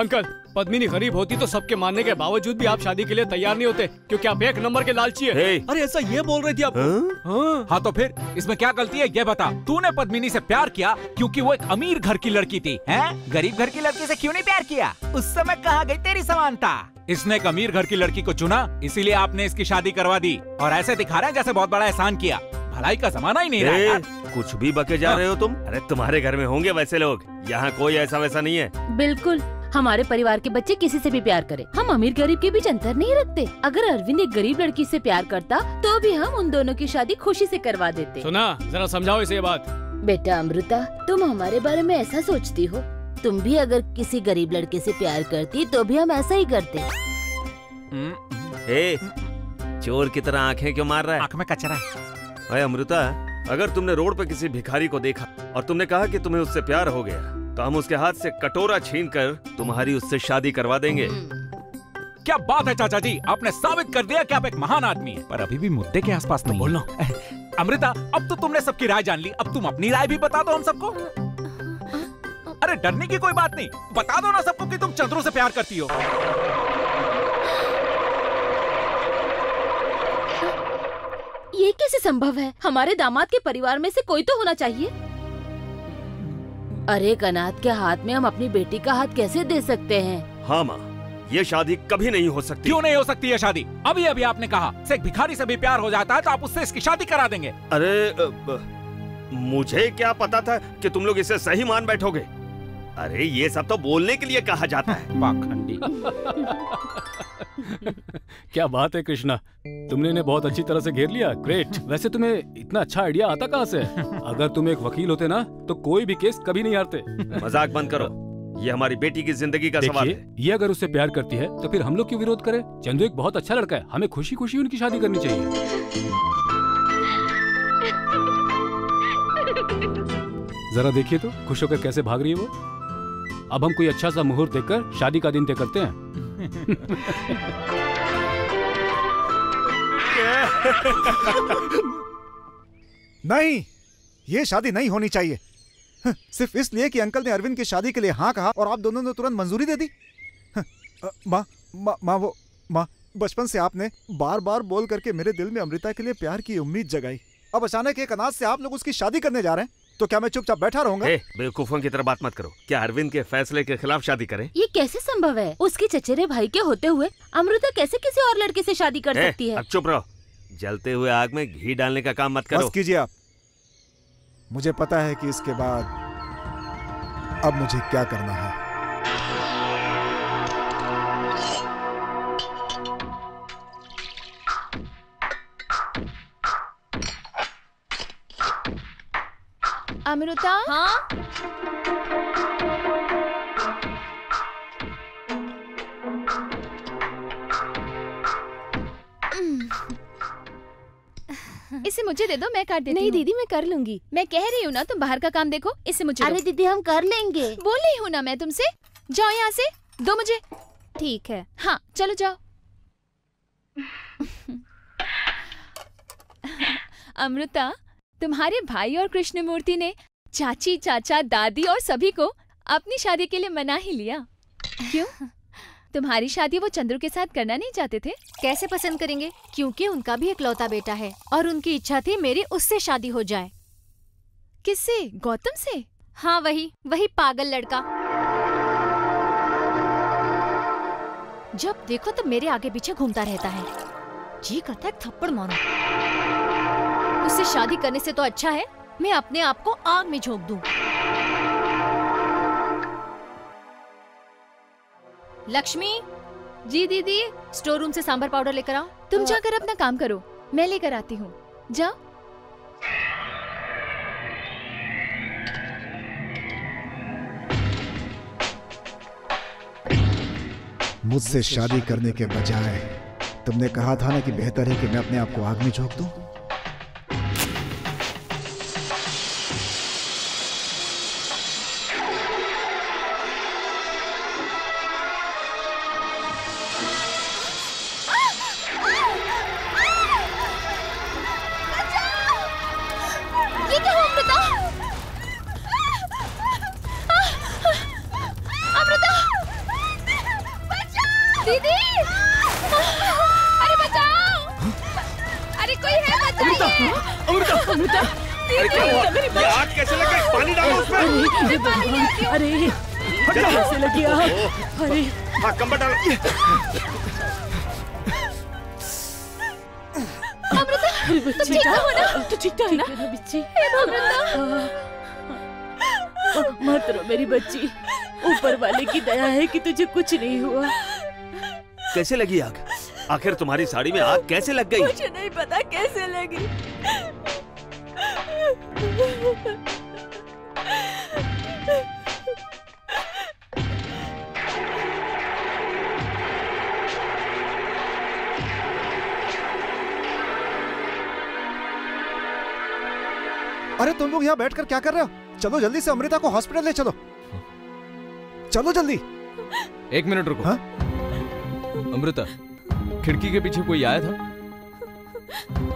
अंकल पद्मिनी गरीब होती तो सबके मानने के बावजूद भी आप शादी के लिए तैयार नहीं होते क्योंकि आप एक नंबर के लालची है। हे। अरे ऐसा ये बोल रही थी आप? हाँ? हाँ तो फिर इसमें क्या गलती है ये बता। तूने पद्मिनी से प्यार किया क्योंकि वो एक अमीर घर की लड़की थी हैं? गरीब घर की लड़की से क्यों नहीं प्यार किया? उस समय कहा गई तेरी समानता इसने एक अमीर घर की लड़की को चुना इसीलिए आपने इसकी शादी करवा दी और ऐसे दिखा रहे हैं जैसे बहुत बड़ा एहसान किया। भलाई का जमाना ही नहीं रहा यार। कुछ भी बके जा रहे हो तुम? अरे तुम्हारे घर में होंगे वैसे लोग। यहाँ कोई ऐसा वैसा नहीं है। बिल्कुल। हमारे परिवार के बच्चे किसी से भी प्यार करें। हम अमीर गरीब के बीच अंतर नहीं रखते। अगर अरविंद एक गरीब लड़की से प्यार करता तो भी हम उन दोनों की शादी खुशी से करवा देते। सुना जरा समझाओ इसे बात। बेटा अमृता तुम हमारे बारे में ऐसा सोचती हो? तुम भी अगर किसी गरीब लड़के से प्यार करती तो भी हम ऐसा ही करते। ए, चोर की तरह आँखें क्यों मार रहा है? आँख में कचरा अरे अमृता अगर तुमने रोड पे किसी भिखारी को देखा और तुमने कहा कि तुम्हें उससे प्यार हो गया तो हम उसके हाथ से कटोरा छीन कर तुम्हारी उससे शादी करवा देंगे। क्या बात है चाचा जी? आपने साबित कर दिया कि आप एक महान आदमी हैं। पर अभी भी मुद्दे के आसपास नहीं। बोलना अमृता अब तो तुमने सबकी राय जान ली। अब तुम अपनी राय भी बता दो हम सबको। अरे डरने की कोई बात नहीं। बता दो ना सबको कि तुम चंद्रू से प्यार करती हो। ये कैसे संभव है? हमारे दामाद के परिवार में से कोई तो होना चाहिए। अरे कनाथ के हाथ में हम अपनी बेटी का हाथ कैसे दे सकते हैं? हाँ माँ ये शादी कभी नहीं हो सकती। क्यों नहीं हो सकती ये शादी? अभी अभी आपने कहा से एक भिखारी से भी प्यार हो जाता है तो आप उससे इसकी शादी करा देंगे। अरे ब- मुझे क्या पता था कि तुम लोग इसे सही मान बैठोगे? अरे ये सब तो बोलने के लिए कहा जाता है। पाखंडी। क्या बात है कृष्णा। तुमने इन्हें बहुत अच्छी तरह से घेर लिया। ग्रेट वैसे तुम्हें इतना अच्छा आइडिया आता कहाँ से? अगर तुम एक वकील होते ना तो कोई भी केस कभी नहीं हारते। मज़ाक बंद करो। ये हमारी बेटी की ज़िंदगी का सवाल है। ये अगर उससे प्यार करती है तो फिर हम लोग क्यों विरोध करें? चंदू एक बहुत अच्छा लड़का है। हमें खुशी खुशी उनकी शादी करनी चाहिए। जरा देखिए तो खुश होकर कैसे भाग रही है वो? अब हम कोई अच्छा सा मुहूर्त देखकर शादी का दिन तय करते हैं। नहीं, ये शादी नहीं होनी चाहिए। सिर्फ़ इसलिए कि अंकल ने अरविंद की शादी के लिए हाँ कहा और आप दोनों ने तुरंत मंजूरी दे दी। माँ माँ माँ वो, माँ, बचपन से आपने बार बार बोल करके मेरे दिल में अमृता के लिए प्यार की उम्मीद जगाई। अब अचानक एक अनाज से आप लोग उसकी शादी करने जा रहे हैं। तो क्या मैं चुपचाप बैठा रहूँगा? ए, बेवकूफों की तरह बात मत करो। क्या अरविंद के फैसले के खिलाफ शादी करें? ये कैसे संभव है? उसके चचेरे भाई के होते हुए अमृता कैसे किसी और लड़के से शादी कर सकती है? अब चुप रहो। जलते हुए आग में घी डालने का काम मत करो। बस कीजिए आप। मुझे पता है की इसके बाद अब मुझे क्या करना है। अमृता? हाँ? इसे मुझे दे दो मैं काट देती नहीं दीदी मैं कर लूँगी। मैं कह रही हूँ ना तुम बाहर का काम देखो इसे मुझे अरे दीदी हम कर लेंगे। बोल रही हूँ ना मैं तुमसे। जाओ यहाँ से दो मुझे। ठीक है। हाँ चलो जाओ। अमृता तुम्हारे भाई और कृष्णमूर्ति ने चाची चाचा दादी और सभी को अपनी शादी के लिए मना ही लिया। क्यों? तुम्हारी शादी वो चंद्र के साथ करना नहीं चाहते थे? कैसे पसंद करेंगे? क्योंकि उनका भी इकलौता बेटा है और उनकी इच्छा थी मेरी उससे शादी हो जाए। किससे? गौतम से? हाँ वही वही पागल लड़का। जब देखो तो मेरे आगे पीछे घूमता रहता है। जी करता है थप्पड़ मारो। उससे शादी करने से तो अच्छा है मैं अपने आप को आग में झोंक दूँ। लक्ष्मी जी दीदी स्टोर रूम से सांभर पाउडर लेकर आओ। तुम जाकर अपना काम करो मैं लेकर आती हूँ। जाओ मुझसे शादी करने के बजाय तुमने कहा था ना कि बेहतर है कि मैं अपने आप को आग में झोंक दूँ? कैसे लगी आग? आखिर तुम्हारी साड़ी में आग कैसे लग गई? मुझे नहीं पता कैसे लगी। अरे तुम लोग यहाँ बैठकर क्या कर रहे हो? चलो जल्दी से अमृता को हॉस्पिटल ले चलो। चलो जल्दी। एक मिनट रुको। अमृता खिड़की के पीछे कोई आया था?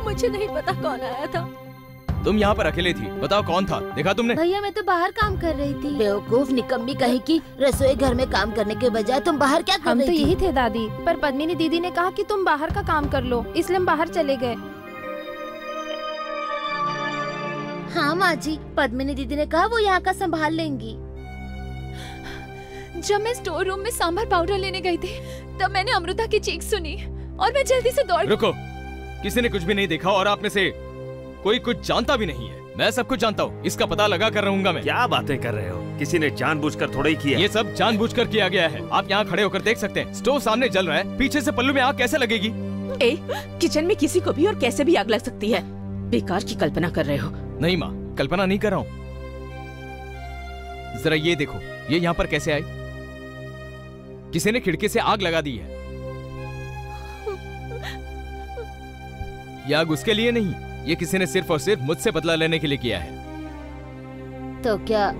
मुझे नहीं पता कौन आया था। तुम यहाँ पर अकेले थी बताओ कौन था? देखा तुमने? भैया मैं तो बाहर काम कर रही थी। बेवकूफ़ निकम्मी कहीं की रसोई घर में काम करने के बजाय तुम बाहर क्या कर हम रही तो थी? यही थे दादी पर पद्मिनी दीदी ने कहा कि तुम बाहर का काम कर लो इसलिए हम बाहर चले गए। हाँ माँ जी पद्मिनी दीदी ने कहा वो यहाँ का संभाल लेंगी। जब मैं स्टोर रूम में सांभर पाउडर लेने गई थी तब मैंने अमृता की चीख सुनी और मैं जल्दी से दौड़ रुको। किसी ने कुछ भी नहीं देखा और आप में से कोई कुछ जानता भी नहीं है। मैं सब कुछ जानता हूँ। इसका पता लगा कर रहूँगा मैं। क्या बातें कर रहे हो? किसी ने जानबूझकर थोड़ा ही किया। ये सब जानबूझकर किया गया है। आप यहाँ खड़े होकर देख सकते हैं। स्टोव सामने जल रहा है। पीछे से पल्लू में आग कैसे लगेगी? ए किचन में किसी को भी और कैसे भी आग लग सकती है? बेकार की कल्पना कर रहे हो। नहीं माँ कल्पना नहीं कर रहा हूँ। जरा ये देखो। ये यहाँ पर कैसे आई किसी ने खिड़की से आग लगा दी है। ये आग उसके लिए नहीं ये किसी ने सिर्फ़ और सिर्फ़ मुझसे बदला लेने के लिए किया है। तो क्या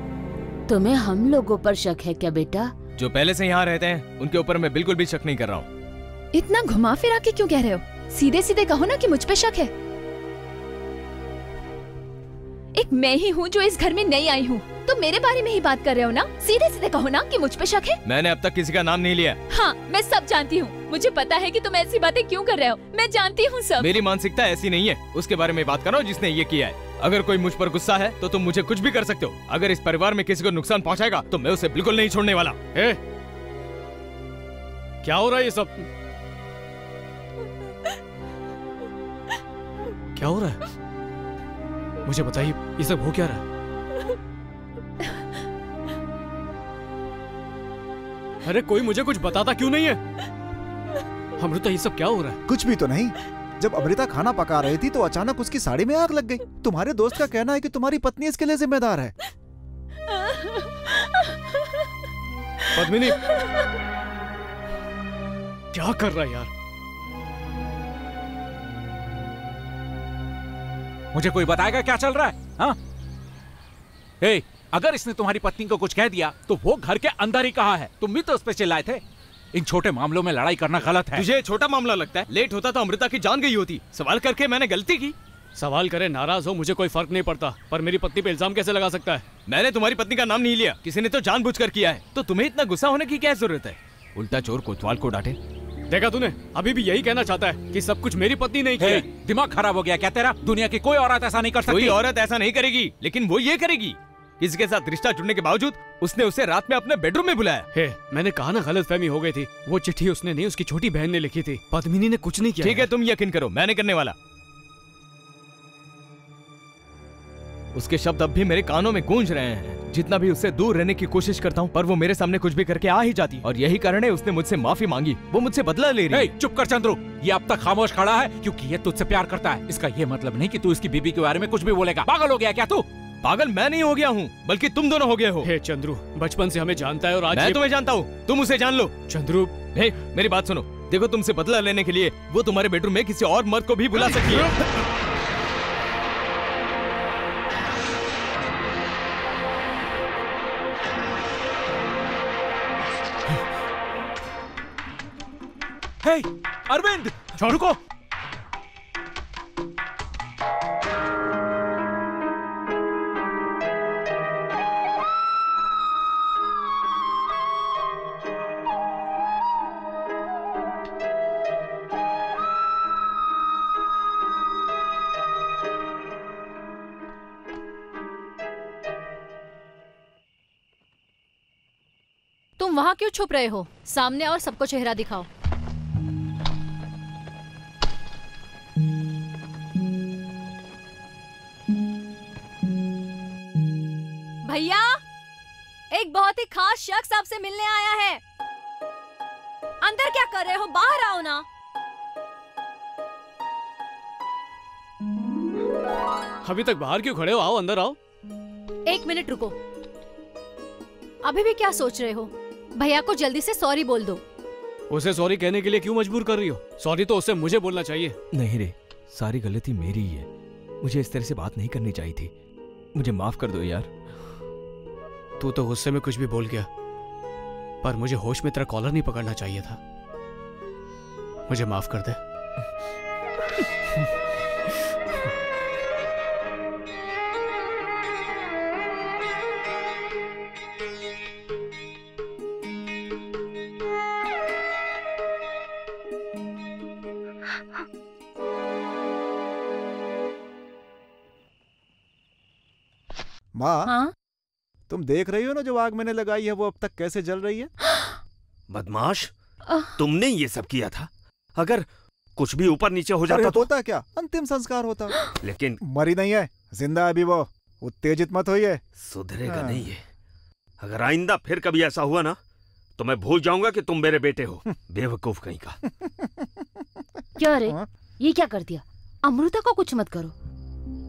तुम्हें हम लोगों पर शक है क्या बेटा? जो पहले से यहाँ रहते हैं उनके ऊपर मैं बिल्कुल भी शक नहीं कर रहा हूँ। इतना घुमा फिरा के क्यों कह रहे हो? सीधे सीधे कहो ना कि मुझ पे शक है। एक मैं ही हूँ जो इस घर में नहीं आई हूँ। तो मेरे बारे में ही बात कर रहे हो ना? सीधे सीधे कहो ना कि मुझ पे शक है। मैंने अब तक किसी का नाम नहीं लिया हाँ। मैं सब जानती हूँ। मुझे पता है कि तुम ऐसी बातें क्यों कर रहे हो। मैं जानती हूँ सब। मेरी मानसिकता ऐसी नहीं है। उसके बारे में बात करो जिसने ये किया है। अगर कोई मुझ पर गुस्सा है तो तुम मुझे कुछ भी कर सकते हो। अगर इस परिवार में किसी को नुकसान पहुँचाएगा तो मैं उसे बिल्कुल नहीं छोड़ने वाला। ए, क्या हो रहा है ये सब? क्या हो रहा है? मुझे बताइए ये सब हो क्या रहा है? अरे कोई मुझे कुछ बताता क्यों नहीं है? अमृता ये सब क्या हो रहा है? कुछ भी तो नहीं। जब अमृता खाना पका रही थी तो अचानक उसकी साड़ी में आग लग गई। तुम्हारे दोस्त का कहना है कि तुम्हारी पत्नी इसके लिए जिम्मेदार है। पद्मिनी क्या कर रहा है यार? मुझे कोई बताएगा क्या चल रहा है हाँ? ए, अगर इसने तुम्हारी पत्नी को कुछ कह दिया तो वो घर के अंदर ही कहा है? तुम भी तो उस पर चिल्लाए थे। इन छोटे मामलों में लड़ाई करना गलत है। तुझे छोटा मामला लगता है। लेट होता तो अमृता की जान गई होती। सवाल करके मैंने गलती की। सवाल करे नाराज़ हो मुझे कोई फ़र्क नहीं पड़ता। पर मेरी पत्नी पे इल्ज़ाम कैसे लगा सकता है? मैंने तुम्हारी पत्नी का नाम नहीं लिया। किसी ने तो जानबूझकर किया है। तो तुम्हें इतना गुस्सा होने की क्या ज़रूरत है? उल्टा चोर कोतवाल को डांटे। देखा तूने? अभी भी यही कहना चाहता है कि सब कुछ मेरी पत्नी नहीं किया दिमाग खराब हो गया क्या तेरा? दुनिया की कोई औरत ऐसा नहीं कर सकती। कोई औरत ऐसा नहीं करेगी लेकिन वो ये करेगी। किसी के साथ रिश्ता जुड़ने के बावजूद उसने उसे रात में अपने बेडरूम में बुलाया। हे मैंने कहा ना गलत फहमी हो गई थी। वो चिट्ठी उसने नहीं उसकी छोटी बहन ने लिखी थी। पद्मिनी ने कुछ नहीं किया ठीक है तुम यकीन करो मैंने करने वाला। उसके शब्द अब भी मेरे कानों में गूंज रहे हैं। जितना भी उससे दूर रहने की कोशिश करता हूँ पर वो मेरे सामने कुछ भी करके आ ही जाती और यही कारण है उसने मुझसे माफ़ी मांगी। वो मुझसे बदला ले रही है चुप कर चंद्रू। ये अब तक खामोश खड़ा है क्योंकि ये तुझसे प्यार करता है। इसका ये मतलब नहीं कि तू इसकी बीबी के बारे में कुछ भी बोलेगा। पागल हो गया क्या तू? पागल मैं नहीं हो गया हूँ बल्कि तुम दोनों हो गए हो। हे चंद्रू बचपन से हमें जानता है और आज मैं तुम्हें जानता हूँ तुम उसे जान लो। चंद्रू। हे मेरी बात सुनो देखो तुमसे बदला लेने के लिए वो तुम्हारे बेडरूम में किसी और मर्द को भी बुला सकती है। हे अरविंद रुको। तुम वहाँ क्यों छुप रहे हो? सामने और सबको चेहरा दिखाओ। भैया एक बहुत ही खास शख्स आपसे मिलने आया है। अंदर क्या कर रहे हो? बाहर आओ ना। अभी तक बाहर क्यों खड़े हो? आओ अंदर आओ। एक मिनट रुको। अभी भी क्या सोच रहे हो? भैया को जल्दी से सॉरी बोल दो। उसे सॉरी कहने के लिए क्यों मजबूर कर रही हो? सॉरी तो उसे मुझे बोलना चाहिए। नहीं रे सारी गलती मेरी ही है। मुझे इस तरह से बात नहीं करनी चाहिए थी। मुझे माफ़ कर दो यार। तू तो गुस्से में कुछ भी बोल गया पर मुझे होश में तेरा कॉलर नहीं पकड़ना चाहिए था। मुझे माफ़ कर दे। माँ हाँ? तुम देख रही हो ना जो आग मैंने लगाई है वो अब तक कैसे जल रही है? बदमाश तुमने ये सब किया था। अगर कुछ भी ऊपर नीचे हो जाता तो होता क्या? अंतिम संस्कार होता। लेकिन मरी नहीं है ज़िंदा अभी वो। उत्तेजित मत होइए। सुधरेगा हाँ। नहीं है अगर आइंदा फिर कभी ऐसा हुआ ना तो मैं भूल जाऊँगा कि तुम मेरे बेटे हो। बेवकूफ़ कहीं का। क्या रे? ये क्या कर दिया? अमृता को कुछ मत करो।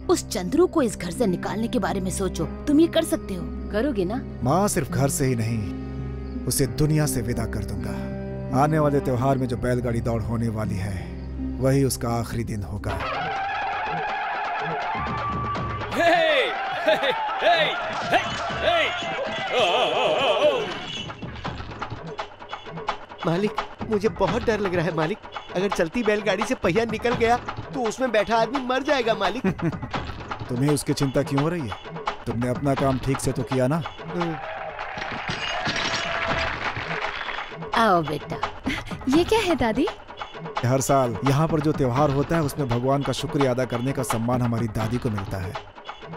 उस चंद्रू को इस घर से निकालने के बारे में सोचो। तुम ये कर सकते हो। करोगे ना? माँ सिर्फ़ घर से ही नहीं उसे दुनिया से विदा कर दूँगा। आने वाले त्योहार में जो बैलगाड़ी दौड़ होने वाली है वही उसका आखिरी दिन होगा। मालिक मुझे बहुत डर लग रहा है मालिक। अगर चलती बैलगाड़ी से पहिया निकल गया तो उसमें बैठा आदमी मर जाएगा मालिक। तुम्हें उसकी चिंता क्यों हो रही है? तुमने अपना काम ठीक से तो किया ना? आओ बेटा। ये क्या है दादी? हर साल यहाँ पर जो त्योहार होता है उसमें भगवान का शुक्रिया अदा करने का सम्मान हमारी दादी को मिलता है।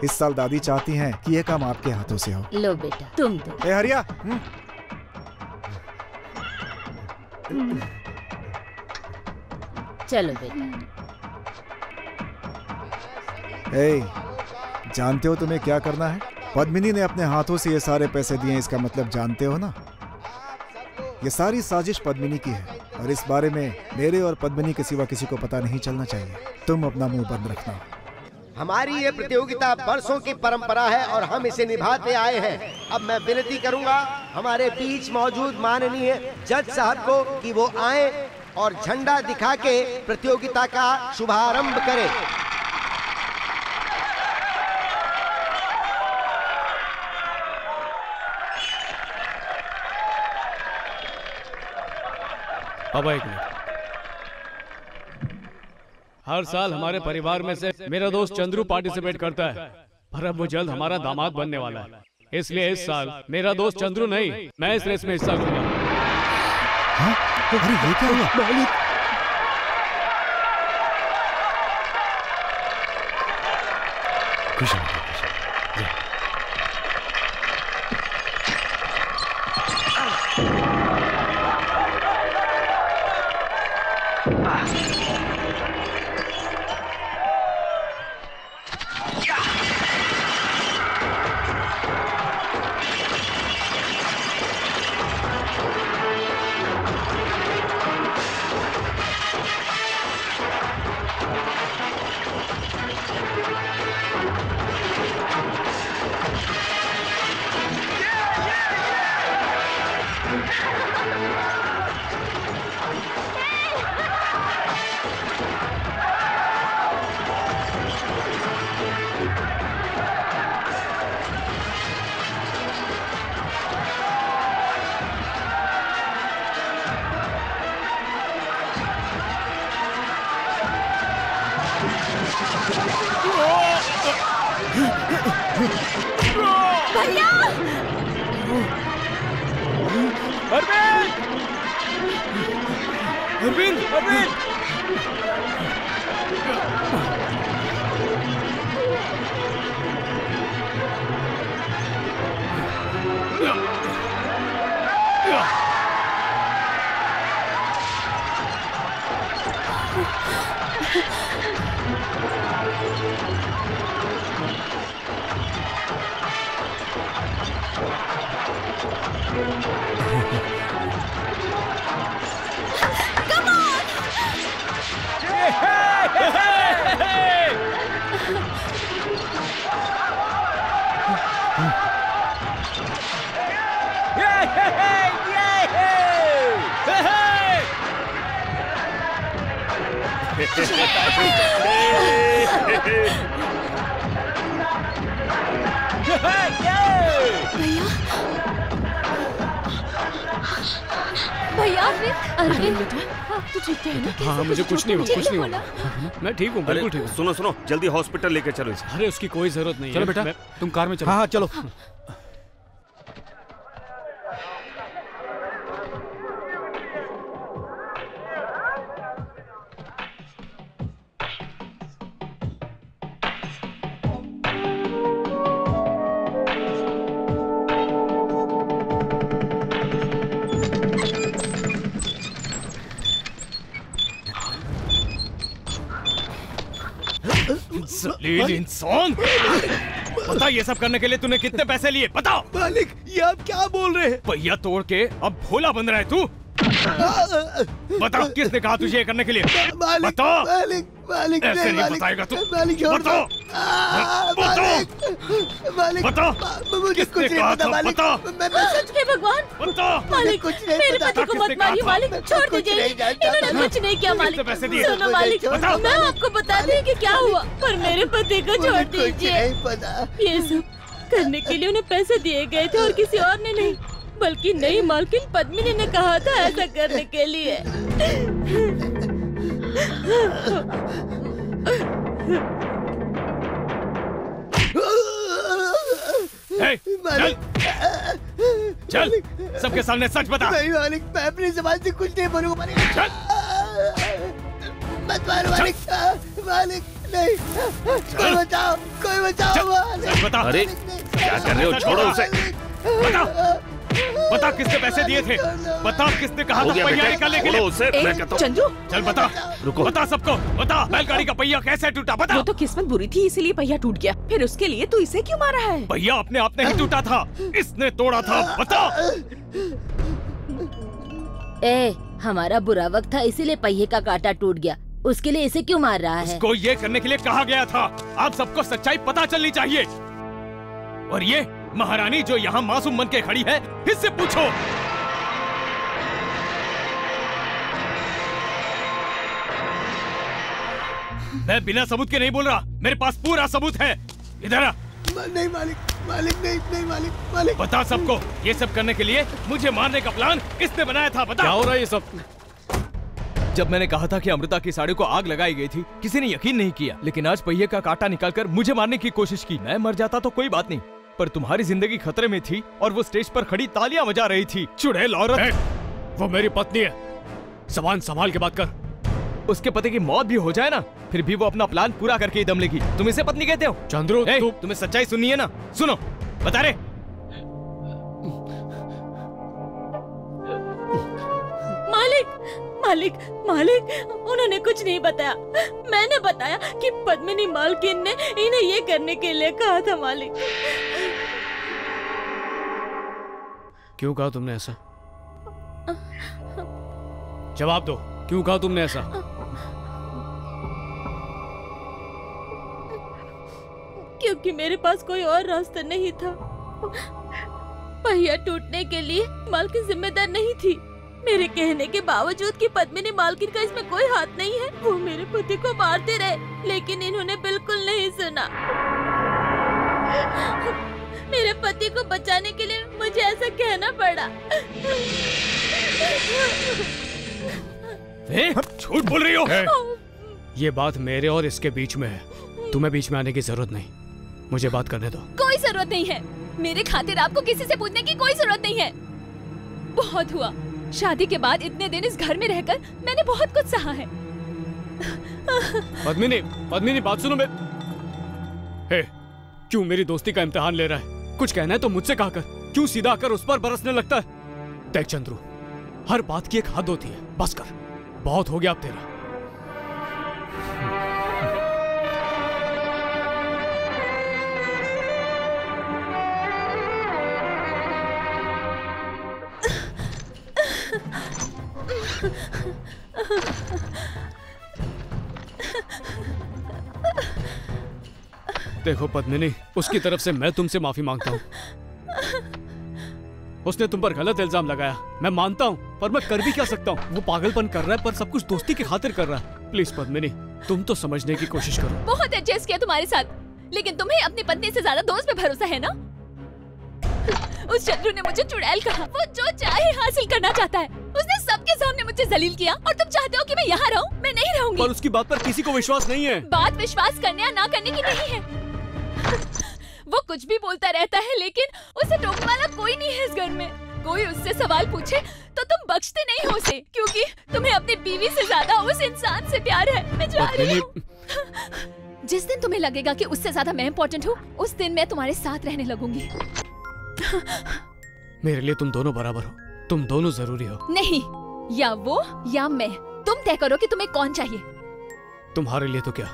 इस साल दादी चाहती हैं कि ये काम आपके हाथों से हो। लो बेटा तुम दो ए हरिया हम्म, चलो बेटा। जानते हो तुम्हें क्या करना है? पद्मिनी ने अपने हाथों से ये सारे पैसे दिए, इसका मतलब जानते हो ना? ये सारी साजिश पद्मिनी की है, और इस बारे में मेरे और पद्मिनी के सिवा किसी को पता नहीं चलना चाहिए। तुम अपना मुँह बंद रखना। हमारी ये प्रतियोगिता बरसों की परंपरा है और हम इसे निभाते आए हैं। अब मैं विनती करूँगा, हमारे बीच मौजूद माननीय जज साहब को कि वो आए और झंडा दिखा के प्रतियोगिता का शुभारंभ करें। पापा एक मिनट। हर साल हमारे परिवार में से मेरा दोस्त चंद्रू पार्टिसिपेट करता है। पर अब वो जल्द हमारा दामाद बनने वाला है। इसलिए इस साल मेरा दोस्त चंद्रू नहीं मैं इस रेस में हिस्सा लूँगा। अरे ये क्या हुआ? खुश कुछ नहीं हुआ कुछ नहीं हुआ मैं ठीक हूँ बिल्कुल ठीक हूँ। सुनो सुनो जल्दी हॉस्पिटल लेकर चलो अरे उसकी कोई ज़रूरत नहीं चलो बेटा तुम कार में चलो। हाँ हाँ चलो। सब करने के लिए तूने कितने पैसे लिए? बताओ। मालिक ये आप क्या बोल रहे हैं? पहिया तोड़ के अब भोला बन रहा है तू। बताओ किसने कहा तुझे ये करने के लिए? मालिक बताओ। मालिक मालिक ऐसे नहीं मालिक, बताएगा तू। मालिक बताओ। दो बता आ, बता मालिक मुझे किसने कहा था? बताओ। मैं मैं सच भगवान मालिक कुछ नहीं मेरे पति। को मत मारिए मालिक छोड़ दीजिए। इन्होंने कुछ नहीं किया मालिक? सुनो मालिक मैं आपको बता दूँ कि क्या हुआ? पर मेरे पति को छोड़ दीजिए। ये सब करने के लिए उन्हें पैसे दिए गए थे और किसी और ने नहीं बल्कि नई मालकिन पद्मिनी ने कहा था ऐसा करने के लिए। ए, चल। चल सबके सामने सच बता। नहीं मालिक मैं अपनी जबान से कुछ नहीं बोलूँगा मालिक। चल। मत मारो मालिक। मालिक नहीं। कोई बचाओ कोई बचाओ मालिक। बता। अरे क्या कर रहे हो? छोड़ो उसे। बता। बता किसने पैसे दिए थे? बता किसने कहा था पहिया निकालने के लिए? उसे, मैं कहता हूँ। चल बता। रुको। बता सबको। बता बैलगाड़ी का पहिया कैसे टूटा? बता। वो तो किस्मत बुरी थी इसीलिए पहिया टूट गया। फिर उसके लिए तू इसे क्यों मारा है? पहिया अपने आप नहीं टूटा था। इसने तोड़ा था। बता। ए हमारा बुरा वक्त था इसीलिए पहिए का कांटा टूट गया। उसके लिए इसे क्यों मार रहा है? उसको ये करने के लिए कहा गया था। आप सबको सच्चाई पता चलनी चाहिए। और ये महारानी जो यहाँ मासूम बन के खड़ी है इससे पूछो। मैं बिना सबूत के नहीं बोल रहा। मेरे पास पूरा सबूत है। इधर आ। नहीं मालिक मालिक नहीं नहीं मालिक मालिक। बता सबको। ये सब करने के लिए मुझे मारने का प्लान किसने बनाया था बता। क्या हो रहा है ये सब। जब मैंने कहा था कि अमृता की साड़ी को आग लगाई गई थी किसी ने यकीन नहीं किया। लेकिन आज पहिए का कांटा निकालकर मुझे मारने की कोशिश की। मैं मर जाता तो कोई बात नहीं। पर तुम्हारी ज़िंदगी खतरे में थी और वो स्टेज पर खड़ी तालियाँ बजा रही थी। चुड़ैल औरत वो मेरी पत्नी है। सवान संभाल के बात कर। उसके पति की मौत भी हो जाए ना फिर भी वो अपना प्लान पूरा करके ही दम लेगी। तुम इसे पत्नी कहते हो? चंद्रो ए, तुम्हें सच्चाई सुननी है ना? सुनो बता रहे। मालिक मालिक मालिक उन्होंने कुछ नहीं बताया। मैंने बताया कि पद्मिनी मालकिन ने इन्हें ये करने के लिए कहा था मालिक। क्यों कहा तुमने ऐसा? जवाब दो क्यों कहा तुमने ऐसा? क्योंकि मेरे पास कोई और रास्ता नहीं था। पहिया टूटने के लिए मालकिन जिम्मेदार नहीं थी। मेरे कहने के बावजूद कि पद्मिनी मालकिन का इसमें कोई हाथ नहीं है वो मेरे पति को मारते रहे लेकिन इन्होंने बिल्कुल नहीं सुना। मेरे पति को बचाने के लिए मुझे ऐसा कहना पड़ा। ए, झूठ बोल रही हो? ये बात मेरे और इसके बीच में है। तुम्हें बीच में आने की ज़रूरत नहीं। मुझे बात करने दो। कोई ज़रूरत नहीं है। मेरे खातिर आपको किसी से पूछने की कोई ज़रूरत नहीं है। बहुत हुआ। शादी के बाद इतने दिन इस घर में रहकर मैंने बहुत कुछ सहा है। पद्मिनी पद्मिनी, बात सुनो मैं हे, क्यों मेरी दोस्ती का इम्तिहान ले रहा है? कुछ कहना है तो मुझसे कहा कर। क्यों सीधा आकर उस पर बरसने लगता है? देख चंद्रू, हर बात की एक हद होती है। बस कर। बहुत हो गया अब तेरा। देखो पद्मिनी, उसकी तरफ़ से मैं तुमसे माफ़ी माँगता हूँ। उसने तुम पर गलत इल्ज़ाम लगाया। मैं मानता हूँ, पर मैं कर भी क्या सकता हूँ? वो पागलपन कर रहा है, पर सब कुछ दोस्ती की खातिर कर रहा है। प्लीज़ पद्मिनी, तुम तो समझने की कोशिश करो। बहुत एडजस्ट किया तुम्हारे साथ। लेकिन तुम्हें अपनी पत्नी से ज़्यादा दोस्त पे भरोसा है ना? उस चंद्रू ने मुझे चुड़ैल कहा। वो जो चाहे हासिल करना चाहता है। उसने सबके सामने मुझे जलील किया और तुम चाहते हो कि मैं यहाँ रहूँ? मैं नहीं रहूँगी। पर उसकी बात पर किसी को विश्वास नहीं है। बात विश्वास करने या ना करने की नहीं है। वो कुछ भी बोलता रहता है लेकिन उसे टोकने वाला कोई नहीं है इस घर में। कोई उससे सवाल पूछे तो तुम बख्शते नहीं हो उसे क्योंकि तुम्हें अपनी बीवी से ज़्यादा उस इंसान से प्यार है। मैं जा रही हूँ। जिस दिन तुम्हें लगेगा कि उससे ज़्यादा मैं इम्पोर्टेंट हूँ उस दिन मैं तुम्हारे साथ रहने लगूँगी। मेरे लिए तुम दोनों बराबर हो। तुम दोनों ज़रूरी हो। नहीं या वो या मैं। तुम तय करो कि तुम्हें कौन चाहिए। तुम्हारे लिए तो क्या?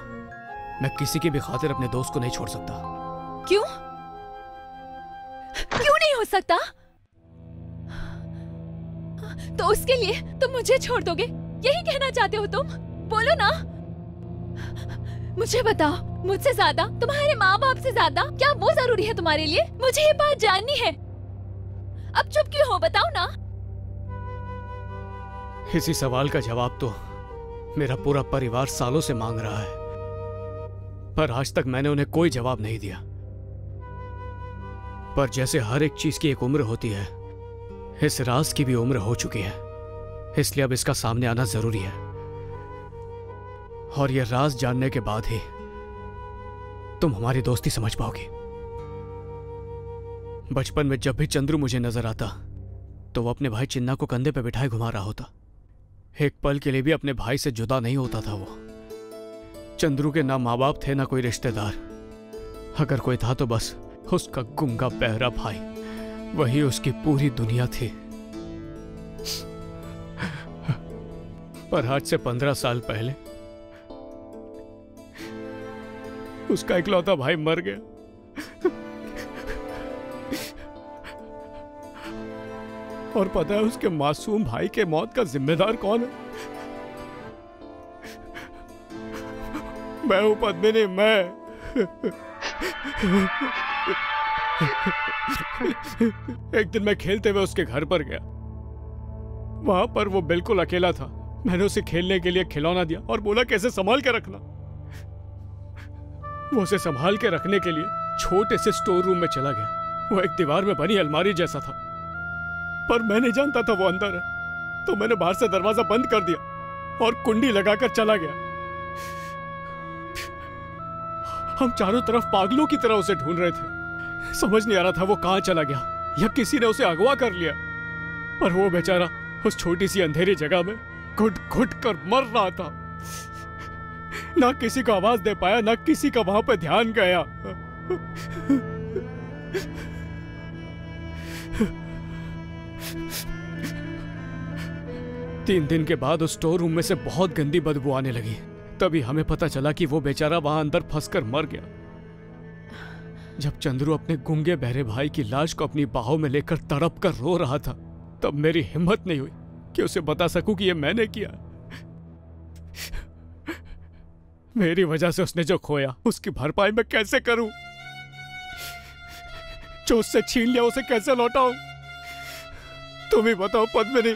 मैं किसी की भी खातिर अपने दोस्त को नहीं छोड़ सकता। क्यों? क्यों नहीं हो सकता? तो उसके लिए तुम मुझे छोड़ दोगे? यही कहना चाहते हो तुम? बोलो ना। मुझे बताओ, मुझसे ज़्यादा, तुम्हारे माँ बाप से ज़्यादा, क्या वो ज़रूरी है तुम्हारे लिए? मुझे ये बात जाननी है। अब चुप क्यों हो, बताओ ना। इसी सवाल का जवाब तो मेरा पूरा परिवार सालों से मांग रहा है। पर आज तक मैंने उन्हें कोई जवाब नहीं दिया। पर जैसे हर एक चीज़ की एक उम्र होती है, इस राज की भी उम्र हो चुकी है। इसलिए अब इसका सामने आना ज़रूरी है। और यह राज जानने के बाद ही तुम हमारी दोस्ती समझ पाओगी। बचपन में जब भी चंद्रू मुझे नज़र आता तो वो अपने भाई चिन्ना को कंधे पर बिठाए घुमा रहा होता। एक पल के लिए भी अपने भाई से जुदा नहीं होता था वो। चंद्रू के ना माँ बाप थे, ना कोई रिश्तेदार। अगर कोई था तो बस उसका गुंगा बहरा भाई। वही उसकी पूरी दुनिया थी। पर आज से पंद्रह साल पहले उसका इकलौता भाई मर गया। और पता है उसके मासूम भाई के मौत का जिम्मेदार कौन है? मैं हूँ पद्मिनी, मैं। एक दिन मैं खेलते हुए उसके घर पर गया। वहाँ पर वो बिल्कुल अकेला था। मैंने उसे खेलने के लिए खिलौना दिया और बोला, कैसे संभाल के रखना? वो उसे संभाल के रखने के लिए छोटे से स्टोर रूम में चला गया। वो एक दीवार में बनी अलमारी जैसा था। पर मैं नहीं जानता था वो अंदर है। तो मैंने बाहर से दरवाज़ा बंद कर दिया और कुंडी लगाकर चला गया। हम चारों तरफ़ पागलों की तरह उसे ढूंढ रहे थे। समझ नहीं आ रहा था वो कहाँ चला गया या किसी ने उसे अगवा कर लिया। पर वो बेचारा उस छोटी सी अंधेरी जगह में घुट घुट कर मर रहा था। ना किसी को आवाज़ दे पाया, ना किसी का वहाँ पर ध्यान गया। तीन दिन के बाद उस स्टोर रूम में से बहुत गंदी बदबू आने लगी। तभी हमें पता चला कि वो बेचारा वहाँ अंदर फंसकर मर गया। जब चंद्रू अपने गुंगे बहरे भाई की लाश को अपनी बाहों में लेकर तड़प कर रो रहा था, तब मेरी हिम्मत नहीं हुई कि उसे बता सकूँ कि ये मैंने किया। मेरी वजह से उसने जो खोया, उसकी भरपाई मैं कैसे करूँ? जो उससे छीन लिया, उसे कैसे लौटाऊं? तुम ही बताओ, पद्मिनी।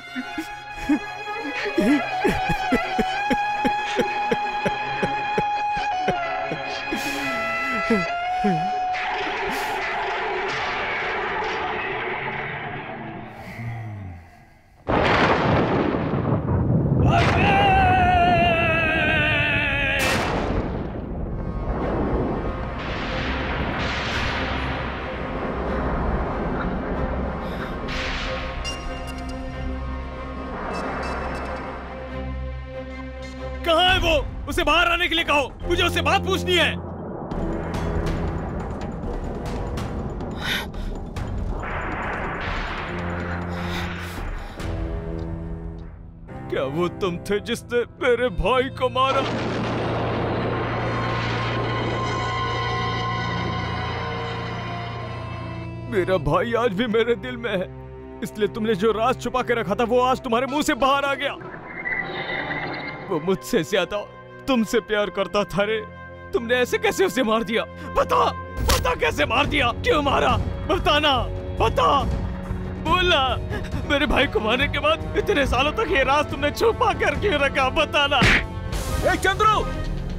उससे बात पूछनी है। क्या वो तुम थे जिसने मेरे भाई को मारा? मेरा भाई आज भी मेरे दिल में है। इसलिए तुमने जो राज छुपा के रखा था, वो आज तुम्हारे मुँह से बाहर आ गया। वो मुझसे ज़्यादा तुमसे प्यार करता था रे। तुमने ऐसे कैसे उसे मार दिया? बता! बता कैसे मार दिया? क्यों मारा? बताना! बता! बोला! मेरे भाई को मारने के बाद इतने सालों तक ये राज तुमने छुपा कर क्यों रखा? बताना! ए चंद्रू!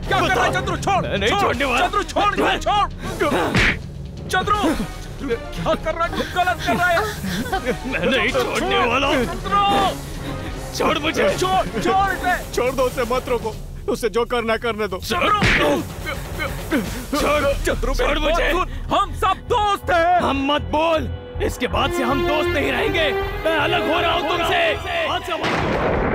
क्या कर रहा है? चंद्रू छोड़! नहीं छोड़ने वाला। चंद्रू छोड़ छोड़ चंद्रू! क्या कर रहा है? गलत कर रहा है। मैं नहीं छोड़ने वाला। चंद्रू! छोड़ मुझे। छोड़ छोड़ छोड़ दो उसे मत रोको उसे जो करना है करने दो। मुझे। हम सब दोस्त हैं। हम मत बोल। इसके बाद से हम दोस्त नहीं रहेंगे। मैं अलग हो रहा हूँ तुमसे।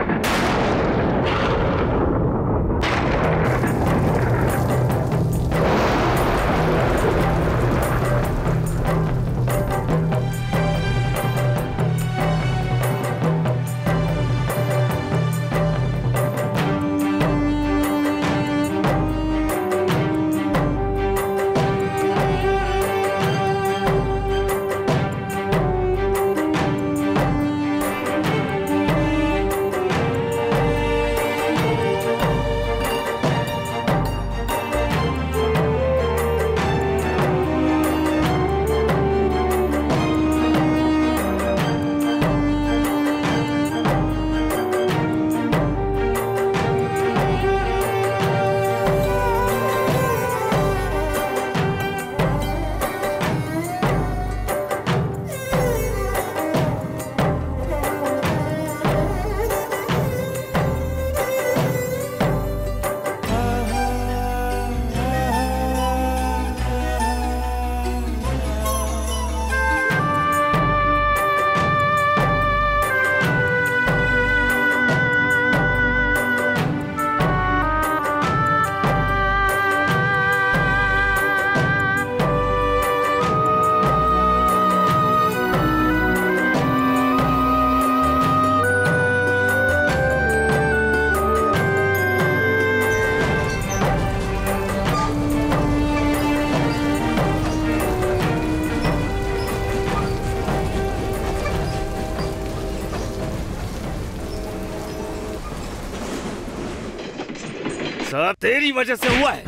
सब तेरी वजह से हुआ है।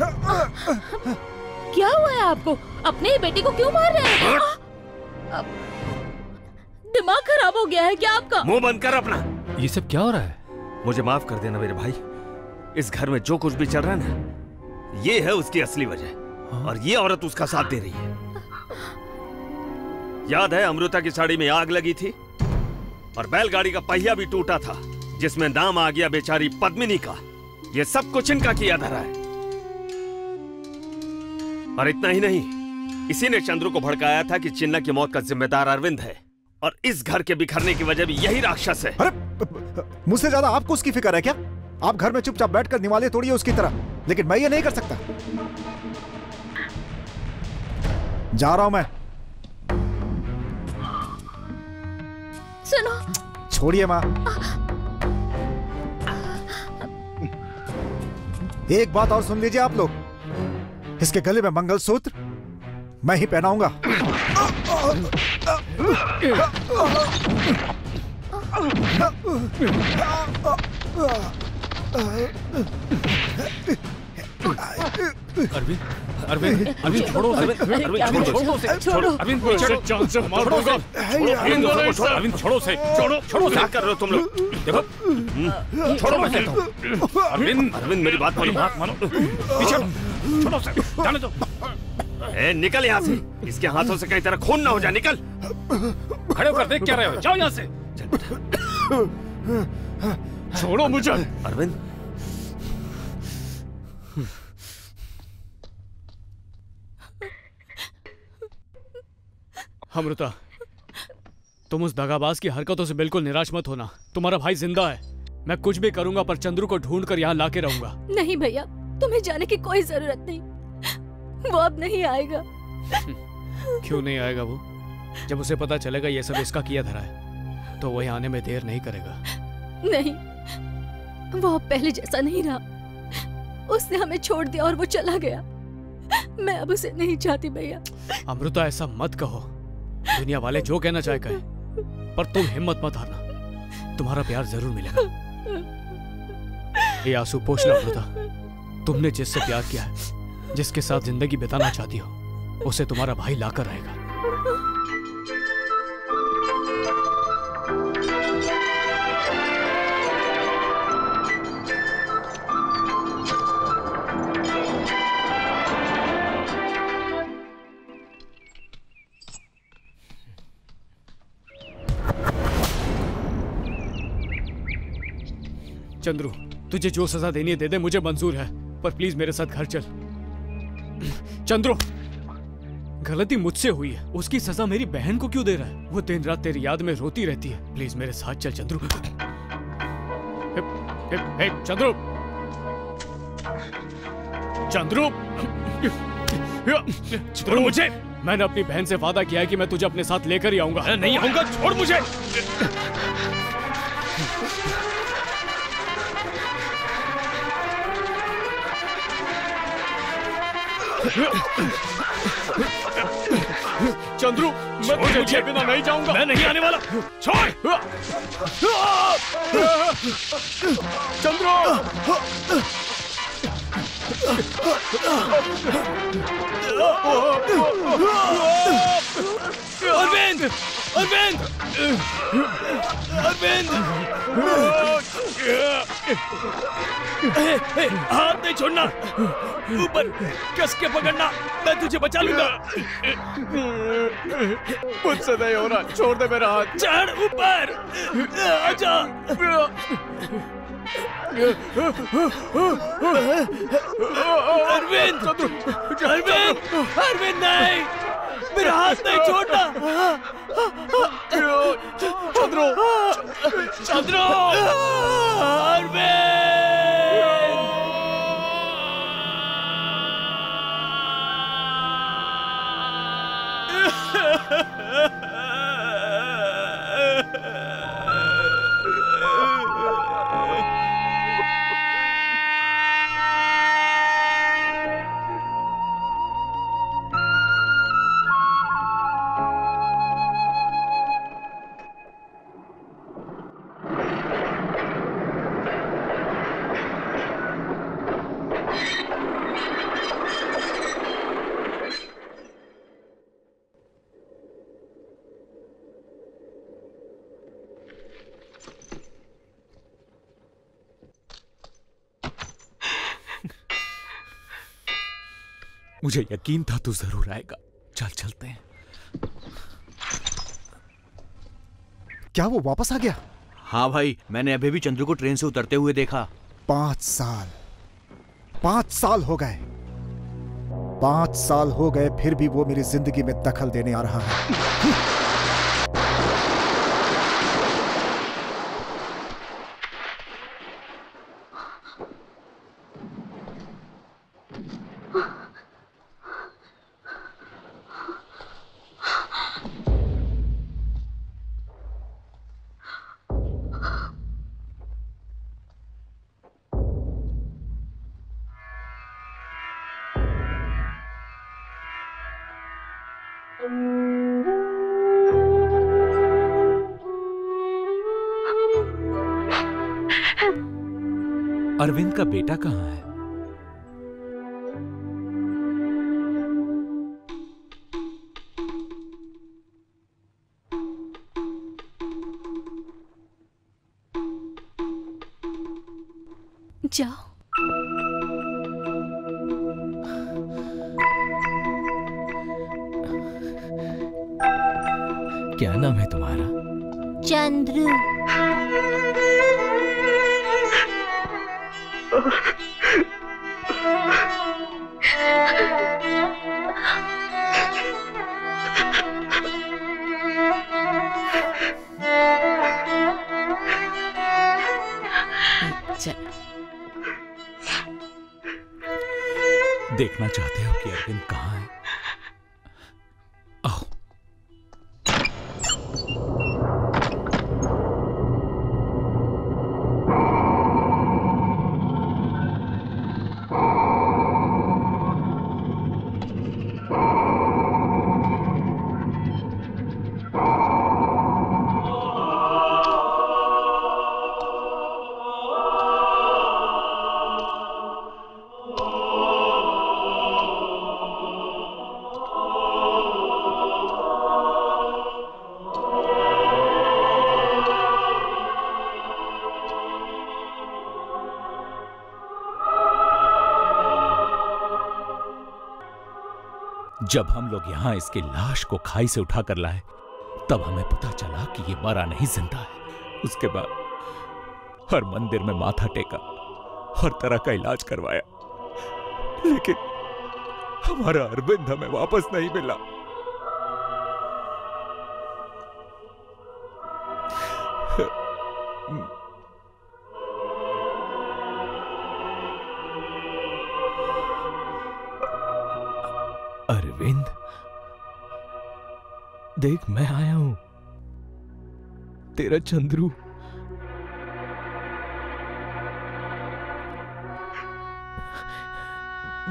क्या हुआ है आपको? अपने ही बेटी को क्यों मार रहे हैं? अब दिमाग खराब हो गया है क्या आपका? मुँह बंद कर अपना। ये सब क्या हो रहा है? मुझे माफ़ कर देना मेरे भाई। इस घर में जो कुछ भी चल रहा है ना ये है उसकी असली वजह। और ये औरत उसका साथ दे रही है। याद है अमृता की साड़ी में आग लगी थी? और बैलगाड़ी का पहिया भी टूटा था जिसमें नाम आ गया बेचारी पद्मिनी का। ये सब कुछ इनका किया धरा है। और इतना ही नहीं इसी ने चंद्रू को भड़काया था कि चिन्ना की मौत का जिम्मेदार अरविंद है। और इस घर के बिखरने की वजह भी यही राक्षस है। अरे मुझसे ज़्यादा आपको उसकी फ़िक्र है क्या? आप घर में चुपचाप बैठकर निवाले तोड़िए उसकी तरह लेकिन मैं ये नहीं कर सकता। जा रहा हूँ मैं। सुनो। छोड़िए माँ। एक बात और सुन लीजिए आप लोग। इसके गले में मंगलसूत्र मैं ही पहनाऊँगा। अरविंद अरविंद अरविंद छोड़ो अरविंद, अरविंद छोड़ो छोड़ो उसे। उसे। छोड़ो। अरविंद छोड़ो, छोड़ो जान से मार अरविंद, छोड़ो, छोड़ो, अरविंद छोड़ो उसे छोड़ो छोड़ो क्या कर रहे हो तुम लोग। देखो। छोड़ो मैं कहता हूँ अरविंद अरविंद मेरी बात मानो। बात मानो। पीछे छोड़ो उसे जाने दो। ए, निकल यहाँ से। इसके हाथों से कहीं तरह खून ना हो जाए। निकल। खड़े होकर देख क्या रहे हो। जाओ यहाँ से। छोड़ो मुझे। अरविंद अमृता तुम उस दगाबाज की हरकतों से बिल्कुल निराश मत होना। तुम्हारा भाई ज़िंदा है। मैं कुछ भी करूँगा पर चंद्रू को ढूंढ कर यहाँ ला के रहूँगा। नहीं भैया तुम्हें जाने की कोई ज़रूरत नहीं। वो अब नहीं आएगा। क्यों नहीं आएगा वो? जब उसे पता चलेगा ये सब इसका किया धरा है तो वही आने में देर नहीं करेगा। नहीं वो अब पहले जैसा नहीं रहा। उसने हमें छोड़ दिया और वो चला गया। मैं अब उसे नहीं चाहती भैया। अमृता ऐसा मत कहो। दुनिया वाले जो कहना चाहे कहें, पर तुम हिम्मत मत हारना। तुम्हारा प्यार ज़रूर मिलेगा। ये आँसू पोषना होता तुमने जिससे प्यार किया है, जिसके साथ ज़िंदगी बिताना चाहती हो, उसे तुम्हारा भाई लाकर रहेगा। चंद्रू, तुझे जो सजा देनी है दे दे, मुझे मंजूर है। पर प्लीज़ मेरे साथ घर चल। चंद्रू, गलती मुझसे हुई है। उसकी सजा मेरी बहन को क्यों दे रहा है? वो दिन रात तेरी याद में रोती रहती है। प्लीज़ मेरे साथ चल, चंद्रू। चंद्रू! चंद्रू! छोड़ मुझे! मैंने अपनी बहन से वादा किया है कि मैं तुझे अपने साथ लेकर ही आऊँगा। नहीं आऊँगा, छोड़ मुझे! चंद्रू मैं तुझे छे बिना नहीं जाऊँगा। मैं नहीं आने वाला। छोड़। चंद्रू! अरविंद! अरविंद अरविंद हाथ नहीं छोड़ना। ऊपर कस के पकड़ना। मैं तुझे बचा लूँगा। मुझसे नहीं हो रहा छोड़ दे मेरा हाथ। चढ़ ऊपर। आजा। अरविंद! अरविंद! अरविंद नहीं। मेरा हाथ नहीं छोड़ना चंद्रो चंद्रो। मुझे यकीन था तू ज़रूर आएगा। चल चलते हैं। क्या वो वापस आ गया? हाँ भाई मैंने अभी भी चंद्र को ट्रेन से उतरते हुए देखा। पाँच साल। पाँच साल हो गए। पाँच साल हो गए फिर भी वो मेरी ज़िंदगी में दखल देने आ रहा है। अरविंद का बेटा कहाँ है? जाओ। क्या नाम है तुम्हारा? चंद्रू। देखना चाहते हो कि अरविंद कहाँ है? जब हम लोग यहाँ इसकी लाश को खाई से उठाकर लाए, तब हमें पता चला कि ये मरा नहीं, ज़िंदा है। उसके बाद हर मंदिर में माथा टेका, हर तरह का इलाज करवाया। लेकिन हमारा अरविंद हमें वापस नहीं मिला। देख, मैं आया हूँ। तेरा चंद्रू।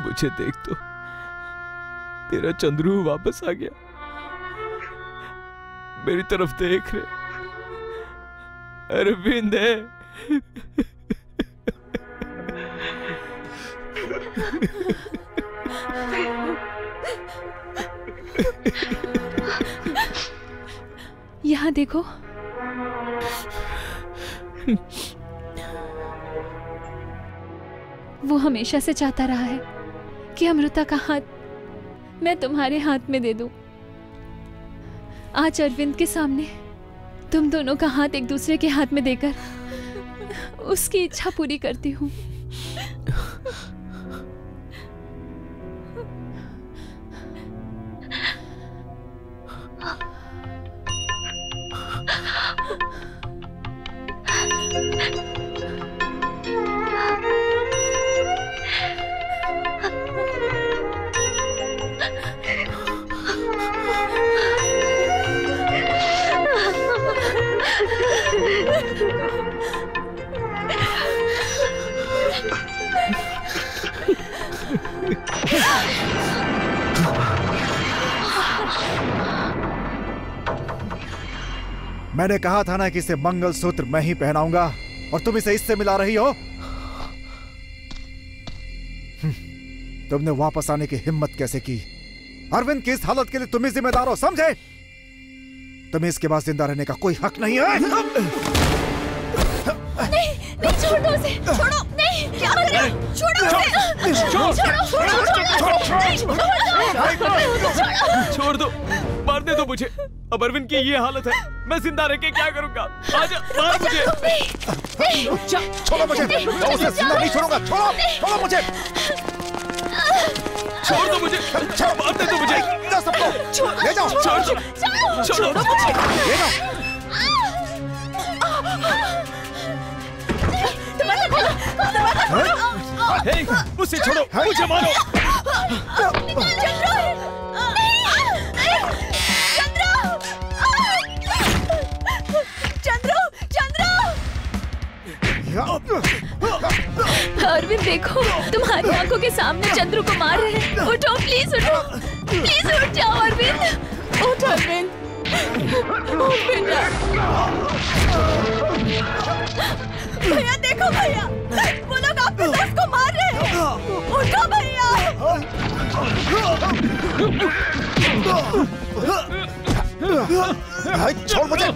मुझे देख तो तेरा चंद्रू वापस आ गया। मेरी तरफ़ देख रहे। अरविंद है। यहाँ देखो वो हमेशा से चाहता रहा है कि अमृता का हाथ मैं तुम्हारे हाथ में दे दूँ। आज अरविंद के सामने तुम दोनों का हाथ एक दूसरे के हाथ में देकर उसकी इच्छा पूरी करती हूँ मैंने कहा था ना कि इसे मंगल सूत्र मैं ही पहनाऊँगा और तुम इसे इससे मिला रही हो हम्म, तुमने वापस आने की हिम्मत कैसे की अरविंद की इस हालत के लिए तुम ही जिम्मेदार हो समझे तुम्हें इसके बाद ज़िंदा रहने का कोई हक नहीं है नहीं नहीं छोड़ो उसे छोड़ो नहीं क्या कर रहे हो छोड़ो उसे छोड़ो छोड़ो छोड़ो नहीं छोड़ दो मारने दो मुझे अब अरविंद की ये हालत है मैं ज़िंदा रह के क्या करूँगा? आजा मार मुझे छोड़ो मुझे। मैं उसे ज़िंदा नहीं छोड़ूँगा। छोड़ो। छोड़ो मुझे। छोड़ दो मुझे। मारने दो मुझे दो सबको। ले जाओ। छोड़ दो छोड़ो मुझे। ले जाओ। हे, मुझसे छोड़ो। मुझे मारो। अरविंद देखो तुम्हारी आँखों के सामने चंद्रू को मार रहे हैं। उठो प्लीज़ उठो प्लीज़ उठ जाओ अरविंद। उठ अरविंद। भैया। देखो भैया। वो लोग आपके दोस्त को मार रहे हैं। उठो भैया। छोड़ मुझे।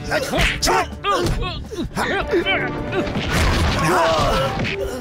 भैया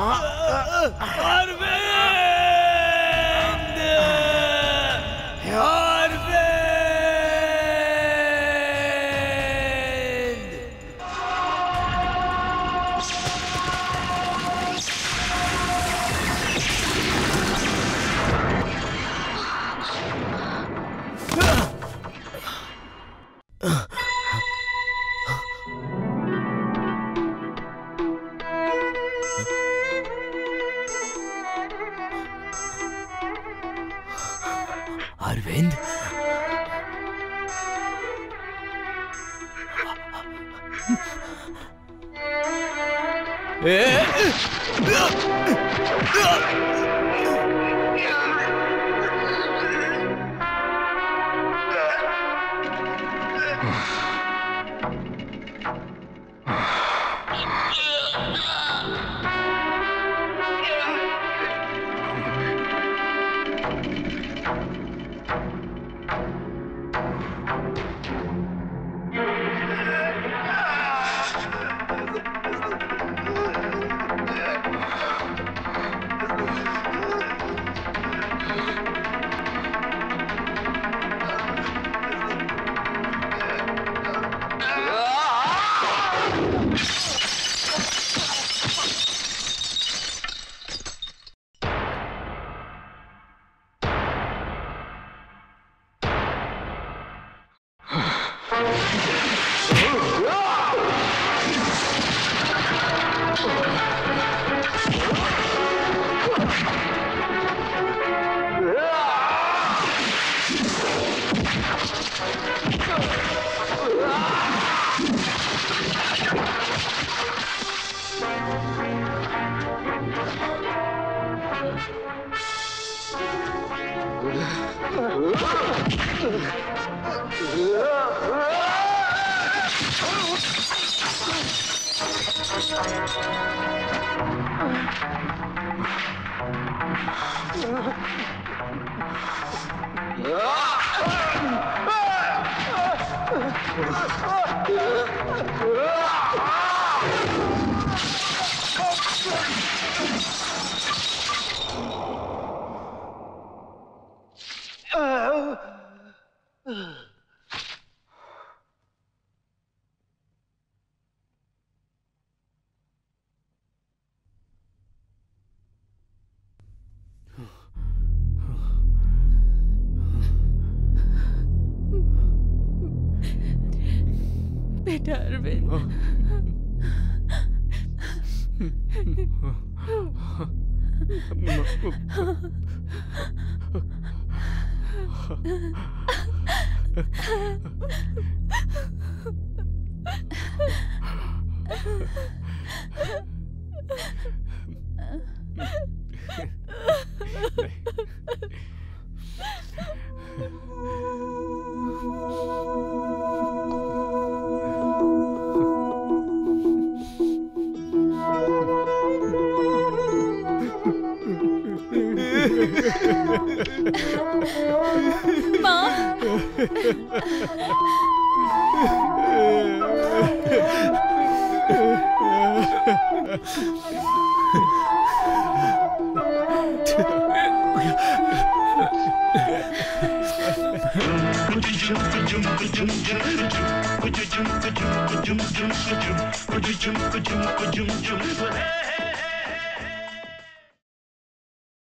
उठो